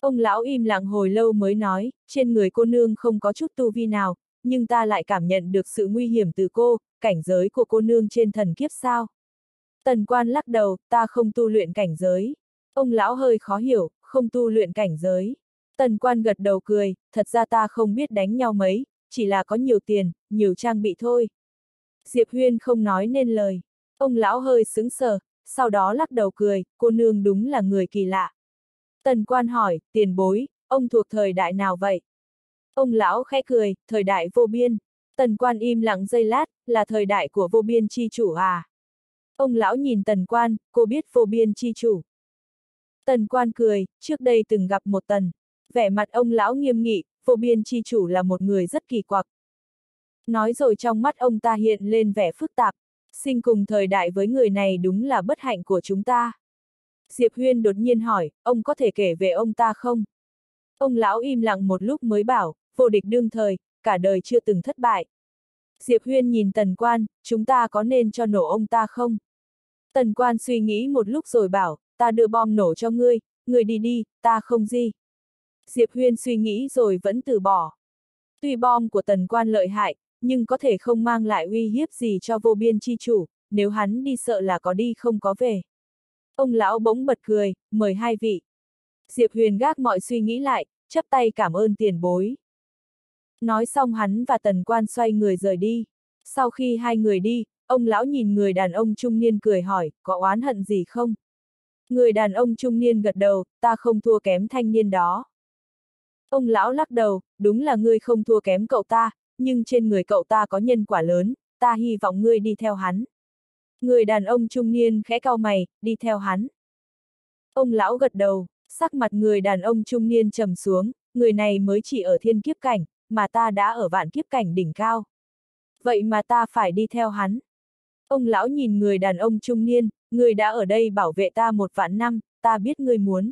Ông lão im lặng hồi lâu mới nói, trên người cô nương không có chút tu vi nào, nhưng ta lại cảm nhận được sự nguy hiểm từ cô, cảnh giới của cô nương trên thần kiếp sao. Tần quan lắc đầu, ta không tu luyện cảnh giới. Ông lão hơi khó hiểu, không tu luyện cảnh giới. Tần quan gật đầu cười, thật ra ta không biết đánh nhau mấy, chỉ là có nhiều tiền, nhiều trang bị thôi. Diệp Huyên không nói nên lời. Ông lão hơi sững sờ, sau đó lắc đầu cười, cô nương đúng là người kỳ lạ. Tần quan hỏi, tiền bối, ông thuộc thời đại nào vậy? Ông lão khẽ cười, thời đại vô biên. Tần quan im lặng giây lát, là thời đại của vô biên chi chủ à? Ông lão nhìn tần quan, cô biết vô biên chi chủ. Tần quan cười, trước đây từng gặp một tần. Vẻ mặt ông lão nghiêm nghị, vô biên chi chủ là một người rất kỳ quặc. Nói rồi trong mắt ông ta hiện lên vẻ phức tạp. Sinh cùng thời đại với người này đúng là bất hạnh của chúng ta. Diệp Huyên đột nhiên hỏi, ông có thể kể về ông ta không? Ông lão im lặng một lúc mới bảo, vô địch đương thời, cả đời chưa từng thất bại. Diệp Huyên nhìn tần quan, chúng ta có nên cho nổ ông ta không? Tần quan suy nghĩ một lúc rồi bảo, ta đưa bom nổ cho ngươi, ngươi đi đi, ta không gì. Diệp Huyên suy nghĩ rồi vẫn từ bỏ. Tuy bom của tần quan lợi hại, nhưng có thể không mang lại uy hiếp gì cho vô biên chi chủ, nếu hắn đi sợ là có đi không có về. Ông lão bỗng bật cười, mời hai vị. Diệp Huyền gác mọi suy nghĩ lại, chấp tay cảm ơn tiền bối. Nói xong hắn và tần quan xoay người rời đi. Sau khi hai người đi, ông lão nhìn người đàn ông trung niên cười hỏi, có oán hận gì không? Người đàn ông trung niên gật đầu, ta không thua kém thanh niên đó. Ông lão lắc đầu, đúng là ngươi không thua kém cậu ta, nhưng trên người cậu ta có nhân quả lớn, ta hy vọng ngươi đi theo hắn. Người đàn ông trung niên khẽ cao mày, đi theo hắn. Ông lão gật đầu, sắc mặt người đàn ông trung niên trầm xuống, người này mới chỉ ở thiên kiếp cảnh, mà ta đã ở vạn kiếp cảnh đỉnh cao. Vậy mà ta phải đi theo hắn. Ông lão nhìn người đàn ông trung niên, người đã ở đây bảo vệ ta một vạn năm, ta biết ngươi muốn.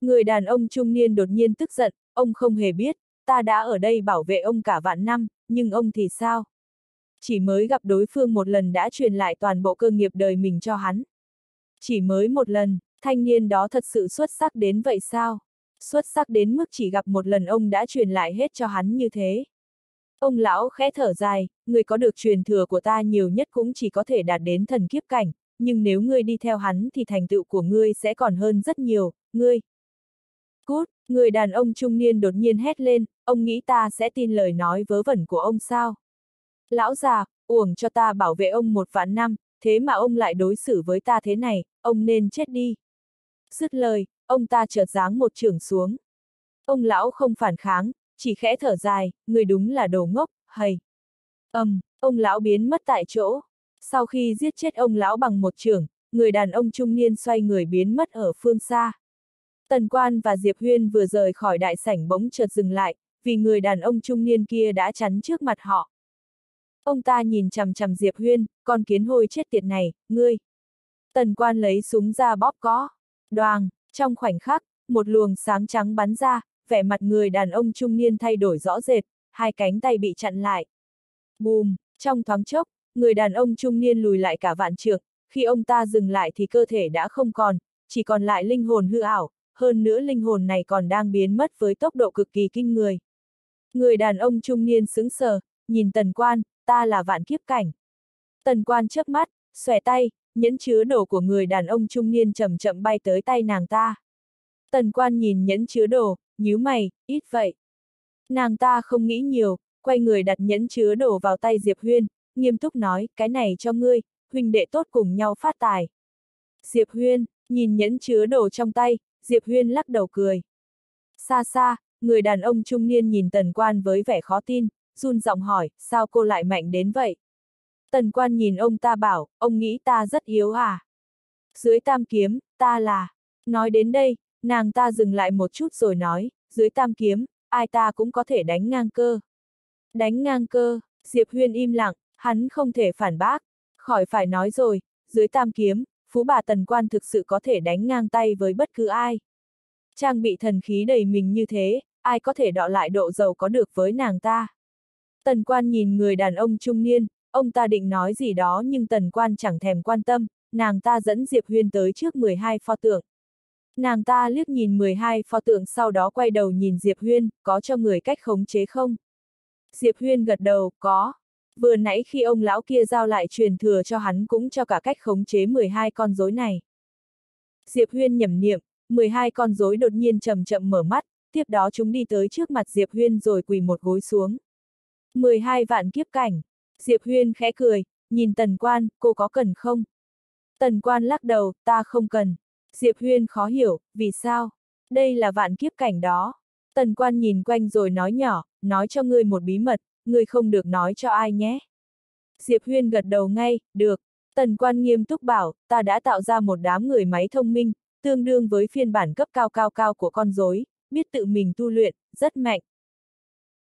Người đàn ông trung niên đột nhiên tức giận, ông không hề biết, ta đã ở đây bảo vệ ông cả vạn năm, nhưng ông thì sao? Chỉ mới gặp đối phương một lần đã truyền lại toàn bộ cơ nghiệp đời mình cho hắn. Chỉ mới một lần, thanh niên đó thật sự xuất sắc đến vậy sao? Xuất sắc đến mức chỉ gặp một lần ông đã truyền lại hết cho hắn như thế. Ông lão khẽ thở dài, người có được truyền thừa của ta nhiều nhất cũng chỉ có thể đạt đến thần kiếp cảnh, nhưng nếu ngươi đi theo hắn thì thành tựu của ngươi sẽ còn hơn rất nhiều, ngươi. Cút, người đàn ông trung niên đột nhiên hét lên, ông nghĩ ta sẽ tin lời nói vớ vẩn của ông sao? Lão già, uổng cho ta bảo vệ ông một vạn năm, thế mà ông lại đối xử với ta thế này, ông nên chết đi. Dứt lời, ông ta chợt giáng một trường xuống. Ông lão không phản kháng, chỉ khẽ thở dài, người đúng là đồ ngốc, hầy. ầm, um, ông lão biến mất tại chỗ. Sau khi giết chết ông lão bằng một trường, người đàn ông trung niên xoay người biến mất ở phương xa. Tần Quan và Diệp Huyên vừa rời khỏi đại sảnh bỗng chợt dừng lại, vì người đàn ông trung niên kia đã chắn trước mặt họ. Ông ta nhìn chằm chằm Diệp Huyên, con kiến hôi chết tiệt này, ngươi. Tần Quan lấy súng ra bóp có. Đoàng, trong khoảnh khắc, một luồng sáng trắng bắn ra, vẻ mặt người đàn ông trung niên thay đổi rõ rệt, hai cánh tay bị chặn lại. Bùm, trong thoáng chốc, người đàn ông trung niên lùi lại cả vạn trượng, khi ông ta dừng lại thì cơ thể đã không còn, chỉ còn lại linh hồn hư ảo, hơn nữa linh hồn này còn đang biến mất với tốc độ cực kỳ kinh người. Người đàn ông trung niên sững sờ, nhìn tần quan, ta là vạn kiếp cảnh. Tần quan chớp mắt, xòe tay, nhẫn chứa đồ của người đàn ông trung niên chậm chậm bay tới tay nàng ta. Tần quan nhìn nhẫn chứa đồ, nhíu mày, ít vậy. Nàng ta không nghĩ nhiều, quay người đặt nhẫn chứa đồ vào tay Diệp Huyên, nghiêm túc nói, cái này cho ngươi, huynh đệ tốt cùng nhau phát tài. Diệp Huyên, nhìn nhẫn chứa đồ trong tay, Diệp Huyên lắc đầu cười. Xa xa, người đàn ông trung niên nhìn tần quan với vẻ khó tin, run giọng hỏi, sao cô lại mạnh đến vậy? Tần quan nhìn ông ta bảo, ông nghĩ ta rất yếu à? Dưới tam kiếm, ta là... Nói đến đây, nàng ta dừng lại một chút rồi nói, dưới tam kiếm, ai ta cũng có thể đánh ngang cơ. Đánh ngang cơ, Diệp Huyên im lặng, hắn không thể phản bác. Khỏi phải nói rồi, dưới tam kiếm, phú bà tần quan thực sự có thể đánh ngang tay với bất cứ ai. Trang bị thần khí đầy mình như thế, ai có thể đọ lại độ giàu có được với nàng ta. Tần quan nhìn người đàn ông trung niên, ông ta định nói gì đó nhưng tần quan chẳng thèm quan tâm, nàng ta dẫn Diệp Huyên tới trước 12 pho tượng. Nàng ta liếc nhìn 12 pho tượng sau đó quay đầu nhìn Diệp Huyên, có cho người cách khống chế không? Diệp Huyên gật đầu, có. Vừa nãy khi ông lão kia giao lại truyền thừa cho hắn cũng cho cả cách khống chế 12 con rối này. Diệp Huyên nhẩm niệm, 12 con rối đột nhiên chậm chậm mở mắt, tiếp đó chúng đi tới trước mặt Diệp Huyên rồi quỳ một gối xuống. 12 vạn kiếp cảnh. Diệp Huyên khẽ cười, nhìn tần quan, cô có cần không? Tần quan lắc đầu, ta không cần. Diệp Huyên khó hiểu, vì sao? Đây là vạn kiếp cảnh đó. Tần quan nhìn quanh rồi nói nhỏ, nói cho ngươi một bí mật, ngươi không được nói cho ai nhé. Diệp Huyên gật đầu ngay, được. Tần quan nghiêm túc bảo, ta đã tạo ra một đám người máy thông minh, tương đương với phiên bản cấp cao cao cao của con rối, biết tự mình tu luyện, rất mạnh.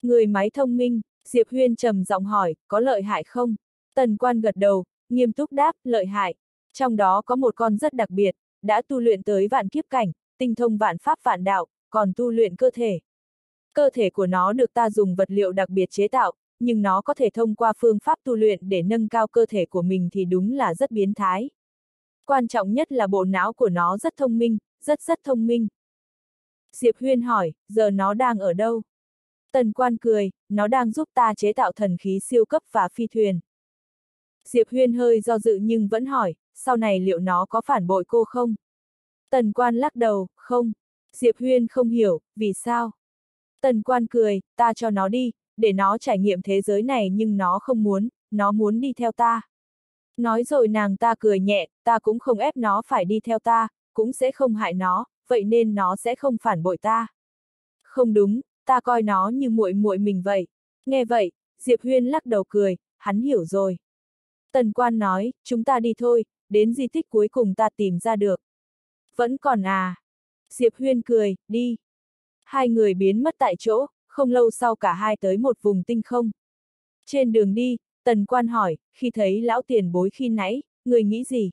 Người máy thông minh, Diệp Huyên trầm giọng hỏi, có lợi hại không? Tần quan gật đầu, nghiêm túc đáp, lợi hại. Trong đó có một con rất đặc biệt, đã tu luyện tới vạn kiếp cảnh, tinh thông vạn pháp vạn đạo, còn tu luyện cơ thể. Cơ thể của nó được ta dùng vật liệu đặc biệt chế tạo, nhưng nó có thể thông qua phương pháp tu luyện để nâng cao cơ thể của mình thì đúng là rất biến thái. Quan trọng nhất là bộ não của nó rất thông minh, rất rất thông minh. Diệp Huyên hỏi, giờ nó đang ở đâu? Tần quan cười, nó đang giúp ta chế tạo thần khí siêu cấp và phi thuyền. Diệp Huyên hơi do dự nhưng vẫn hỏi, sau này liệu nó có phản bội cô không? Tần quan lắc đầu, không. Diệp Huyên không hiểu, vì sao? Tần quan cười, ta cho nó đi, để nó trải nghiệm thế giới này nhưng nó không muốn, nó muốn đi theo ta. Nói rồi nàng ta cười nhẹ, ta cũng không ép nó phải đi theo ta, cũng sẽ không hại nó, vậy nên nó sẽ không phản bội ta. Không đúng, ta coi nó như muội muội mình vậy. Nghe vậy, Diệp Huyên lắc đầu cười, hắn hiểu rồi. Tần quan nói, chúng ta đi thôi, đến di tích cuối cùng ta tìm ra được. Vẫn còn à? Diệp Huyên cười, đi. Hai người biến mất tại chỗ, không lâu sau cả hai tới một vùng tinh không. Trên đường đi, tần quan hỏi, khi thấy lão tiền bối khi nãy, người nghĩ gì?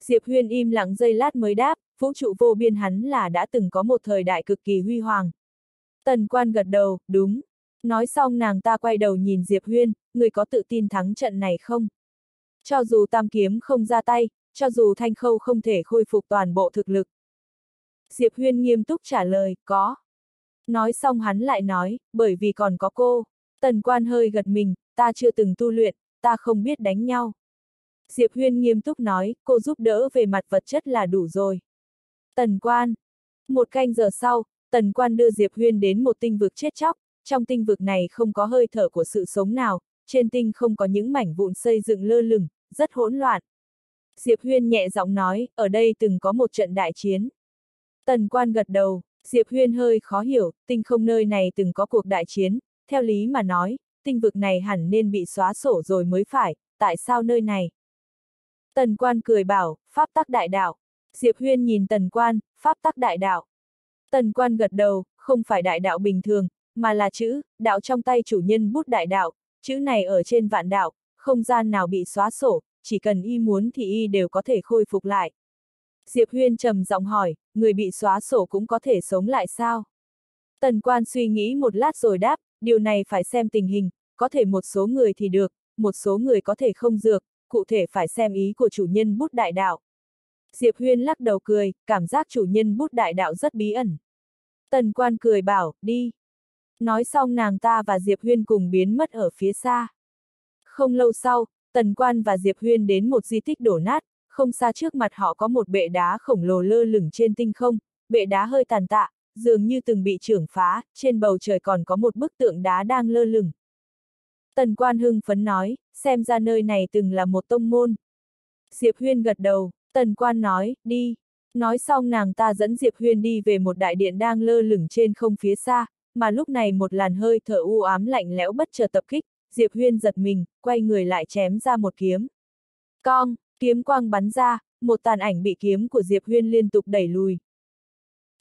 Diệp Huyên im lặng giây lát mới đáp, vũ trụ vô biên hắn là đã từng có một thời đại cực kỳ huy hoàng. Tần quan gật đầu, đúng. Nói xong nàng ta quay đầu nhìn Diệp Huyên, người có tự tin thắng trận này không? Cho dù tam kiếm không ra tay, cho dù thanh khâu không thể khôi phục toàn bộ thực lực. Diệp Huyên nghiêm túc trả lời, có. Nói xong hắn lại nói, bởi vì còn có cô. Tần quan hơi gật mình, ta chưa từng tu luyện, ta không biết đánh nhau. Diệp Huyên nghiêm túc nói, cô giúp đỡ về mặt vật chất là đủ rồi. Tần quan. Một canh giờ sau, tần quan đưa Diệp Huyên đến một tinh vực chết chóc, trong tinh vực này không có hơi thở của sự sống nào, trên tinh không có những mảnh vụn xây dựng lơ lửng, rất hỗn loạn. Diệp Huyên nhẹ giọng nói, ở đây từng có một trận đại chiến. Tần quan gật đầu, Diệp Huyên hơi khó hiểu, tinh không nơi này từng có cuộc đại chiến, theo lý mà nói, tinh vực này hẳn nên bị xóa sổ rồi mới phải, tại sao nơi này? Tần quan cười bảo, pháp tắc đại đạo. Diệp Huyên nhìn tần quan, pháp tắc đại đạo. Tần quan gật đầu, không phải đại đạo bình thường, mà là chữ, đạo trong tay chủ nhân bút đại đạo, chữ này ở trên vạn đạo, không gian nào bị xóa sổ, chỉ cần y muốn thì y đều có thể khôi phục lại. Diệp Huyên trầm giọng hỏi, người bị xóa sổ cũng có thể sống lại sao? Tần quan suy nghĩ một lát rồi đáp, điều này phải xem tình hình, có thể một số người thì được, một số người có thể không dược, cụ thể phải xem ý của chủ nhân bút đại đạo. Diệp Huyên lắc đầu cười, cảm giác chủ nhân bút đại đạo rất bí ẩn. Tần quan cười bảo, đi. Nói xong nàng ta và Diệp Huyên cùng biến mất ở phía xa. Không lâu sau, Tần quan và Diệp Huyên đến một di tích đổ nát, không xa trước mặt họ có một bệ đá khổng lồ lơ lửng trên tinh không, bệ đá hơi tàn tạ, dường như từng bị trưởng phá, trên bầu trời còn có một bức tượng đá đang lơ lửng. Tần quan hưng phấn nói, xem ra nơi này từng là một tông môn. Diệp Huyên gật đầu, tần quan nói, đi. Nói xong nàng ta dẫn Diệp Huyên đi về một đại điện đang lơ lửng trên không phía xa, mà lúc này một làn hơi thở u ám lạnh lẽo bất chợt tập kích, Diệp Huyên giật mình, quay người lại chém ra một kiếm. Cong, kiếm quang bắn ra, một tàn ảnh bị kiếm của Diệp Huyên liên tục đẩy lùi.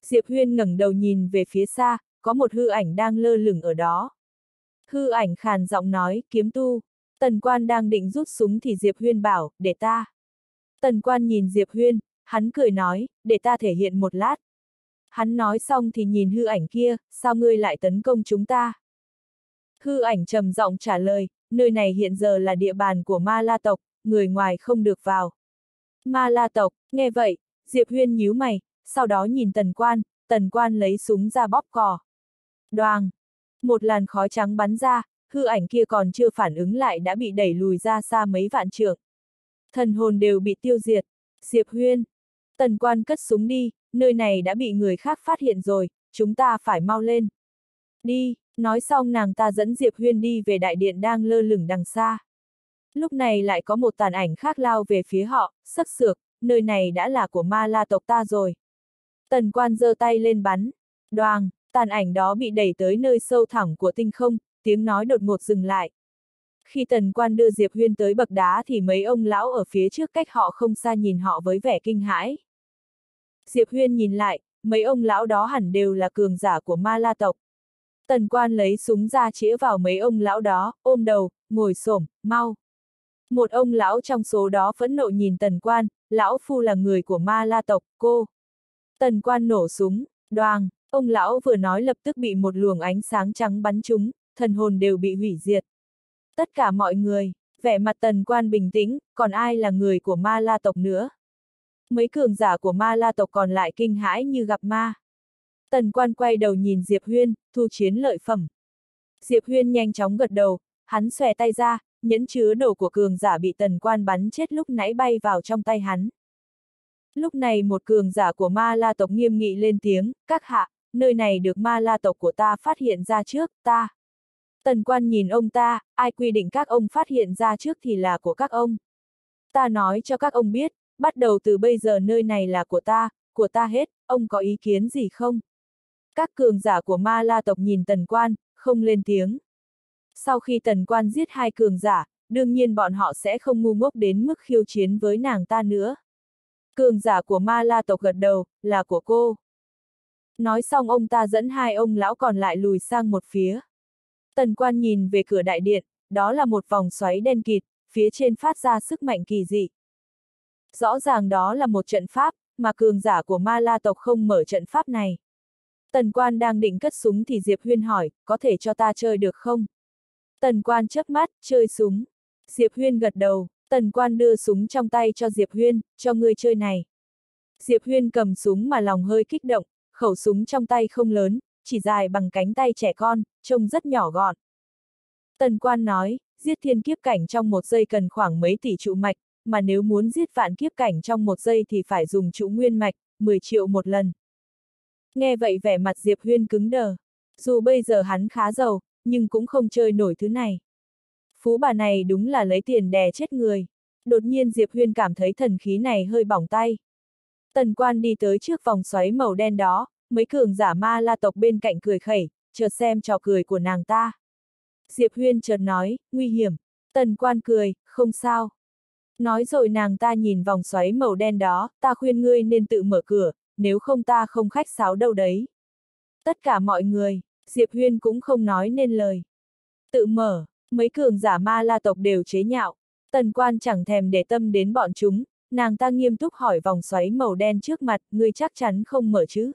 Diệp Huyên ngẩng đầu nhìn về phía xa, có một hư ảnh đang lơ lửng ở đó. Hư ảnh khàn giọng nói, kiếm tu. Tần quan đang định rút súng thì Diệp Huyên bảo, để ta. Tần quan nhìn Diệp Huyên, hắn cười nói, để ta thể hiện một lát. Hắn nói xong thì nhìn hư ảnh kia, sao ngươi lại tấn công chúng ta? Hư ảnh trầm giọng trả lời, nơi này hiện giờ là địa bàn của ma la tộc, người ngoài không được vào. Ma la tộc, nghe vậy, Diệp Huyên nhíu mày, sau đó nhìn tần quan, tần quan lấy súng ra bóp cò. Đoàng! Một làn khói trắng bắn ra, hư ảnh kia còn chưa phản ứng lại đã bị đẩy lùi ra xa mấy vạn trượng. Thần hồn đều bị tiêu diệt. Diệp Huyên! Tần quan cất súng đi, nơi này đã bị người khác phát hiện rồi, chúng ta phải mau lên. Đi, nói xong nàng ta dẫn Diệp Huyên đi về đại điện đang lơ lửng đằng xa. Lúc này lại có một tàn ảnh khác lao về phía họ, sắc sược, nơi này đã là của ma la tộc ta rồi. Tần quan giơ tay lên bắn. Đoàng, tàn ảnh đó bị đẩy tới nơi sâu thẳm của tinh không, tiếng nói đột ngột dừng lại. Khi tần quan đưa Diệp Huyên tới bậc đá thì mấy ông lão ở phía trước cách họ không xa nhìn họ với vẻ kinh hãi. Diệp Huyên nhìn lại, mấy ông lão đó hẳn đều là cường giả của ma la tộc. Tần quan lấy súng ra chĩa vào mấy ông lão đó, ôm đầu, ngồi xổm, mau. Một ông lão trong số đó phẫn nộ nhìn tần quan, lão phu là người của ma la tộc, cô. Tần quan nổ súng, đoàng, ông lão vừa nói lập tức bị một luồng ánh sáng trắng bắn trúng, thần hồn đều bị hủy diệt. Tất cả mọi người, vẻ mặt tần quan bình tĩnh, còn ai là người của ma la tộc nữa? Mấy cường giả của ma la tộc còn lại kinh hãi như gặp ma. Tần quan quay đầu nhìn Diệp Huyên, thu chiến lợi phẩm. Diệp Huyên nhanh chóng gật đầu, hắn xòe tay ra, nhẫn chứa đồ của cường giả bị tần quan bắn chết lúc nãy bay vào trong tay hắn. Lúc này một cường giả của ma la tộc nghiêm nghị lên tiếng, các hạ, nơi này được ma la tộc của ta phát hiện ra trước, ta. Tần quan nhìn ông ta, ai quy định các ông phát hiện ra trước thì là của các ông. Ta nói cho các ông biết, bắt đầu từ bây giờ nơi này là của ta, của ta hết, ông có ý kiến gì không? Các cường giả của ma la tộc nhìn tần quan, không lên tiếng. Sau khi tần quan giết hai cường giả, đương nhiên bọn họ sẽ không ngu ngốc đến mức khiêu chiến với nàng ta nữa. Cường giả của ma la tộc gật đầu, là của cô. Nói xong ông ta dẫn hai ông lão còn lại lùi sang một phía. Tần quan nhìn về cửa đại điện, đó là một vòng xoáy đen kịt, phía trên phát ra sức mạnh kỳ dị. Rõ ràng đó là một trận pháp, mà cường giả của ma la tộc không mở trận pháp này. Tần quan đang định cất súng thì Diệp Huyên hỏi, có thể cho ta chơi được không? Tần quan chớp mắt, chơi súng. Diệp Huyên gật đầu, tần quan đưa súng trong tay cho Diệp Huyên, cho ngươi chơi này. Diệp Huyên cầm súng mà lòng hơi kích động, khẩu súng trong tay không lớn, chỉ dài bằng cánh tay trẻ con, trông rất nhỏ gọn. Tần quan nói, giết thiên kiếp cảnh trong một giây cần khoảng mấy tỷ trụ mạch, mà nếu muốn giết vạn kiếp cảnh trong một giây thì phải dùng trụ nguyên mạch, 10 triệu một lần. Nghe vậy vẻ mặt Diệp Huyên cứng đờ. Dù bây giờ hắn khá giàu, nhưng cũng không chơi nổi thứ này. Phú bà này đúng là lấy tiền đè chết người. Đột nhiên Diệp Huyên cảm thấy thần khí này hơi bỏng tay. Tần quan đi tới trước vòng xoáy màu đen đó, mấy cường giả ma la tộc bên cạnh cười khẩy, chợt xem trò cười của nàng ta. Diệp Huyên chợt nói, nguy hiểm. Tần quan cười, không sao. Nói rồi nàng ta nhìn vòng xoáy màu đen đó, ta khuyên ngươi nên tự mở cửa, nếu không ta không khách sáo đâu đấy. Tất cả mọi người, Diệp Huyên cũng không nói nên lời. Tự mở, mấy cường giả ma la tộc đều chế nhạo, tần quan chẳng thèm để tâm đến bọn chúng, nàng ta nghiêm túc hỏi vòng xoáy màu đen trước mặt, ngươi chắc chắn không mở chứ.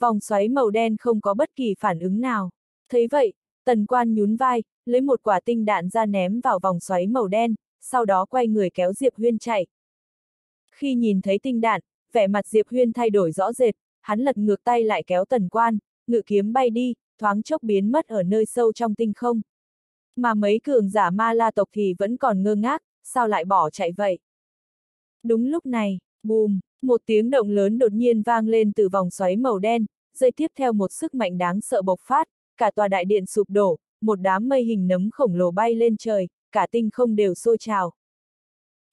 Vòng xoáy màu đen không có bất kỳ phản ứng nào. Thấy vậy, tần quan nhún vai, lấy một quả tinh đạn ra ném vào vòng xoáy màu đen, sau đó quay người kéo Diệp Huyên chạy. Khi nhìn thấy tinh đạn, vẻ mặt Diệp Huyên thay đổi rõ rệt, hắn lật ngược tay lại kéo tần quan, ngự kiếm bay đi, thoáng chốc biến mất ở nơi sâu trong tinh không. Mà mấy cường giả ma la tộc thì vẫn còn ngơ ngác, sao lại bỏ chạy vậy? Đúng lúc này, bùm, một tiếng động lớn đột nhiên vang lên từ vòng xoáy màu đen, dây tiếp theo một sức mạnh đáng sợ bộc phát, cả tòa đại điện sụp đổ, một đám mây hình nấm khổng lồ bay lên trời, cả tinh không đều sôi trào.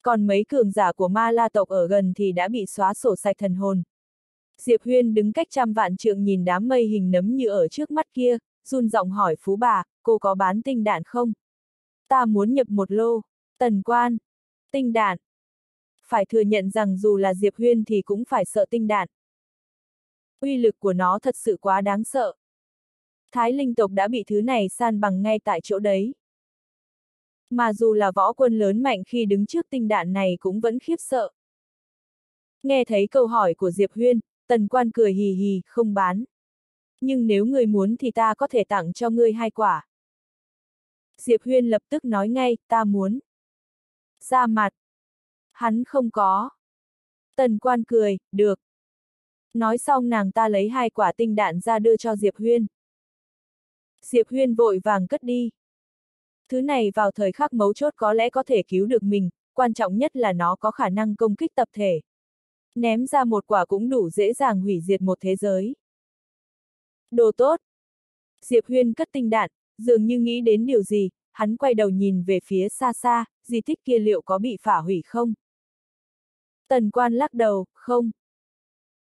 Còn mấy cường giả của ma la tộc ở gần thì đã bị xóa sổ sạch thần hồn. Diệp Huyên đứng cách trăm vạn trượng nhìn đám mây hình nấm như ở trước mắt kia, run giọng hỏi phú bà, cô có bán tinh đạn không? Ta muốn nhập một lô. Tần quan. Tinh đạn. Phải thừa nhận rằng dù là Diệp Huyên thì cũng phải sợ tinh đạn. Uy lực của nó thật sự quá đáng sợ. Thái linh tộc đã bị thứ này san bằng ngay tại chỗ đấy. Mà dù là võ quân lớn mạnh khi đứng trước tinh đạn này cũng vẫn khiếp sợ. Nghe thấy câu hỏi của Diệp Huyên, tần quan cười hì hì, không bán. Nhưng nếu người muốn thì ta có thể tặng cho ngươi hai quả. Diệp Huyên lập tức nói ngay, ta muốn. Ra mặt. Hắn không có. Tần quan cười, được. Nói xong nàng ta lấy hai quả tinh đạn ra đưa cho Diệp Huyên. Diệp Huyên vội vàng cất đi. Thứ này vào thời khắc mấu chốt có lẽ có thể cứu được mình, quan trọng nhất là nó có khả năng công kích tập thể. Ném ra một quả cũng đủ dễ dàng hủy diệt một thế giới. Đồ tốt! Diệp Huyên cất tinh đạn, dường như nghĩ đến điều gì, hắn quay đầu nhìn về phía xa xa, di tích kia liệu có bị phá hủy không? Tần quan lắc đầu, không.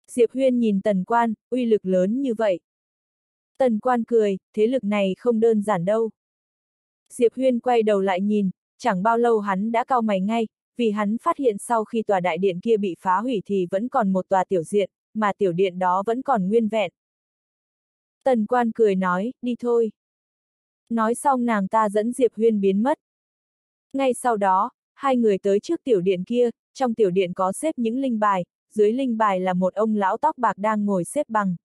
Diệp Huyên nhìn tần quan, uy lực lớn như vậy. Tần quan cười, thế lực này không đơn giản đâu. Diệp Huyên quay đầu lại nhìn, chẳng bao lâu hắn đã cao mày ngay, vì hắn phát hiện sau khi tòa đại điện kia bị phá hủy thì vẫn còn một tòa tiểu diện, mà tiểu điện đó vẫn còn nguyên vẹn. Tần quan cười nói, đi thôi. Nói xong nàng ta dẫn Diệp Huyên biến mất. Ngay sau đó, hai người tới trước tiểu điện kia, trong tiểu điện có xếp những linh bài, dưới linh bài là một ông lão tóc bạc đang ngồi xếp bằng.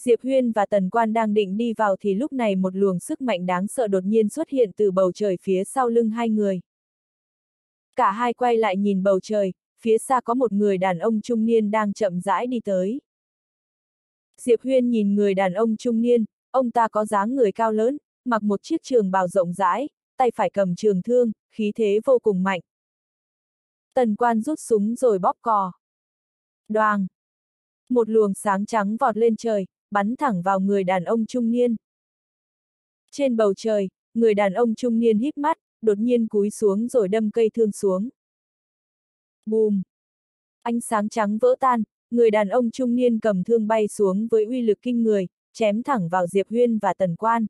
Diệp Huyên và Tần Quan đang định đi vào thì lúc này một luồng sức mạnh đáng sợ đột nhiên xuất hiện từ bầu trời phía sau lưng hai người. Cả hai quay lại nhìn bầu trời, phía xa có một người đàn ông trung niên đang chậm rãi đi tới. Diệp Huyên nhìn người đàn ông trung niên, ông ta có dáng người cao lớn, mặc một chiếc trường bào rộng rãi, tay phải cầm trường thương, khí thế vô cùng mạnh. Tần quan rút súng rồi bóp cò. Đoàng! Một luồng sáng trắng vọt lên trời, bắn thẳng vào người đàn ông trung niên. Trên bầu trời, người đàn ông trung niên híp mắt, đột nhiên cúi xuống rồi đâm cây thương xuống. Bùm! Ánh sáng trắng vỡ tan, người đàn ông trung niên cầm thương bay xuống với uy lực kinh người, chém thẳng vào Diệp Huyên và Tần Quan.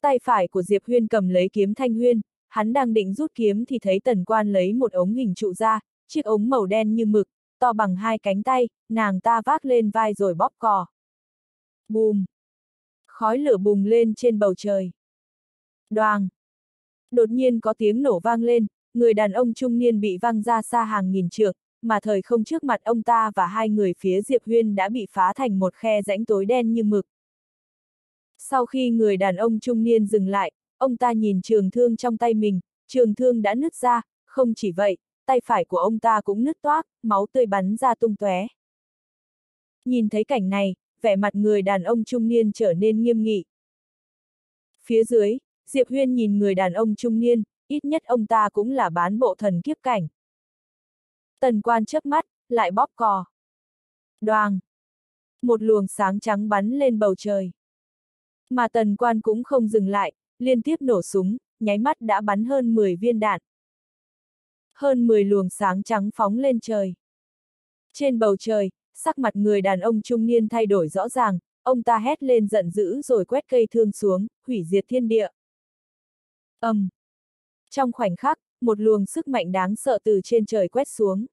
Tay phải của Diệp Huyên cầm lấy kiếm thanh huyên, hắn đang định rút kiếm thì thấy Tần Quan lấy một ống hình trụ ra, chiếc ống màu đen như mực, to bằng hai cánh tay, nàng ta vác lên vai rồi bóp cò. Bùm! Khói lửa bùng lên trên bầu trời. Đoàng! Đột nhiên có tiếng nổ vang lên, người đàn ông trung niên bị văng ra xa hàng nghìn trượng, mà thời không trước mặt ông ta và hai người phía Diệp Huyên đã bị phá thành một khe rãnh tối đen như mực. Sau khi người đàn ông trung niên dừng lại, ông ta nhìn trường thương trong tay mình, trường thương đã nứt ra, không chỉ vậy, tay phải của ông ta cũng nứt toác, máu tươi bắn ra tung tóe. Nhìn thấy cảnh này, vẻ mặt người đàn ông trung niên trở nên nghiêm nghị. Phía dưới, Diệp Huyên nhìn người đàn ông trung niên, ít nhất ông ta cũng là bán bộ thần kiếp cảnh. Tần quan chớp mắt, lại bóp cò. Đoàng! Một luồng sáng trắng bắn lên bầu trời. Mà tần quan cũng không dừng lại, liên tiếp nổ súng, nháy mắt đã bắn hơn 10 viên đạn. Hơn 10 luồng sáng trắng phóng lên trời. Trên bầu trời, sắc mặt người đàn ông trung niên thay đổi rõ ràng, ông ta hét lên giận dữ rồi quét cây thương xuống, hủy diệt thiên địa. ầm, um. Trong khoảnh khắc, một luồng sức mạnh đáng sợ từ trên trời quét xuống.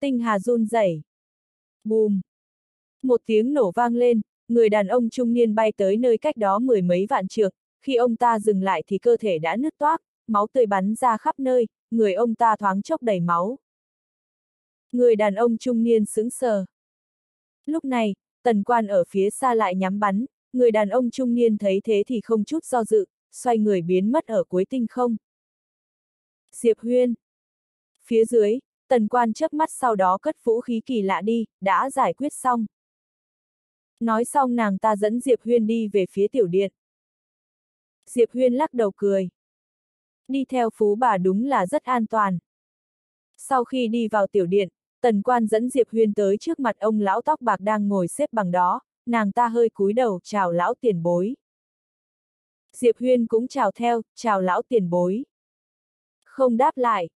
Tinh hà run rẩy. Bùm! Một tiếng nổ vang lên, người đàn ông trung niên bay tới nơi cách đó mười mấy vạn trượng, khi ông ta dừng lại thì cơ thể đã nứt toác, máu tươi bắn ra khắp nơi, người ông ta thoáng chốc đầy máu. Người đàn ông trung niên sững sờ. Lúc này, tần quan ở phía xa lại nhắm bắn, người đàn ông trung niên thấy thế thì không chút do dự, xoay người biến mất ở cuối tinh không. Diệp Huyên. Phía dưới, tần quan chớp mắt sau đó cất vũ khí kỳ lạ đi, đã giải quyết xong. Nói xong nàng ta dẫn Diệp Huyên đi về phía tiểu điện. Diệp Huyên lắc đầu cười. Đi theo phú bà đúng là rất an toàn. Sau khi đi vào tiểu điện, tần quan dẫn Diệp Huyên tới trước mặt ông lão tóc bạc đang ngồi xếp bằng đó, nàng ta hơi cúi đầu chào lão tiền bối. Diệp Huyên cũng chào theo, chào lão tiền bối. Không đáp lại.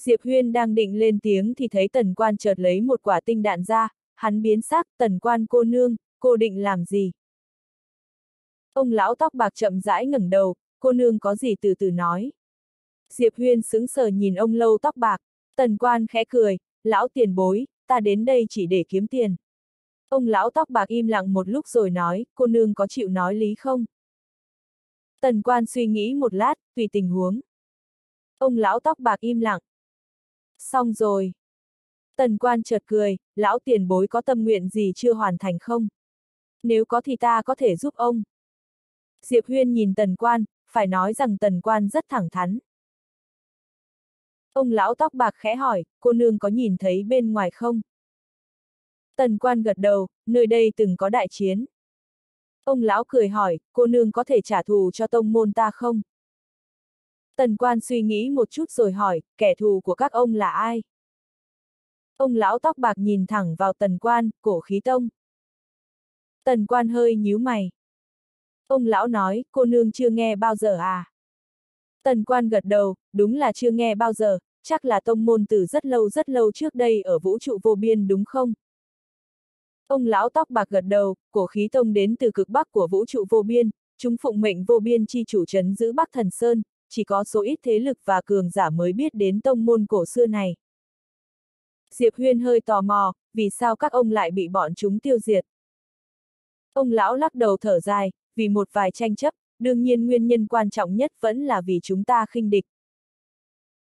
Diệp Huyên đang định lên tiếng thì thấy tần quan chợt lấy một quả tinh đạn ra, hắn biến sắc, tần quan cô nương, cô định làm gì? Ông lão tóc bạc chậm rãi ngẩng đầu, cô nương có gì từ từ nói. Diệp Huyên sững sờ nhìn ông lâu tóc bạc, tần quan khẽ cười, lão tiền bối, ta đến đây chỉ để kiếm tiền. Ông lão tóc bạc im lặng một lúc rồi nói, cô nương có chịu nói lý không? Tần quan suy nghĩ một lát, tùy tình huống. Ông lão tóc bạc im lặng. Xong rồi. Tần quan chợt cười, lão tiền bối có tâm nguyện gì chưa hoàn thành không? Nếu có thì ta có thể giúp ông. Diệp Huyên nhìn tần quan, phải nói rằng tần quan rất thẳng thắn. Ông lão tóc bạc khẽ hỏi, cô nương có nhìn thấy bên ngoài không? Tần quan gật đầu, nơi đây từng có đại chiến. Ông lão cười hỏi, cô nương có thể trả thù cho tông môn ta không? Tần quan suy nghĩ một chút rồi hỏi, kẻ thù của các ông là ai? Ông lão tóc bạc nhìn thẳng vào tần quan, cổ khí tông. Tần quan hơi nhíu mày. Ông lão nói, cô nương chưa nghe bao giờ à? Tần quan gật đầu, đúng là chưa nghe bao giờ, chắc là tông môn từ rất lâu rất lâu trước đây ở vũ trụ vô biên đúng không? Ông lão tóc bạc gật đầu, cổ khí tông đến từ cực bắc của vũ trụ vô biên, chúng phụng mệnh vô biên chi chủ trấn giữ Bắc Thần Sơn, chỉ có số ít thế lực và cường giả mới biết đến tông môn cổ xưa này. Diệp Huyên hơi tò mò, vì sao các ông lại bị bọn chúng tiêu diệt? Ông lão lắc đầu thở dài, vì một vài tranh chấp, đương nhiên nguyên nhân quan trọng nhất vẫn là vì chúng ta khinh địch.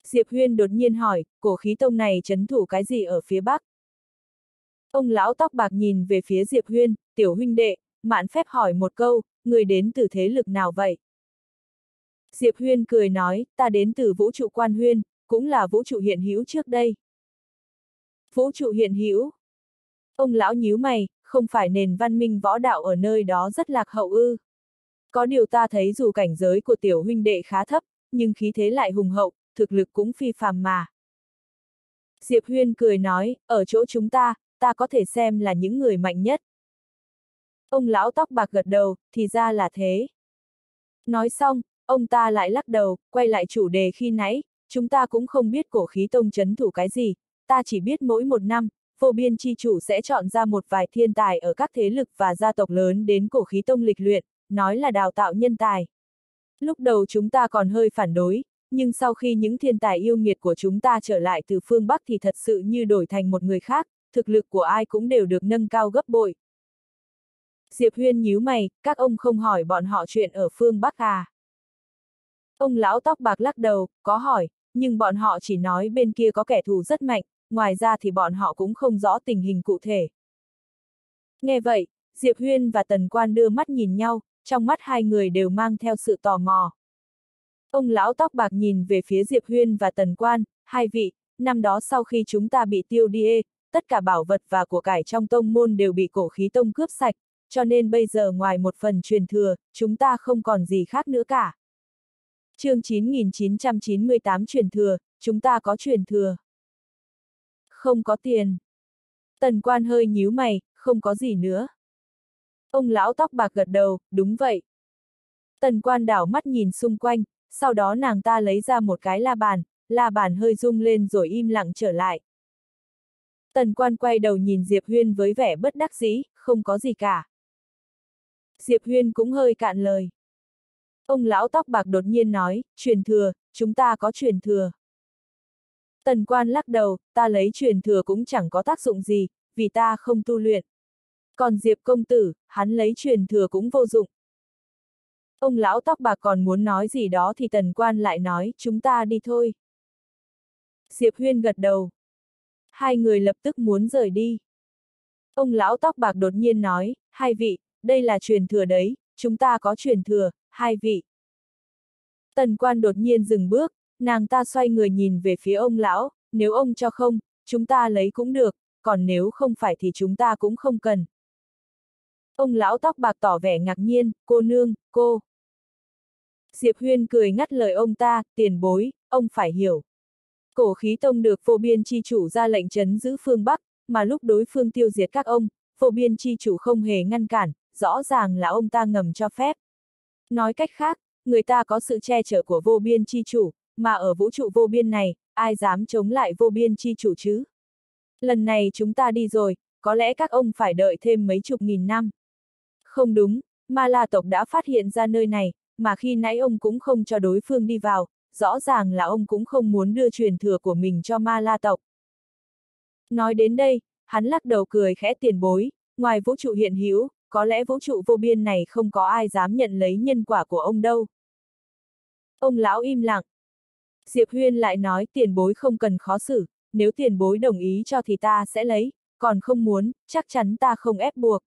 Diệp Huyên đột nhiên hỏi, cổ khí tông này chấn thủ cái gì ở phía Bắc? Ông lão tóc bạc nhìn về phía Diệp Huyên, tiểu huynh đệ, mạn phép hỏi một câu, người đến từ thế lực nào vậy? Diệp Huyên cười nói, ta đến từ vũ trụ quan huyên, cũng là vũ trụ hiện hữu trước đây. Vũ trụ hiện hữu. Ông lão nhíu mày, không phải nền văn minh võ đạo ở nơi đó rất lạc hậu ư. Có điều ta thấy dù cảnh giới của tiểu huynh đệ khá thấp, nhưng khí thế lại hùng hậu, thực lực cũng phi phàm mà. Diệp Huyên cười nói, ở chỗ chúng ta, ta có thể xem là những người mạnh nhất. Ông lão tóc bạc gật đầu, thì ra là thế. Nói xong, ông ta lại lắc đầu, quay lại chủ đề khi nãy, chúng ta cũng không biết cổ khí tông chấn thủ cái gì, ta chỉ biết mỗi một năm, vô biên chi chủ sẽ chọn ra một vài thiên tài ở các thế lực và gia tộc lớn đến cổ khí tông lịch luyện, nói là đào tạo nhân tài. Lúc đầu chúng ta còn hơi phản đối, nhưng sau khi những thiên tài yêu nghiệt của chúng ta trở lại từ phương Bắc thì thật sự như đổi thành một người khác, thực lực của ai cũng đều được nâng cao gấp bội. Diệp Huyên nhíu mày, các ông không hỏi bọn họ chuyện ở phương Bắc à? Ông lão tóc bạc lắc đầu, có hỏi, nhưng bọn họ chỉ nói bên kia có kẻ thù rất mạnh, ngoài ra thì bọn họ cũng không rõ tình hình cụ thể. Nghe vậy, Diệp Huyên và Tần Quan đưa mắt nhìn nhau, trong mắt hai người đều mang theo sự tò mò. Ông lão tóc bạc nhìn về phía Diệp Huyên và Tần Quan, hai vị, năm đó sau khi chúng ta bị tiêu đi tất cả bảo vật và của cải trong tông môn đều bị cổ khí tông cướp sạch, cho nên bây giờ ngoài một phần truyền thừa, chúng ta không còn gì khác nữa cả. chương 9998 truyền thừa, chúng ta có truyền thừa. Không có tiền. Tần quan hơi nhíu mày, không có gì nữa. Ông lão tóc bạc gật đầu, đúng vậy. Tần quan đảo mắt nhìn xung quanh, sau đó nàng ta lấy ra một cái la bàn, la bàn hơi rung lên rồi im lặng trở lại. Tần quan quay đầu nhìn Diệp Huyên với vẻ bất đắc dĩ, không có gì cả. Diệp Huyên cũng hơi cạn lời. Ông lão tóc bạc đột nhiên nói, truyền thừa, chúng ta có truyền thừa. Tần quan lắc đầu, ta lấy truyền thừa cũng chẳng có tác dụng gì, vì ta không tu luyện. Còn Diệp công tử, hắn lấy truyền thừa cũng vô dụng. Ông lão tóc bạc còn muốn nói gì đó thì tần quan lại nói, chúng ta đi thôi. Diệp Huyên gật đầu. Hai người lập tức muốn rời đi. Ông lão tóc bạc đột nhiên nói, hai vị, đây là truyền thừa đấy, chúng ta có truyền thừa, hai vị. Tần quan đột nhiên dừng bước, nàng ta xoay người nhìn về phía ông lão, nếu ông cho không, chúng ta lấy cũng được, còn nếu không phải thì chúng ta cũng không cần. Ông lão tóc bạc tỏ vẻ ngạc nhiên, cô nương, cô. Diệp Huyên cười ngắt lời ông ta, tiền bối, ông phải hiểu. Cổ khí tông được vô biên chi chủ ra lệnh chấn giữ phương Bắc, mà lúc đối phương tiêu diệt các ông, vô biên chi chủ không hề ngăn cản, rõ ràng là ông ta ngầm cho phép. Nói cách khác, người ta có sự che chở của vô biên chi chủ, mà ở vũ trụ vô biên này, ai dám chống lại vô biên chi chủ chứ? Lần này chúng ta đi rồi, có lẽ các ông phải đợi thêm mấy chục nghìn năm. Không đúng, Ma La tộc đã phát hiện ra nơi này, mà khi nãy ông cũng không cho đối phương đi vào, rõ ràng là ông cũng không muốn đưa truyền thừa của mình cho Ma La tộc. Nói đến đây, hắn lắc đầu cười khẽ tiền bối, ngoài vũ trụ hiện hữu, có lẽ vũ trụ vô biên này không có ai dám nhận lấy nhân quả của ông đâu. Ông lão im lặng. Diệp Huyên lại nói tiền bối không cần khó xử, nếu tiền bối đồng ý cho thì ta sẽ lấy, còn không muốn, chắc chắn ta không ép buộc.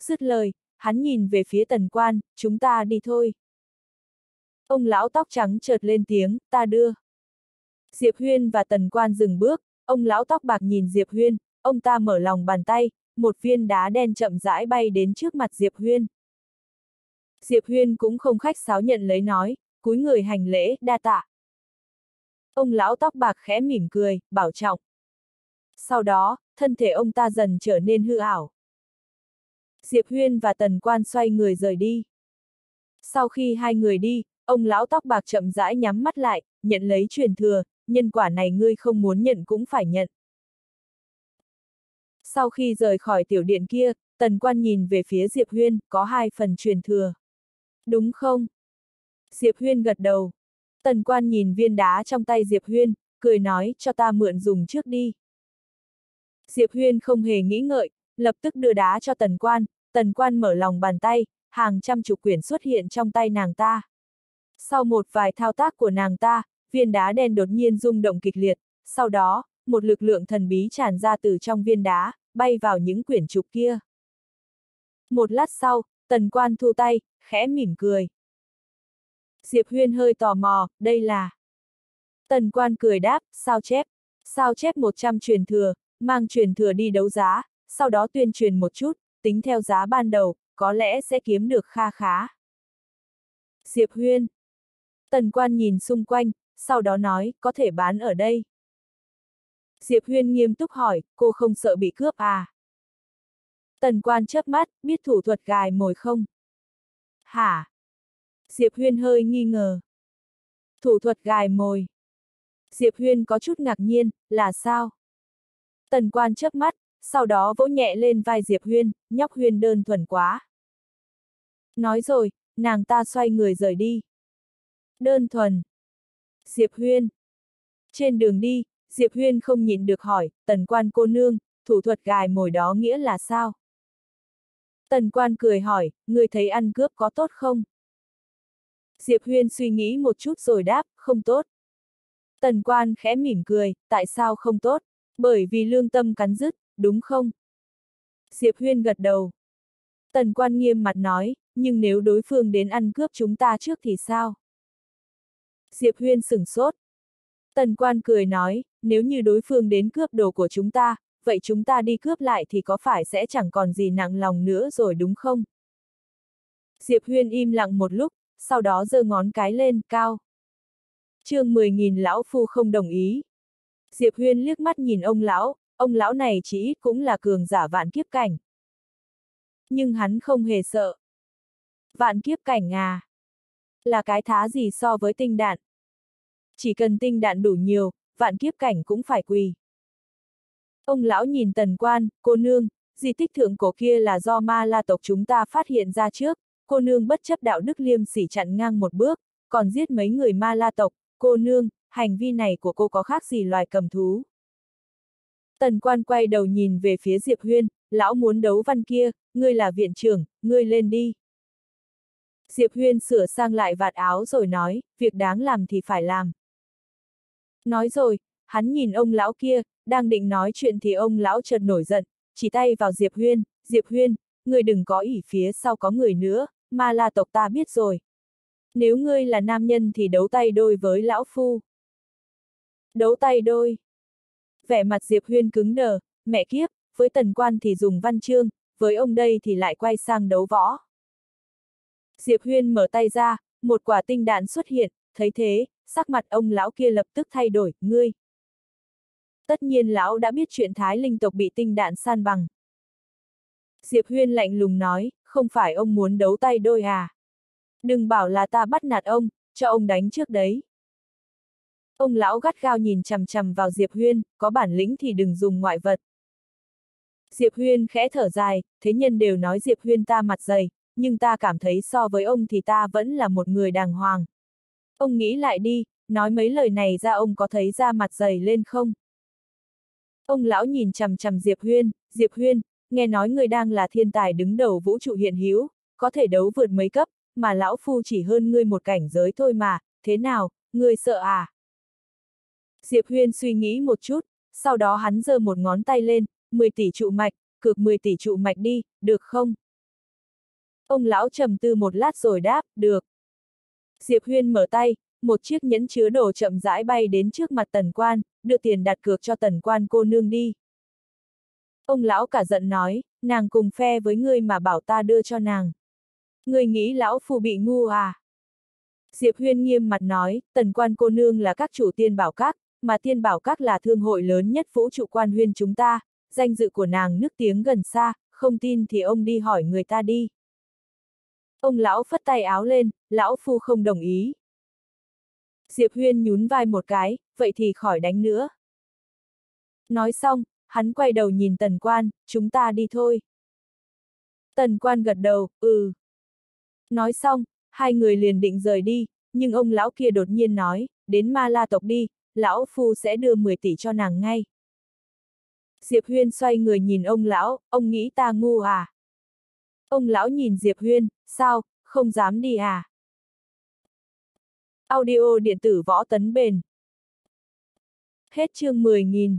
Dứt lời, hắn nhìn về phía tần quan, chúng ta đi thôi. Ông lão tóc trắng chợt lên tiếng, ta đưa. Diệp Huyên và tần quan dừng bước, ông lão tóc bạc nhìn Diệp Huyên, ông ta mở lòng bàn tay, một viên đá đen chậm rãi bay đến trước mặt Diệp Huyên. Diệp Huyên cũng không khách sáo nhận lấy nói, cúi người hành lễ, đa tạ. Ông lão tóc bạc khẽ mỉm cười, bảo trọng. Sau đó, thân thể ông ta dần trở nên hư ảo. Diệp Huyên và Tần Quan xoay người rời đi. Sau khi hai người đi, ông lão tóc bạc chậm rãi nhắm mắt lại, nhận lấy truyền thừa, nhân quả này ngươi không muốn nhận cũng phải nhận. Sau khi rời khỏi tiểu điện kia, Tần Quan nhìn về phía Diệp Huyên, có hai phần truyền thừa. Đúng không? Diệp Huyên gật đầu. Tần Quan nhìn viên đá trong tay Diệp Huyên, cười nói, cho ta mượn dùng trước đi. Diệp Huyên không hề nghĩ ngợi, lập tức đưa đá cho tần quan, tần quan mở lòng bàn tay, hàng trăm chục quyển xuất hiện trong tay nàng ta. Sau một vài thao tác của nàng ta, viên đá đen đột nhiên rung động kịch liệt, sau đó, một lực lượng thần bí tràn ra từ trong viên đá, bay vào những quyển trục kia. Một lát sau, tần quan thu tay, khẽ mỉm cười. Diệp Huyên hơi tò mò, đây là... Tần quan cười đáp, sao chép, sao chép 100 truyền thừa, mang truyền thừa đi đấu giá, sau đó tuyên truyền một chút, tính theo giá ban đầu, có lẽ sẽ kiếm được kha khá. Diệp Huyên. Tần quan nhìn xung quanh, sau đó nói, có thể bán ở đây. Diệp Huyên nghiêm túc hỏi, cô không sợ bị cướp à? Tần quan chớp mắt, biết thủ thuật gài mồi không? Hả? Diệp Huyên hơi nghi ngờ. Thủ thuật gài mồi. Diệp Huyên có chút ngạc nhiên, là sao? Tần quan chớp mắt, sau đó vỗ nhẹ lên vai Diệp Huyên, nhóc Huyên đơn thuần quá. Nói rồi, nàng ta xoay người rời đi. Đơn thuần. Diệp Huyên. Trên đường đi, Diệp Huyên không nhịn được hỏi, tần quan cô nương, thủ thuật gài mồi đó nghĩa là sao? Tần quan cười hỏi, người thấy ăn cướp có tốt không? Diệp Huyên suy nghĩ một chút rồi đáp, không tốt. Tần quan khẽ mỉm cười, tại sao không tốt? Bởi vì lương tâm cắn rứt, đúng không? Diệp Huyên gật đầu. Tần quan nghiêm mặt nói, nhưng nếu đối phương đến ăn cướp chúng ta trước thì sao? Diệp Huyên sửng sốt. Tần quan cười nói, nếu như đối phương đến cướp đồ của chúng ta, vậy chúng ta đi cướp lại thì có phải sẽ chẳng còn gì nặng lòng nữa rồi đúng không? Diệp Huyên im lặng một lúc, sau đó giơ ngón cái lên, cao. chương 10.000 lão phu không đồng ý. Diệp Huyên liếc mắt nhìn ông lão, ông lão này chỉ ít cũng là cường giả vạn kiếp cảnh. Nhưng hắn không hề sợ. Vạn kiếp cảnh à? Là cái thá gì so với tinh đạn? Chỉ cần tinh đạn đủ nhiều, vạn kiếp cảnh cũng phải quỳ. Ông lão nhìn tần quan, cô nương, di tích thượng cổ kia là do ma la tộc chúng ta phát hiện ra trước, cô nương bất chấp đạo đức liêm sỉ chặn ngang một bước, còn giết mấy người ma la tộc, cô nương, hành vi này của cô có khác gì loài cầm thú. Tần quan quay đầu nhìn về phía Diệp Huyên, lão muốn đấu văn kia, ngươi là viện trưởng, ngươi lên đi. Diệp Huyên sửa sang lại vạt áo rồi nói, việc đáng làm thì phải làm. Nói rồi, hắn nhìn ông lão kia, đang định nói chuyện thì ông lão chợt nổi giận, chỉ tay vào Diệp Huyên, Diệp Huyên, ngươi đừng có ỉ phía sau có người nữa, ma là tộc ta biết rồi. Nếu ngươi là nam nhân thì đấu tay đôi với lão phu. Đấu tay đôi. Vẻ mặt Diệp Huyên cứng đờ, mẹ kiếp, với tần quan thì dùng văn chương, với ông đây thì lại quay sang đấu võ. Diệp Huyên mở tay ra, một quả tinh đạn xuất hiện, thấy thế, sắc mặt ông lão kia lập tức thay đổi, ngươi. Tất nhiên lão đã biết chuyện Thái Linh tộc bị tinh đạn san bằng. Diệp Huyên lạnh lùng nói, không phải ông muốn đấu tay đôi à. Đừng bảo là ta bắt nạt ông, cho ông đánh trước đấy. Ông lão gắt gao nhìn chằm chằm vào Diệp Huyên, có bản lĩnh thì đừng dùng ngoại vật. Diệp Huyên khẽ thở dài, thế nhân đều nói Diệp Huyên ta mặt dày, nhưng ta cảm thấy so với ông thì ta vẫn là một người đàng hoàng. Ông nghĩ lại đi, nói mấy lời này ra ông có thấy da mặt dày lên không? Ông lão nhìn chằm chằm Diệp Huyên, Diệp Huyên, nghe nói người đang là thiên tài đứng đầu vũ trụ hiện hữu, có thể đấu vượt mấy cấp, mà lão phu chỉ hơn ngươi một cảnh giới thôi mà, thế nào, ngươi sợ à? Diệp Huyên suy nghĩ một chút, sau đó hắn giơ một ngón tay lên, 10 tỷ trụ mạch, cược 10 tỷ trụ mạch đi, được không? Ông lão trầm tư một lát rồi đáp, được. Diệp Huyên mở tay, một chiếc nhẫn chứa đồ chậm rãi bay đến trước mặt tần quan, đưa tiền đặt cược cho tần quan cô nương đi. Ông lão cả giận nói, nàng cùng phe với ngươi mà bảo ta đưa cho nàng. Ngươi nghĩ lão phu bị ngu à? Diệp Huyên nghiêm mặt nói, tần quan cô nương là các chủ tiên bảo các, mà tiên bảo các là thương hội lớn nhất vũ trụ quan huyên chúng ta, danh dự của nàng nước tiếng gần xa, không tin thì ông đi hỏi người ta đi. Ông lão phất tay áo lên, lão phu không đồng ý. Diệp Huyên nhún vai một cái, vậy thì khỏi đánh nữa. Nói xong, hắn quay đầu nhìn tần quan, chúng ta đi thôi. Tần quan gật đầu, ừ. Nói xong, hai người liền định rời đi, nhưng ông lão kia đột nhiên nói, đến ma la tộc đi, lão phu sẽ đưa 10 tỷ cho nàng ngay. Diệp Huyên xoay người nhìn ông lão, ông nghĩ ta ngu à? Ông lão nhìn Diệp Huyên, sao, không dám đi à? Audio điện tử võ tấn bền. Hết chương 10.000